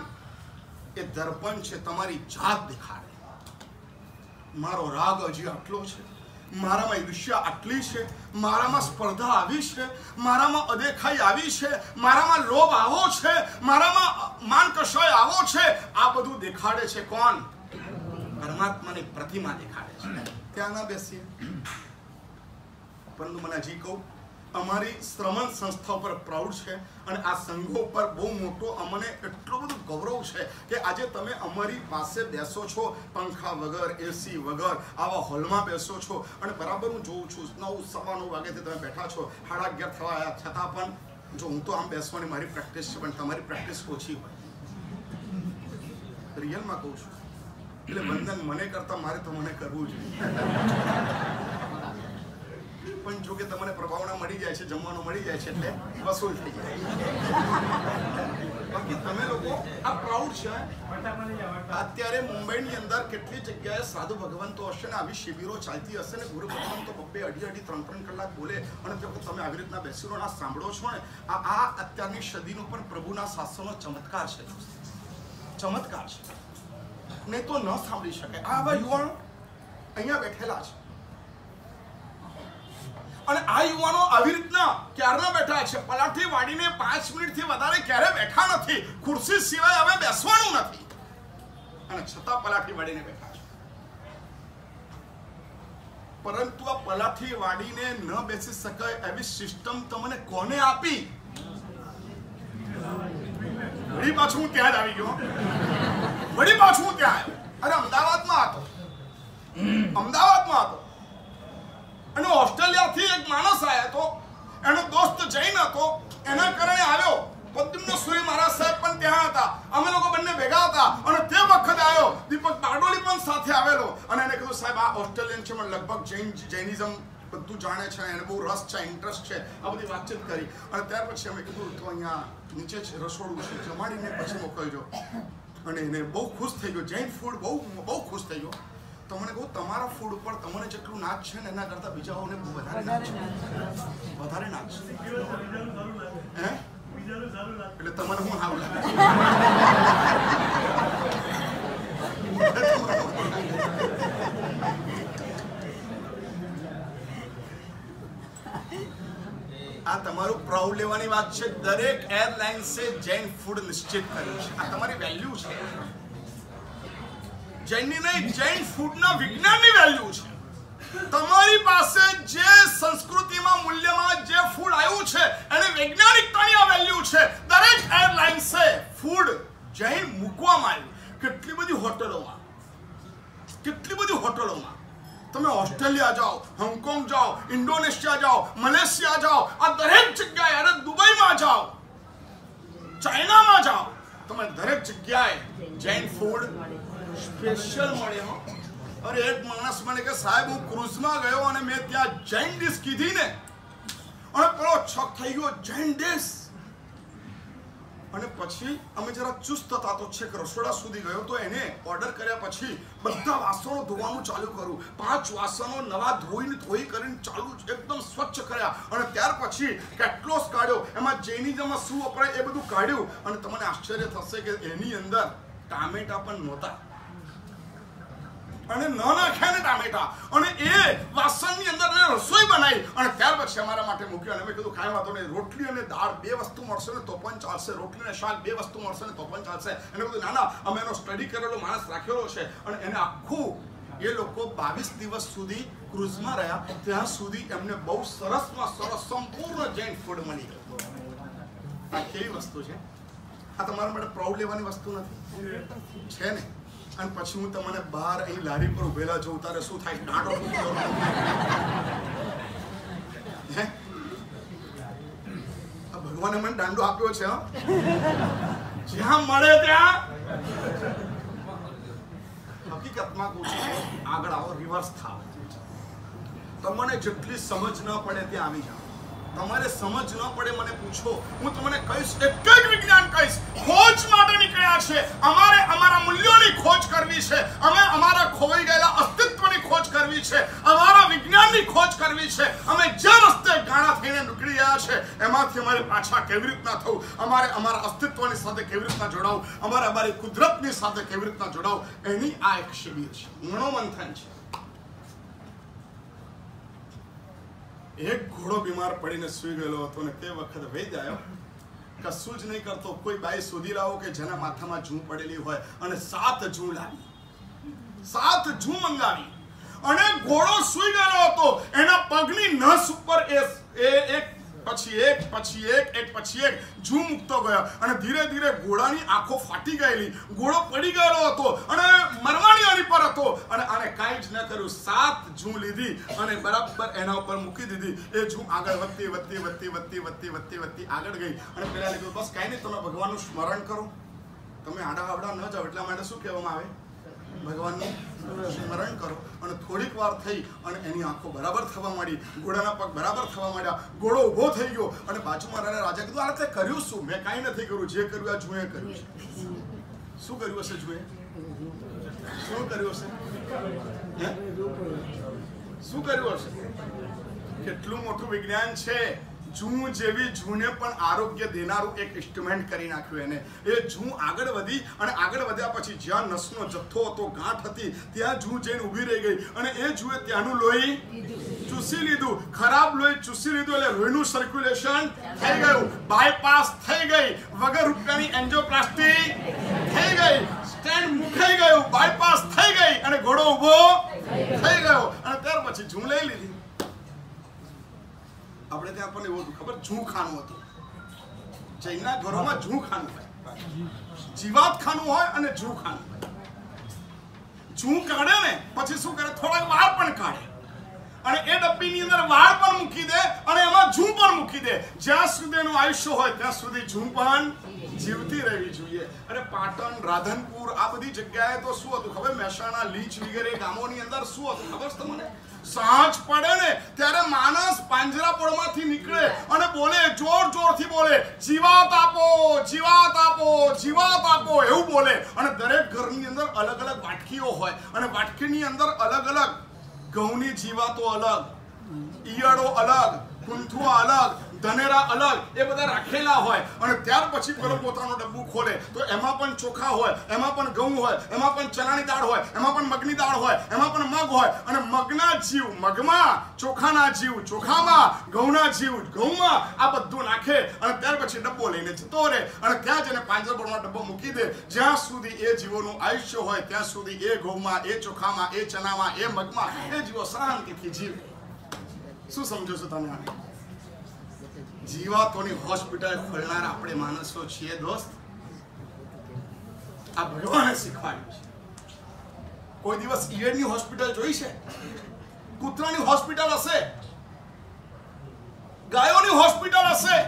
એ દર્પણ છે, તમારી જાત દેખાડે. મારો રાગ હજી આટલો છે, મારામાં ઈર્ષ્યા આટલી છે, મારામાં સ્પર્ધા આવી છે, મારામાં અદેખાઈ આવી છે, મારામાં લોભ આવો છે, મારામાં માન કશાય આવો છે, આ બધું દેખાડે છે કોણ? પરમાત્માની પ્રતિમા દેખાડે. ત્યાં ના બેસીએ. પરંતુ મને હજી કહું, અમારી શ્રમણ સંસ્થા ઉપર પ્રાઉડ છે અને આ સંઘો ઉપર બહુ મોટો અમને એટલું બધું ગૌરવ છે કે આજે તમે અમારી પાસે બેસો છો, પંખા વગર એસી વગર, આવા હોલમાં બેસો છો અને બરાબર હું જોઉં છું. નવ, સવા નવ વાગ્યાથી તમે બેઠા છો. સાડા અગિયાર થવા આવ્યા છતાં પણ જો હું તો આમ બેસવાની મારી પ્રેક્ટિસ છે, પણ તમારી પ્રેક્ટિસ ઓછી હોય. રિયલમાં કહું છું. એટલે વંદન મને કરતા મારે તો મને કરવું જોઈએ પણ જો કે તમને પ્રભાવના મળી જાય છે, જમવાનું મળી જાય છે, એટલે વસૂલ થઈ જાય. બાકી તમે લોકો આ પ્રાઉડ છે અત્યારે મુંબઈની અંદર કેટલી જગ્યાએ સાધુ ભગવંતો હશે ને આવી શિબિરો ચાલતી હશે ને ગુરુ ભગવંતો બબ્બે અઢી અઢી ત્રણ ત્રણ કલાક બોલે અને તે તમે આવી રીતના બેસીનો આ સાંભળો છો ને આ અત્યારની સદીનો પણ પ્રભુના શાસનનો ચમત્કાર છે. ચમત્કાર છે. નહીં તો ન સાંભળી શકે. આવા યુવાનો અહીંયા બેઠેલા છે. અને આ યુવાનો આવી રીતના ક્યારના બેઠા છે? પલાઠી વાળીને પાંચ મિનિટથી વધારે ક્યારે બેઠા નથી? ખુરશી સિવાય હવે બેસવાનું નથી. અને છતાં પલાઠી વાળીને બેઠા છે. પરંતુ આ પલાઠી વાળીને ન બેસી શકાય એવી સિસ્ટમ તમને કોને આપી? પાછું હું ત્યાં જ આવી ગયો. વળી પાછું હું ત્યાં આવ્યો. અરે અમદાવાદમાં હતો. અમદાવાદમાં હતો. અને ઓસ્ટ્રેલિયાથી એક માણસ આવ્યો હતો. એનો દોસ્ત જૈન હતો. એના કારણે આવ્યો. પદ્મનો સૂર્ય મહારાજ સાહેબ પણ ત્યાં હતા. અમે લોકો બંને ભેગા હતા અને તે વખત આવ્યો. દીપક બારડોલી પણ સાથે આવેલો. અને એને કીધું સાહેબ આ ઓસ્ટ્રેલિયન છે પણ લગભગ જૈન જૈનિઝમ બધું જાણે છે એને બહુ રસ છે ઇન્ટરેસ્ટ છે. આ બધી વાતચીત કરી. અને ત્યાર પછી અમે કીધું તો અહીંયા નીચે જ રસોડું છે. જમાડીને પછી મોકલજો. અને એને બહુ ખુશ થઈ ગયો. જૈન ફૂડ બહુ બહુ ખુશ થઈ ગયો. તો મને કહું તમારા ફૂડ ઉપર તમને જેટલું નાચ છે ને એના કરતાં બીજાઓને બહુ વધારે નાચ છે. વધારે નાચ છે. હે? એટલે તમને હું હાવ લાગે <laughs> <laughs> આ તમારું પ્રાઉડ લેવાની વાત છે. દરેક એરલાઇન્સે જૈન ફૂડ નિશ્ચિત કર્યું છે. આ તમારી વેલ્યુ છે. જૈનની નહીં, જૈન ફૂડના વિજ્ઞાનની વેલ્યુ છે. તમારી પાસે જે સંસ્કૃતિમાં મૂલ્યમાં જે ફૂડ આવ્યું છે, એને વૈજ્ઞાનિકતાની આ વેલ્યુ છે. દરેક એરલાઇન્સે ફૂડ જૈન મૂકવામાં આવ્યું કેટલી બધી હોટલોમાં, કેટલી બધી હોટલોમાં તમે ઓસ્ટ્રેલિયા જાઓ, હોંગકોંગ જાઓ, ઇન્ડોનેશિયા જાઓ, મલેશિયા જાઓ, આ દરેક જગ્યાએ અરે દુબઈમાં જાઓ. ચાઇનામાં જાઓ. તમે દરેક જગ્યાએ જૈન ફૂડ સ્પેશિયલ મળે, હો. અરે, એક માણસ મને કે સાહેબ, હું ક્રુઝમાં ગયો અને મેં ત્યાં જૈન ડીશ કીધી ને. અને પેલો છક થઈ ગયો જૈન ડીશ અને પછી અમે જરા ચુસ્ત હતા તો છેક રસોડા સુધી ગયો તો એને ઓર્ડર કર્યા પછી બધા વાસણો ધોવાનું ચાલુ કરું પાંચ વાસણો નવા ધોઈને ધોઈ કરીને ચાલુ એકદમ સ્વચ્છ કર્યા. અને ત્યાર પછી કેટલોસ કાઢ્યો. એમાં જૈનિઝમમાં શું વપરાય એ બધું કાઢ્યું. અને તમને આશ્ચર્ય થશે કે એની અંદર ટામેટા પણ નહોતા. અને ન નાખ્યા ટામેટા અને એ વાસણની અંદર રસોઈ બનાવી અને ત્યાર પછી અમારા માટે મૂક્યો. અને મેં કીધું, કાંઈ વાંધો નહીં, રોટલી અને દાળ બે વસ્તુ મળશે ને તો પણ ચાલશે. રોટલી અને શાક બે વસ્તુ મળશે ને તો પણ ચાલશે. એને કીધું, ના અમે એનો સ્ટડી કરેલો, માણસ રાખેલો છે. અને એને આખું એ લોકો બાવીસ દિવસ સુધી ક્રુઝમાં રહ્યા. ત્યાં સુધી એમને બહુ સરસમાં સરસ સંપૂર્ણ જૈન ફૂડ મળી ગયું. આ કેવી વસ્તુ છે? આ તમારા માટે પ્રાઉડ લેવાની વસ્તુ નથી? છે ને? અને પછી હું તમને બહાર અહીં લારી પર ઉભેલા જોઉં, તારે શું થાય? આ ભગવાને મને દાંડો આપ્યો છે જ્યાં મળે ત્યાં. હકીકતમાં કહું છું, આગળ આવો રિવર્સ થાવ તમને જેટલી સમજ ન પડે ત્યાં આવી જાઓ. તમારે સમજ ન પડે મને પૂછો. હું તમને કહીશ, એક જ વિજ્ઞાન કહીશ. ખોજ માટે નીકળ્યા છે? અમારે અમારા મૂલ્યોની ખોજ કરવી છે. અમે અમારા ખોવાઈ ગયેલા અસ્તિત્વની ખોજ કરવી છે. અમારા વિજ્ઞાનની ખોજ કરવી છે. અમે જે રસ્તે ગાણા થઈને નીકળી ગયા છે, એમાંથી અમારે પાછા કેવી રીતના થવું? અમારે અમારા અસ્તિત્વની સાથે કેવી રીતના જોડાવું? અમારે અમારી કુદરતની સાથે કેવી રીતના જોડાવું? એની આ એક શિબિર છે. મનોમંથન છે. એક ઘોડો બીમાર પડીને સૂઈ ગયેલો હતો ને તે વખત વેદ આવ્યો. કશું જ નહીં કરતો, કોઈ બાઈ શોધી લાવો કે જેના માથામાં જૂ પડેલી હોય અને સાત જૂ લાવી. સાત જૂ મંગાવી. અને ઘોડો સૂઈ ગયેલો હતો. એના પગની નસ ઉપર એ એક પછી એક પછી એક એક, પછી એક. જૂ મૂકતો ગયો. અને ધીરે ધીરે ઘોડાની આંખો ફાટી ગયેલી. ઘોડો પડી ગયેલો હતો અને મરવાની આની પર હતો. અને આને કાંઈ જ ન કર્યું. સાત જૂ લીધી અને બરાબર એના ઉપર મૂકી દીધી. એ જૂ આગળ વધતી વધતી વધતી વધતી વધતી વધતી વધતી આગળ ગઈ. અને પેલા લીધું. બસ કાંઈ નહીં, તમે ભગવાનનું સ્મરણ કરો. તમે આડા આવડા ન જાઓ. એટલા માટે શું કહેવામાં આવે? ભગવાનનું સ્મરણ કરો અને થોડીક વાર થઈ અને એની આંખો બરાબર થવા માંડી, ઘોડાના પગ બરાબર થવા માંડ્યા, ઘોડો ઊભો થઈ ગયો અને બાજુમાં રહેલા રાજા કીધું, આ તે કર્યું શું? મેં કાંઈ નથી કર્યું. જે કર્યું આ જુએ કર્યું છે. શું કર્યું હશે જુએ? શું કર્યું હશે? શું કર્યું હશે? કેટલું મોટું વિજ્ઞાન છે. જૂ જેવી જૂને પણ આરોગ્ય દેનારું એક ઇન્સ્ટ્રુમેન્ટ કરી નાખ્યું એને. એ જૂ આગળ વધી અને આગળ વધ્યા પછી જ્યાં નસનો જથ્થો હતો, ગાંઠ હતી, ત્યાં જૂ જઈને ઊભી રહી ગઈ. અને એ જુએ ત્યાંનું લોહી ચૂસી લીધું. ખરાબ લોહી ચૂસી લીધું એટલે લોહીનું સર્ક્યુલેશન થઈ ગયું. બાયપાસ થઈ ગઈ. વગર રૂપિયાની એન્જિયોપ્લાસ્ટી થઈ ગઈ. સ્ટેન્ડ મુકાઈ ગયું. બાયપાસ થઈ ગઈ. અને ઘોડો ઊભો થઈ ગયો. અને ત્યાર પછી જૂ લઈ લીધી. આપણે ત્યાં આપણને એવું ખબર? જૂ ખાનું હતું. જૈનના ઘરોમાં જૂ ખાનું હોય. જીવાત ખાનું હોય અને જૂ ખાનું હોય. જૂ કાઢે ને, પછી શું કરે? થોડાક વાળ પણ કાઢે. અને એ ડબ્બીની અંદર વાળ પણ મૂકી દે અને એમાં જૂ પણ મૂકી દે. જ્યાં સુધી એનું આયુષ્ય હોય, ત્યાં સુધી જૂ પણ જીવતી રહેવી જોઈએ. અને પાટણ, રાધનપુર, આ બધી જગ્યાએ તો શું હતું ખબર? મહેસાણા, લીચ વગેરે ગામોની અંદર શું હતું ખબર છે તમને? સાંજ પડે ને ત્યારે માણસ પાંજરાપોળમાંથી નીકળે અને બોલે, જોર, જોરથી બોલે, જીવાત આપો જીવાત આપો જીવાત આપો, એવું બોલે. અને દરેક ઘરની અંદર અલગ અલગ વાટકીઓ હોય અને વાટકીની અંદર અલગ અલગ ઘઉંની જીવાતો અલગ, ઈયળો અલગ, કુંથુઆ અલગ ધનેરા અલગ, એ બધા રાખેલા હોય. અને ત્યાર પછી પેલો પોતાનો ડબ્બુ ખોલે. તો એમાં પણ ચોખા હોય, એમાં પણ ઘઉં હોય, એમાં પણ ચણાની દાળ હોય, એમાં પણ મગની દાળ હોય, એમાં પણ મગ હોય. અને મગના જીવ, મગમાં ચોખાના જીવ, ચોખામાં ઘઉંના જીવ, ઘઉંમાં આ બધું નાખે. અને ત્યાર પછી ડબ્બો લઈને જતો રહે. અને ત્યાં જઈને પાંજરાપોળમાં ડબ્બો મૂકી દે. જ્યાં સુધી એ જીવોનું આયુષ્ય હોય, ત્યાં સુધી એ ઘઉંમાં, એ ચોખામાં, એ ચણામાં, એ મગમાં, એ જીવો શાંતિથી જીવે. શું સમજો છો તમે આને? જીવાતોની હોસ્પિટલ ખોલનાર આપણે માણસો છીએ દોસ્ત. આ ભગવાને શીખવાડ્યું છે. કોઈ દિવસ ઈયળની હોસ્પિટલ જોઈ છે? કૂતરાની હોસ્પિટલ હશે? ગાયોની હોસ્પિટલ હશે?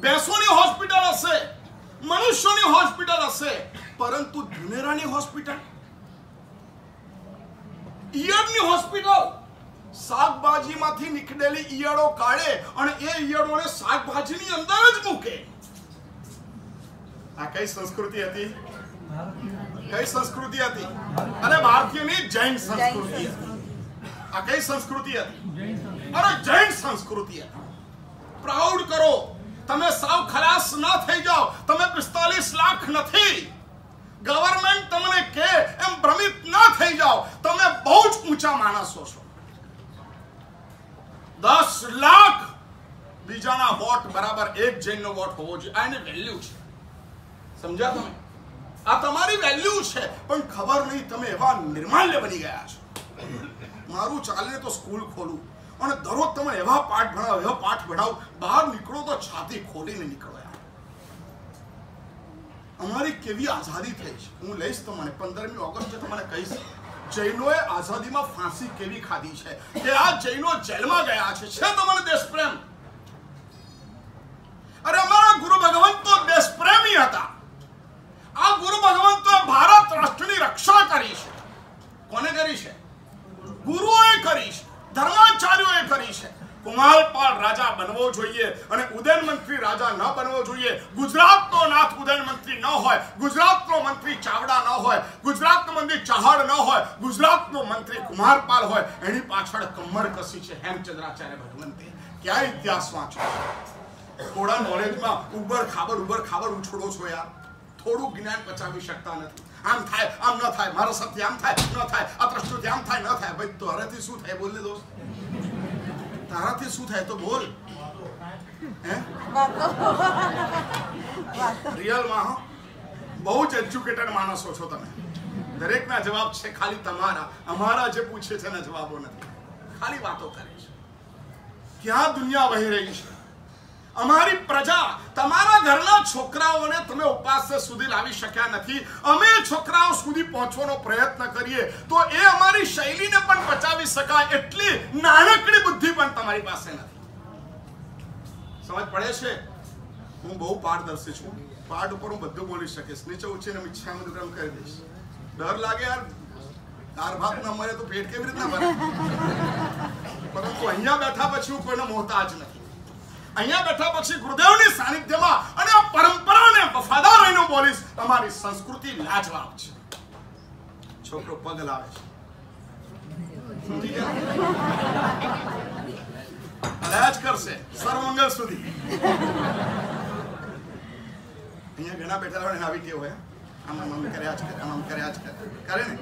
ભેંસોની હોસ્પિટલ હશે? મનુષ્યોની હોસ્પિટલ હશે? પરંતુ ધુનેરાની હોસ્પિટલ? ઈયળની હોસ્પિટલ? શાકભાજીમાંથી નીકળેલી ઈયળો કાઢે અને એ ઈયળોને શાકભાજીની અંદર જ મૂકે. આ કઈ સંસ્કૃતિ હતી? કઈ સંસ્કૃતિ હતી? અને ભારતીયની જૈન સંસ્કૃતિ હતી. આ કઈ સંસ્કૃતિ હતી? અરે જૈન સંસ્કૃતિ હતી. પ્રાઉડ કરો. તમે સાવ ખલાસ ન થઈ જાઓ. તમે 45 લાખ નથી. ગવર્મેન્ટ તમને કે એમ ભ્રમિત ન થઈ જાઓ. તમે બહુ જ ઊંચા માણસો છો. દસ લાખ બીજાના વોટ બરાબર એક જૈનનો વોટ હોવો જોઈએ. આ એની વેલ્યુ છે. સમજ્યા તમે? આ તમારી વેલ્યુ છે, પણ ખબર નહીં તમે એવા નિર્માલ્ય બની ગયા છો. મારું ચાલે તો સ્કૂલ ખોલું અને દરરોજ તમે એવા પાઠ ભણાવો, એવા પાઠ ભણાવો, બહાર નીકળો તો છાતી ખોલીને નીકળો અમારી કેવી આઝાદી થઈ છે? હું લઈશ તમને, પંદરમી ઓગસ્ટે તમને કહીશ. જૈનોએ આઝાદીમાં ફાંસી કેવી ખાધી છે? કે આ જૈનો જેલમાં ગયા છે? છે તમારો દેશ પ્રેમ. અરે અમારા ગુરુ ભગવાન તો દેશ પ્રેમી હતા. આ ગુરુ ભગવંતોએ ભારત રાષ્ટ્રની રક્ષા કરી છે. કોને કરી છે? ગુરુઓએ કરી છે. ધર્માચાર્યોએ કરી છે. કુમારપાળ રાજા બનવો જોઈએ અને ઉદયનમંત્રી રાજા ન બનવો જોઈએ. ગુજરાતનો નાથ ઉદયનમંત્રી ન હોય, ગુજરાતનો મંત્રી ચાવડા ન હોય, ગુજરાતનો મંત્રી ચહાડ ન હોય, ગુજરાતનો મંત્રી કુમારપાલ હોય. એની પાછળ કમર કસી છે હેમચંદ્રાચાર્ય ભગવંતે. ક્યાં ઇતિહાસ વાંચો? થોડા નોલેજમાં ઉબર ખાબર ઉબર ખાબર ઉછળો છો યાર. થોડું જ્ઞાન પચાવી શકતા નથી. આમ થાય, આમ ન થાય, મારા સત્ય આમ થાય, ન થાય, આ પ્રશ્નોથી આમ થાય, ન થાય. ભાઈ તારાથી શું થાય? બોલ દોસ્ત. તારાથી શું થાય તો બોલ રિયલમાં બહુ જ એજ્યુકેટેડ માણસો છો તમે દરેકના જવાબ છે ખાલી તમારા અમારા જે પૂછે છે એના જવાબો નથી ખાલી વાતો કરે છે ક્યાં દુનિયા વહી રહી છે અમારી પ્રજા, તમારા ઘરના છોકરાઓને તમે ઉપાસ સુધી લાવી શક્યા નથી. અમે છોકરાઓ સુધી પહોંચવાનો પ્રયત્ન કરીએ તો એ અમારી શૈલીને પણ બચાવી શકાય એટલી નાનકડી બુદ્ધિ પણ તમારી પાસે નથી. સમજ પડે છે? હું બહુ પારદર્શી છું. પાઠ ઉપર હું બધું બોલી શકીશ. નીચે ઉછીને ઈચ્છા મુજબ કરી દઈશ. ડર લાગે યાર. દાળ ભાત ન મરે તો પેટ કેવી રીતના ભરે? પરંતુ અહીંયા બેઠા પછી હું કોઈનો મોહતાજ નથી. અહીંયા બેઠા પછી ગુરુદેવની સાનિધ્યમાં અને આ પરંપરાને વફાદાર રહીને બોલીશ, તમારી સંસ્કૃતિ લાજવાબ છે. છોકરો પગ લાવે છે? હલાયા કરશે, સર્વમંગલ સુધી. અહીંયા ઘણા બેઠેલા હોય આવી ટેવ હોય. આમ આમ કરે કર્યા જ કરે, આમ આમ કર્યા જ કરે. કરે ને?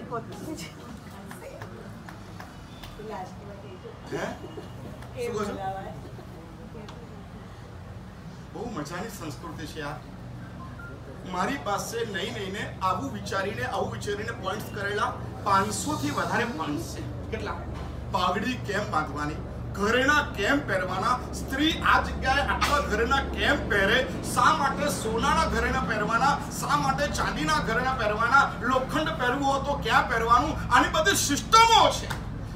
હે? શું કહો છો? બહુ મજાની સંસ્કૃતિ છે આ. મારી પાસે નહીં નહીંને આવું વિચારીને આવું વિચારીને પોઈન્ટ્સ કરેલા પાંચસો થી વધારે પોઈન્ટ્સ છે. કેટલા? પાઘડી કેમ બાંધવાની? ઘરેણા કેમ પહેરવાના? સ્ત્રી આ જગ્યાએ આટલા ઘરેણા કેમ પહેરે? શા માટે સોનાના ઘરેણા પહેરવાના? શા માટે ચાંદીના ઘરેણા પહેરવાના? લોખંડ પહેરવું હોય તો ક્યાં પહેરવાનું? આની બધી સિસ્ટમો છે.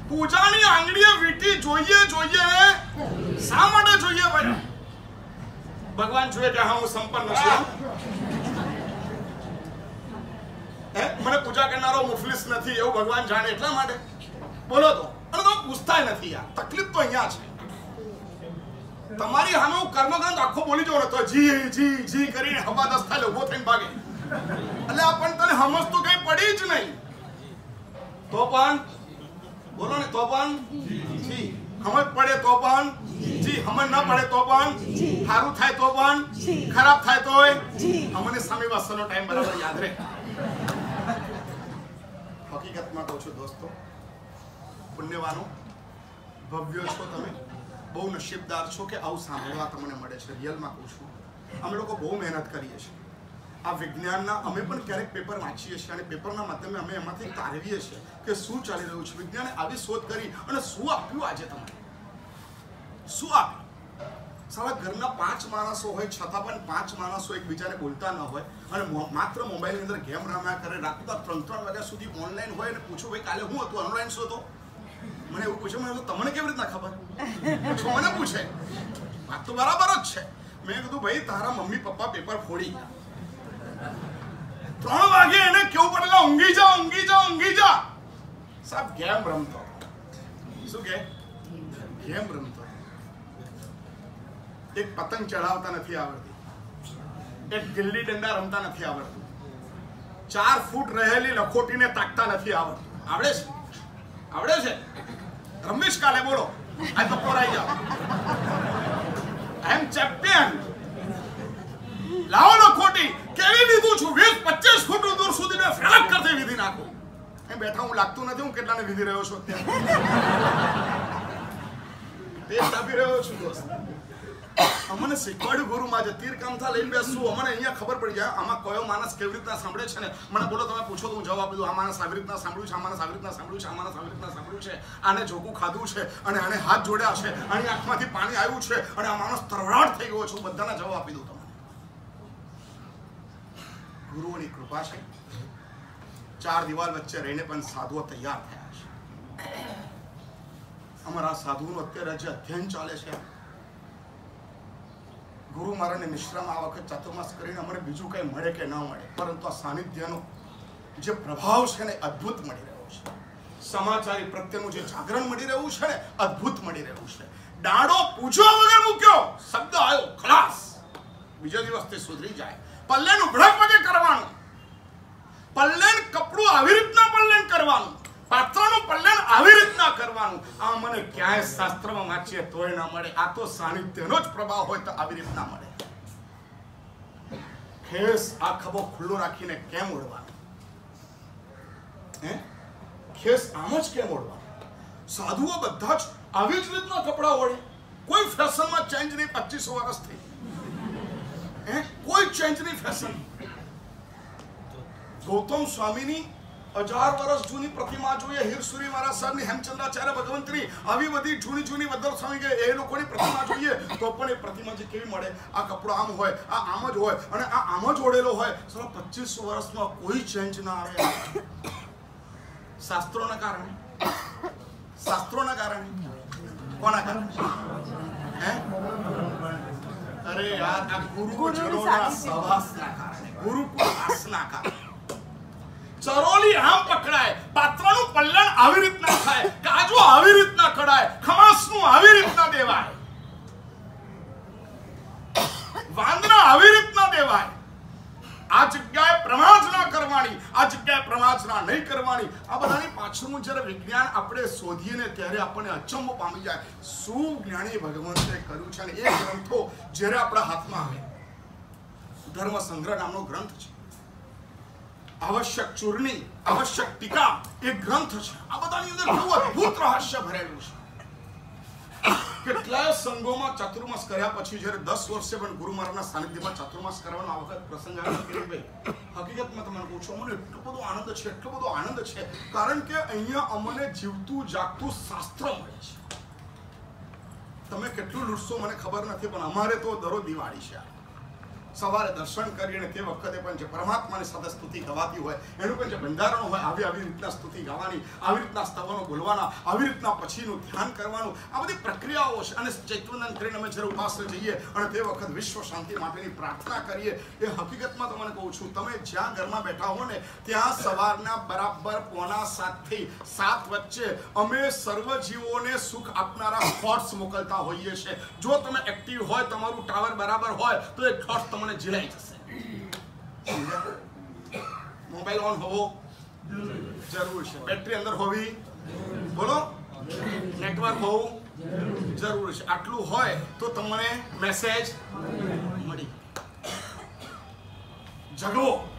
પૂજાની આંગળીએ વીટી જોઈએ જોઈએ. શા માટે જોઈએ ભાઈ? ભગવાન જોઈએ કે હા હું સંપન્ન છું. હે. મને પૂજા કરનારો મુફલિસ નથી એવું ભગવાન જાણે એટલા માટે. બોલો તો. અને તો પૂછતા નથી યાર તકલીફ તો અહીંયા છે. તમારી સામે હું કર્મકાંડ આખો બોલી જાઉં તો જી જી જી કરીને હવા દસ થાય ઊભો થઈને ભાગે. એટલે આ પણ તને સમજ તો કઈ પડી જ નહીં. તો પણ બોલો ને તો પણ જી. સમજ પડે તો પણ જી હમણ ન પડે તો પણ સારું થાય તો પણ ખરાબ થાય તોય. અમને સામે વાસનો ટાઈમ બરાબર યાદ રહે. હકીકતમાં કહું છું દોસ્તો પુણ્યવાનો ભવ્ય છો તમે બહુ નસીબદાર છો કે આવું સાંભળવા તમને મળે છે. રિયલમાં કહું છું અમે લોકો બહુ મહેનત કરીએ છીએ. આ વિજ્ઞાનના અમે પણ ક્યારેક પેપર વાંચીએ છીએ અને પેપરના માધ્યમે અમે એમાંથી તારવીએ છીએ કે શું ચાલી રહ્યું છે. વિજ્ઞાને આવી શોધ કરી અને શું આપ્યું આજે તમને? શું આપ્યું સારા ઘરના પાંચ માણસો હોય, છતાં પણ પાંચ માણસો એકબીજાને બોલતા ન હોય અને માત્ર મોબાઈલની અંદર ગેમ રમ્યા કરે રાતના ત્રણ ત્રણ વાગ્યા સુધી ઓનલાઈન હોય અને પૂછો, ભાઈ, કાલે હું હતું? ઓનલાઈન શું હતો? મને એવું પૂછે, મને તમને કેવી રીતના ખબર? પૂછો, મને પૂછે. વાત તો બરાબર જ છે. મેં કીધું, ભાઈ, તારા મમ્મી પપ્પા પેપર ફોડી ગયા. ત્રણ વાગે એને કેવું પડેલા ઊંઘી જા ઊંઘી જા ઊંઘી જા. સાહેબ, ગેમ રમતો. શું કે? ગેમ રમતો. એક પતંગ ચડાવતા નથી આવડતી. એક ગિલ્લી ડંડા રમતા નથી આવડતું. ચાર ફૂટ રહેલી લખોટીને તાકતા નથી આવડતું. આવડે છે? આવડે છે? રમેશ કાલે બોલો. આ તો પોરાઈ જાઓ. આઈ એમ ચેમ્પિયન લાવો લખોટી. કેવી લીધું છું? વીસ પચીસ ફૂટ દૂર સુધી મેં ફેલક કરતી વિધિ નાખું. એ બેઠા હું લાગતું નથી હું કેટલાને વિધિ રહ્યો છું અત્યારે. <laughs> તે રહ્યો છું દોસ્ત. અમને શીખવાડ્યું ગુરુમાં જે તીર કામથા લઈને બેસું. અમને અહીંયા ખબર પડી જાય, આમાં કયો માણસ કેવી રીતના સાંભળે છે ને? મને બોલો, તમે પૂછો, તો હું જવાબ દઉં. આ માણસ આવી રીતના સાંભળ્યું છે, આ માણસ આવી રીતના સાંભળ્યું છે, આ માણસ આવી રીતના સાંભળ્યું છે. આને જોકું ખાધું છે અને આને હાથ જોડ્યા છે. આની આંખમાંથી પાણી આવ્યું છે અને આ માણસ તરવડાટ થઈ ગયો છે. હું બધાના જવાબ આપી દઉં તમને. ગુરુઓની કૃપા છે. ચાર દિવાલ વચ્ચે રહીને પણ સાધુઓ તૈયાર થયા છે. અમારા સાધુનું અત્યારે જે અધ્યયન ચાલે છે ગુરુ મહારાજને મિશ્રામાં આ વખત ચાતુર્માસ કરીને અમને બીજું કંઈ મળે કે ન મળે, પરંતુ આ સાનિધ્યનો જે પ્રભાવ છે ને અદ્ભુત મળી રહ્યો છે. સમાચારી પ્રત્યેનું જે જાગરણ મળી રહ્યું છે ને અદ્ભુત મળી રહ્યું છે. ડાળો પૂછ્યો વગર મૂક્યો, શબ્દ આવ્યો, ખલાસ. બીજા દિવસથી સુધરી જાય. પલ્લેનું ભડક પગે કરવાનું. પલ્લેન કપડું આવી રીતના પલ્લેન કરવાનું. પાત્રનું પલ્લેન આવી રીતના કરવાનું. આ મને ક્યાંય શાસ્ત્રમાં વાંચીએ તોય ના મળે. આ તો સાનિધ્યનો જ પ્રભાવ હોય તો આવી રીતના મળે. ખેસ આ ખભો ખુલ્લો રાખીને કેમ ઓળવાનું? હે? ખેસ આમ જ કેમ ઓળવાનું? સાધુઓ બધા જ આવી જ રીતના કપડા ઓળે. કોઈ ફેશનમાં ચેન્જ નહીં, પચીસો વર્ષથી હે? કોઈ ચેન્જ નહીં ફેશન ગૌતમ સ્વામીની હજાર વર્ષ જૂની પ્રતિમા જોઈએ હિરસુરી મહારાજ સાહેબની હેમચંદ્રાચાર્ય ભગવંતની આવી બધી જૂની જૂની બદલ સ્વામી કે એ લોકોની પ્રતિમા જોઈએ તો પણ એ પ્રતિમા જે કેવી મળે? આ કપડો આમ હોય આ આમ જ હોય અને આ આમ જ ઓળેલો હોય. સર પચીસો વર્ષમાં કોઈ ચેન્જ ના આવે. શાસ્ત્રોના કારણે. શાસ્ત્રોના કારણે. કોના કારણે? હે? અરે યાર આ ગુરુજનોના સહવાસના કારણે. ગુરુકુળવાસના કારણે. ચરોલી આમ પકડાય. પાત્રનું પલ્લણ આવી રીતના થાય. કાજુ આવી રીતના કડાય ખમાસનું આવી રીતના દેવાય. વાંદરા આવી રીતના દેવાય. આ જગ્યાએ પ્રમાજના કરવાની, આ જગ્યાએ પ્રમાજના નહીં કરવાની. આ બધાની પાછળનું જ્યારે વિજ્ઞાન આપણે શોધીએ ને ત્યારે આપણને અચંબો પામી જાય. શું જ્ઞાની ભગવંતે કર્યું છે? અને એ ગ્રંથો જ્યારે આપણા હાથમાં આવે. ધર્મ સંગ્રહ નામનો ગ્રંથ છે. આવશ્યક ચૂર્ણી આવશ્યક ટીકા એ ગ્રંથ છે આ બધાની અંદર બહુ અદ્ભુત રહસ્ય ભરેલું છે। કેટલાય સંઘોમાં ચતુર્માસ કર્યા પછી જ્યારે દસ વર્ષે પણ ગુરુ મહારાજના સાનિધ્યમાં ચતુર્માસ કરવાનો આ વખત પ્રસંગ આવ્યો હકીકતમાં તમને કહું છું એટલો બધો આનંદ છે, એટલો બધો આનંદ છે, કારણ કે અહીંયા અમને જીવતું, જાગતું શાસ્ત્ર મળે છે. તમે કેટલું લૂટશો મને ખબર નથી, પણ અમારે તો દરો દિવાળી છે સવારે દર્શન કરીને તે વખતે પણ જે પરમાત્માની સાથે સ્તુતિ ગવાતી હોય, એનું પણ જે બંધારણ હોય, આવી આવી રીતના સ્તુતિ ગાવાની, આવી રીતના સ્તવનો બોલવાના, આવી રીતના પછીનું ધ્યાન કરવાનું, આ બધી પ્રક્રિયાઓ છે. અને ચૈતવંદન કરીને અમે જ્યારે ઉપાસને જઈએ અને તે વખત વિશ્વ શાંતિ માટેની પ્રાર્થના કરીએ, એ હકીકતમાં તમને કહું છું, તમે જ્યાં ઘરમાં બેઠા હો ને, ત્યાં સવારના બરાબર પોણા સાતથી સાત વચ્ચે અમે સર્વ જીવોને સુખ આપનારા થોટ્સ મોકલતા હોઈએ છીએ. જો તમે એક્ટિવ હોય, તમારું ટાવર બરાબર હોય, તો એ થોટ્સ તમને જીલાઈ જશે? મોબાઈલ ઓન હોવો જરૂર છે. બેટરી અંદર હોવી બોલો? નેટવર્ક હોવું જરૂર છે. આટલું હોય તો તમને મેસેજ મળી. જગવો.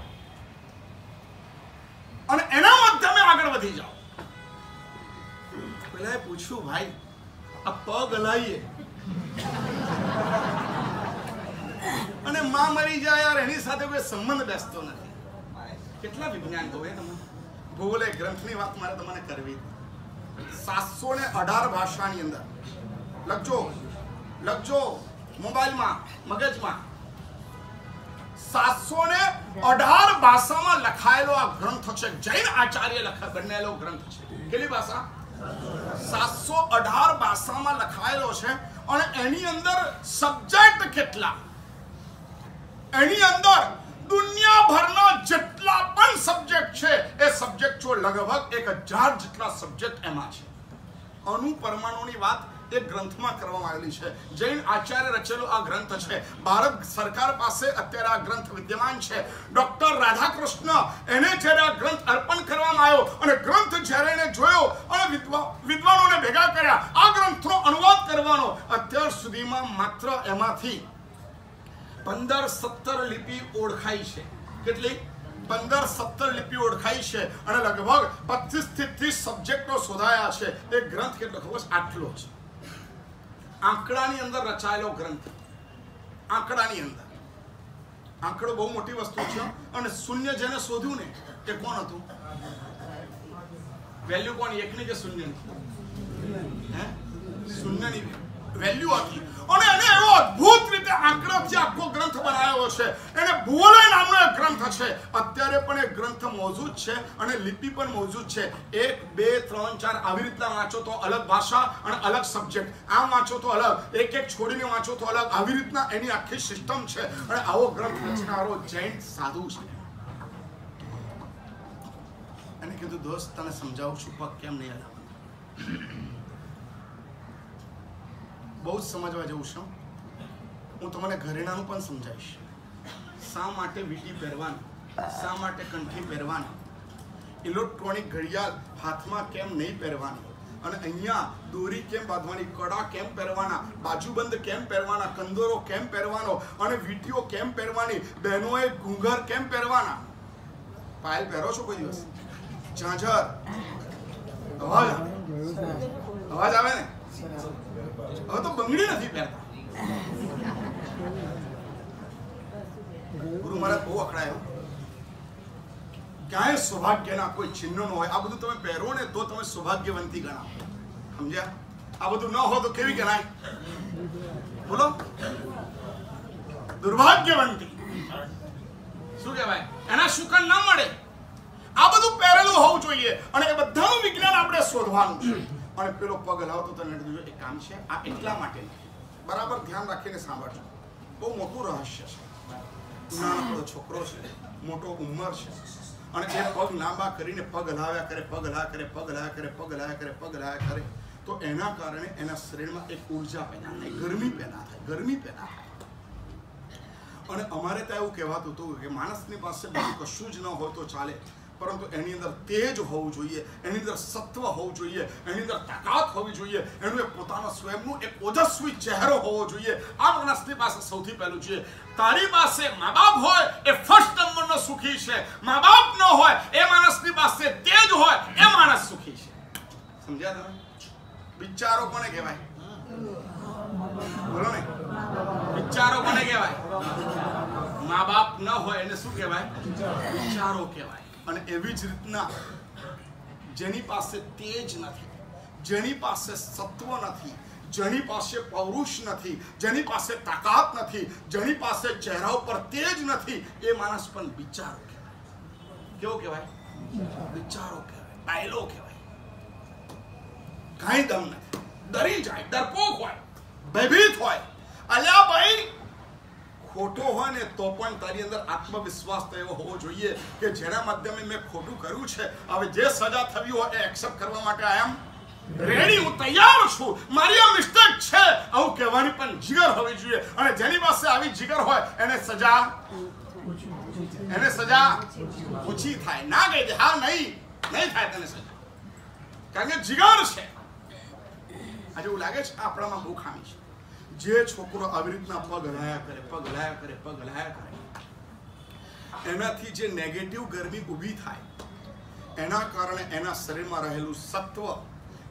અને એના માધ્યમે આગળ વધી જાઓ. પેલા પૂછ્યું, ભાઈ, આ પગ હલાઈએ અને માં મરી જાય યાર, એની સાથે કોઈ સંબંધ બેસતો નથી. કેટલા વિજ્ઞાન કહો તમે? ભૂગોળ એ ગ્રંથની વાત મારે તમને કરવી. સાતસો ને અઢાર ભાષાની અંદર. લખજો લખજો, મોબાઈલમાં, મગજમાં. સાતસો ને અઢાર ભાષામાં લખાયેલો આ ગ્રંથ છે. જૈન આચાર્ય લખા બનેલો ગ્રંથ છે. કેટલી ભાષા? સાતસો અઢાર ભાષામાં લખાયેલો છે. અને એની અંદર સબ્જેક્ટ કેટલા? એની અંદર દુનિયાભરના જેટલા પણ સબ્જેક્ટ છે, એ સબ્જેક્ટ લગભગ એક હજાર જેટલા સબ્જેક્ટ એમાં છે. અણુ પરમાણુની વાત એ ગ્રંથમાં કરવામાં આવેલી છે. જૈન આચાર્ય રચેલો આ ગ્રંથ છે. ભારત સરકાર પાસે અત્યારે આ ગ્રંથ વિદ્યમાન છે. ડોક્ટર રાધાકૃષ્ણ એને જ્યારે આ ગ્રંથ અર્પણ કરવામાં આવ્યો અને ગ્રંથ જ્યારે એને જોયો અને વિદ્વાનોને ભેગા કર્યા, આ ગ્રંથનો અનુવાદ કરવાનો, અત્યાર સુધીમાં માત્ર એમાંથી પંદર સત્તર લિપિ ઓળખાઈ છે. કેટલી? પંદર સત્તર લિપિ ઓળખાઈ છે અને લગભગ પચીસથી ત્રીસ સબ્જેક્ટો શોધાયા છે. એ ગ્રંથ કેટલો ખબર આટલો છે. આંકડાની અંદર રચાયેલો ગ્રંથ. આંકડાની અંદર. આંકડો બહુ મોટી વસ્તુ છે અને શૂન્ય જેને શોધ્યું ને, તે કોણ હતું? વેલ્યુ કોણ? એકની કે શૂન્યની? હે? શૂન્યની. વેલ્યુ હતી અને એને એવો અદ્ભુત રીતે આંકડાથી આખો ગ્રંથ બનાવ્યો છે, એને ભૂલે નામનો એક ગ્રંથ છે. અત્યારે પણ એ ગ્રંથ મોજૂદ છે અને લિપિ પણ મોજૂદ છે. એક, બે, ત્રણ, ચાર આવી રીતના વાંચો તો અલગ ભાષા અને અલગ સબ્જેક્ટ આમ વાંચો તો અલગ, એક એક છોડીને વાંચો તો અલગ. આવી રીતના એની આખી સિસ્ટમ છે અને આવો ગ્રંથ રચનારો જૈન સાધુ છે. એને કીધું, દોસ્ત, તને સમજાવું છું, પગ કેમ નહીં હલાવવાનો? બહુ જ સમજવા જેવું છે. હું તમને ઘરેણાનું પણ સમજાવીશ. શા માટે વીટી પહેરવાની? શા માટે કંઠી પહેરવાની? ઇલેક્ટ્રોનિક ઘડિયાળ હાથમાં કેમ નહીં પહેરવાની? અને અહીંયા દોરી કેમ બાંધવાની? કડા કેમ પહેરવાના? બાજુબંધ કેમ પહેરવાના? કંદોરો કેમ પહેરવાનો? અને વીટીઓ કેમ પહેરવાની? બહેનોએ ઘૂંઘર કેમ પહેરવાના? પાયલ પહેરો છો કોઈ દિવસ? ઝાંઝર. અવાજ અવાજ આવે ને? હવે તો બંગડી નથી પહેરતા. ગુરુ મહારાજ બહુ અકળાયો ક્યાંય સૌભાગ્યના કોઈ ચિહ્ન ન હોય. આ બધું તમે પહેરો ને તો તમે સૌભાગ્યવંતી ગણાવો. સમજ્યા? આ બધું ન હોય તો કેવી ગણાય? બોલો. દુર્ભાગ્યવંતી. શું કહેવાય? એના શુકન ન મળે. આ બધું પહેરેલું હોવું જોઈએ અને એ બધાનું વિજ્ઞાન આપણે શોધવાનું છે. અને પેલો પગ હલાવતો તને કીધું એક કામ છે? આ એટલા માટે બરાબર? ધ્યાન રાખીને સાંભળજો. બહુ મોટું રહસ્ય છે. નાનકડો છોકરો છે, મોટો ઉંમર છે. અને એ પગ લાંબા કરીને પગ હલાવ્યા કરે, પગ હલાવ્યા કરે, પગ હલાવ્યા કરે, પગ હલાવ્યા કરે, પગ હલાવ્યા કરે, તો એના કારણે એના શરીરમાં એક ઊર્જા પેદા થાય, ગરમી પેદા થાય, ગરમી પેદા થાય. અને અમારે ત્યાં એવું કહેવાતું હતું કે માણસની પાસે બધું કશું જ ન હોય તો ચાલે. પરંતુ એની અંદર તેજ હોવું જોઈએ, એની અંદર સત્વ હોવું જોઈએ, એની અંદર તાકાત હોવી જોઈએ, એનું એક પોતાનો સ્વયંનું એક ઓજસ્વી ચહેરો હોવો જોઈએ. આ માણસની પાસે સૌથી પહેલું છે, તારી પાસે મા બાપ હોય એ ફર્સ્ટ નંબરનો સુખી છે. મા બાપ ન હોય એ માણસની પાસે તેજ હોય એ માણસ સુખી છે. સમજ્યા તમે? વિચારો કોને કહેવાય? બોલો ને. વિચારો કોને કહેવાય? મા બાપ ન હોય એને શું કહેવાય? વિચારો કહેવાય. અને એવી જ રીતના જેની પાસે તેજ નથી, જેની પાસે સત્વ નથી, જેની પાસે પૌરુષ નથી, જેની પાસે તાકાત નથી, જેની પાસે ચહેરા ઉપર તેજ નથી, એ માણસ પણ વિચારો કહેવાય. કેવો કહેવાય? વિચારો કહેવાય ડાયલો કહેવાય. કાંઈ દમ નથી. ડરી જાય, ડરપોક હોય, ભયભીત હોય. અલ્યા ભાઈ ખોટો હોય ને તો પણ તારી અંદર આત્મવિશ્વાસ તો એવો હોવો જોઈએ કે જેના માધ્યમે મેં ખોટું કર્યું છે. હવે જે સજા થવી હોય એ એક્સેપ્ટ કરવા માટે આઈ એમ રેડી હું તૈયાર છું. મારી આ મિસ્ટેક છે. આવું કહેવાની પણ જીગર હોવી જોઈએ. અને જેની પાસે આવી જીગર હોય, એને સજા એને સજા ઓછી થાય. ના કહી દે. હા, નહીં. નહીં થાય તને સજા. કારણ કે જીગર છે. આજે એવું લાગે છે આપણામાં બહુ ખામી છે. જે છોકરો આવી રીતના પગ હલાયા કરે, પગ હલાયા કરે, પગ હલાયા કરે, એનાથી જે નેગેટિવ ગરમી ઊભી થાય, એના કારણે એના શરીરમાં રહેલું સત્વ,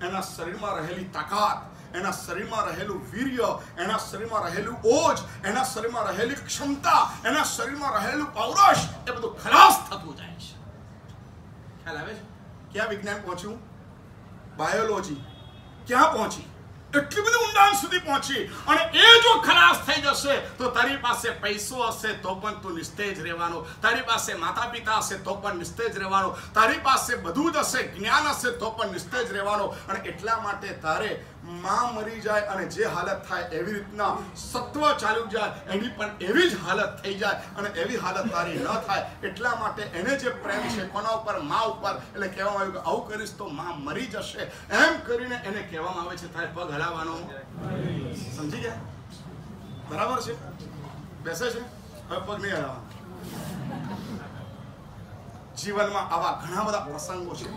એના શરીરમાં રહેલી તાકાત, એના શરીરમાં રહેલું વીર્ય, એના શરીરમાં રહેલું ઓજ, એના શરીરમાં રહેલી ક્ષમતા, એના શરીરમાં રહેલું પૌરુષ એ બધું ખલાસ થતું જાય છે. ખ્યાલ આવે છે? ક્યાં વિજ્ઞાન પહોંચ્યું? બાયોલોજી ક્યાં પહોંચી? એટલી બધી ઊંડાણ સુધી પહોંચી અને એ જો ખલાસ થઈ જશે, તો તારી પાસે પૈસો હશે તો પણ તું નિસ્તેજ રહેવાનો. તારી પાસે માતા પિતા હશે તો પણ નિસ્તેજ રહેવાનો. તારી પાસે બધું જ હશે, જ્ઞાન હશે તો પણ નિસ્તેજ રહેવાનો. અને એટલા માટે તારે માં મરી જાય અને જે હાલત થાય એવી રીતના સત્વ ચાલ્યું જાય, એની પણ એવી જ હાલત થઈ જાય અને એવી હાલત તારી ન થાય, એટલા માટે એને જે પ્રેમ છે કોના ઉપર, માં ઉપર, એટલે કહેવામાં આવ્યું કે આવું કરીશ તો માં મરી જશે. એમ કરીને એને કહેવામાં આવે છે, તારે પગ હલાવવાનો. સમજી ગયા? બરાબર છે? બેસે છે? હવે પગ નહીં હલાવવાનો. જીવનમાં આવા ઘણા બધા પ્રસંગો છે.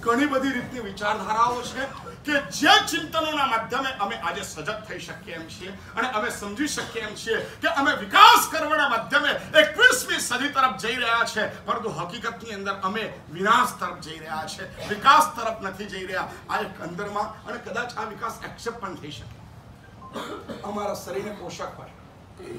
ઘણી બધી રીતની વિચારધારાઓ છે. કે જે ચિંતનોના માધ્યમે અમે આજે સજગ થઈ શકીએ એમ છીએ અને અમે સમજી શકીએ એમ છીએ કે અમે વિકાસ કરવાના માધ્યમે એકવીસમી સદી તરફ જઈ રહ્યા છે. પરંતુ હકીકતની અંદર અમે વિનાશ તરફ જઈ રહ્યા છે. વિકાસ તરફ નથી જઈ રહ્યા. આ એક અંદરમાં અને કદાચ આ વિકાસ એક્સેપ્ટ પણ થઈ શકે. અમારા શરીરને પોષક હોય.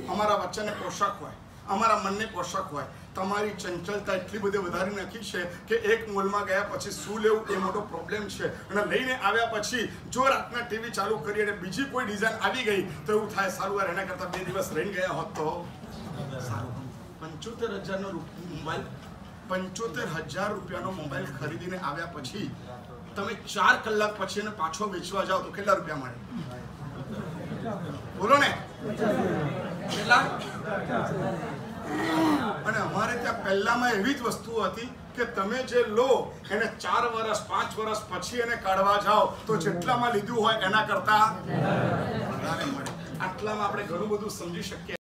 અમારા વચ્ચેને પોષક હોય. અમારા મનને પોષક હોય. તમારી ચંચલતા એટલી બધી વધારી નાખી છે કે એક મોલમાં ગયા પછી શું લેવું એ મોટો પ્રોબ્લેમ છે. અને લઈને આવ્યા પછી જો રાતના ટીવી ચાલુ કરી અને બીજી કોઈ ડિઝાઇન આવી ગઈ તો એવું થાય સારું વાર. એના કરતાં બે દિવસ રહીને ગયા હોત તો? સારું પંચોતેર હજારનો મોબાઈલ, પંચોતેર હજાર રૂપિયાનો મોબાઈલ ખરીદીને આવ્યા પછી તમે ચાર કલાક પછી એને પાછો વેચવા જાઓ તો કેટલા રૂપિયા મળે? બોલો ને. કેટલા? અને અમારે ત્યાં પહેલામાં એવી જ વસ્તુ હતી કે તમે જે લો, એને ચાર વર્ષ પાંચ વર્ષ પછી એને કાઢવા જાઓ, તો જેટલામાં લીધું હોય એના કરતા આટલામાં આપણે ઘણું બધું સમજી શકીએ.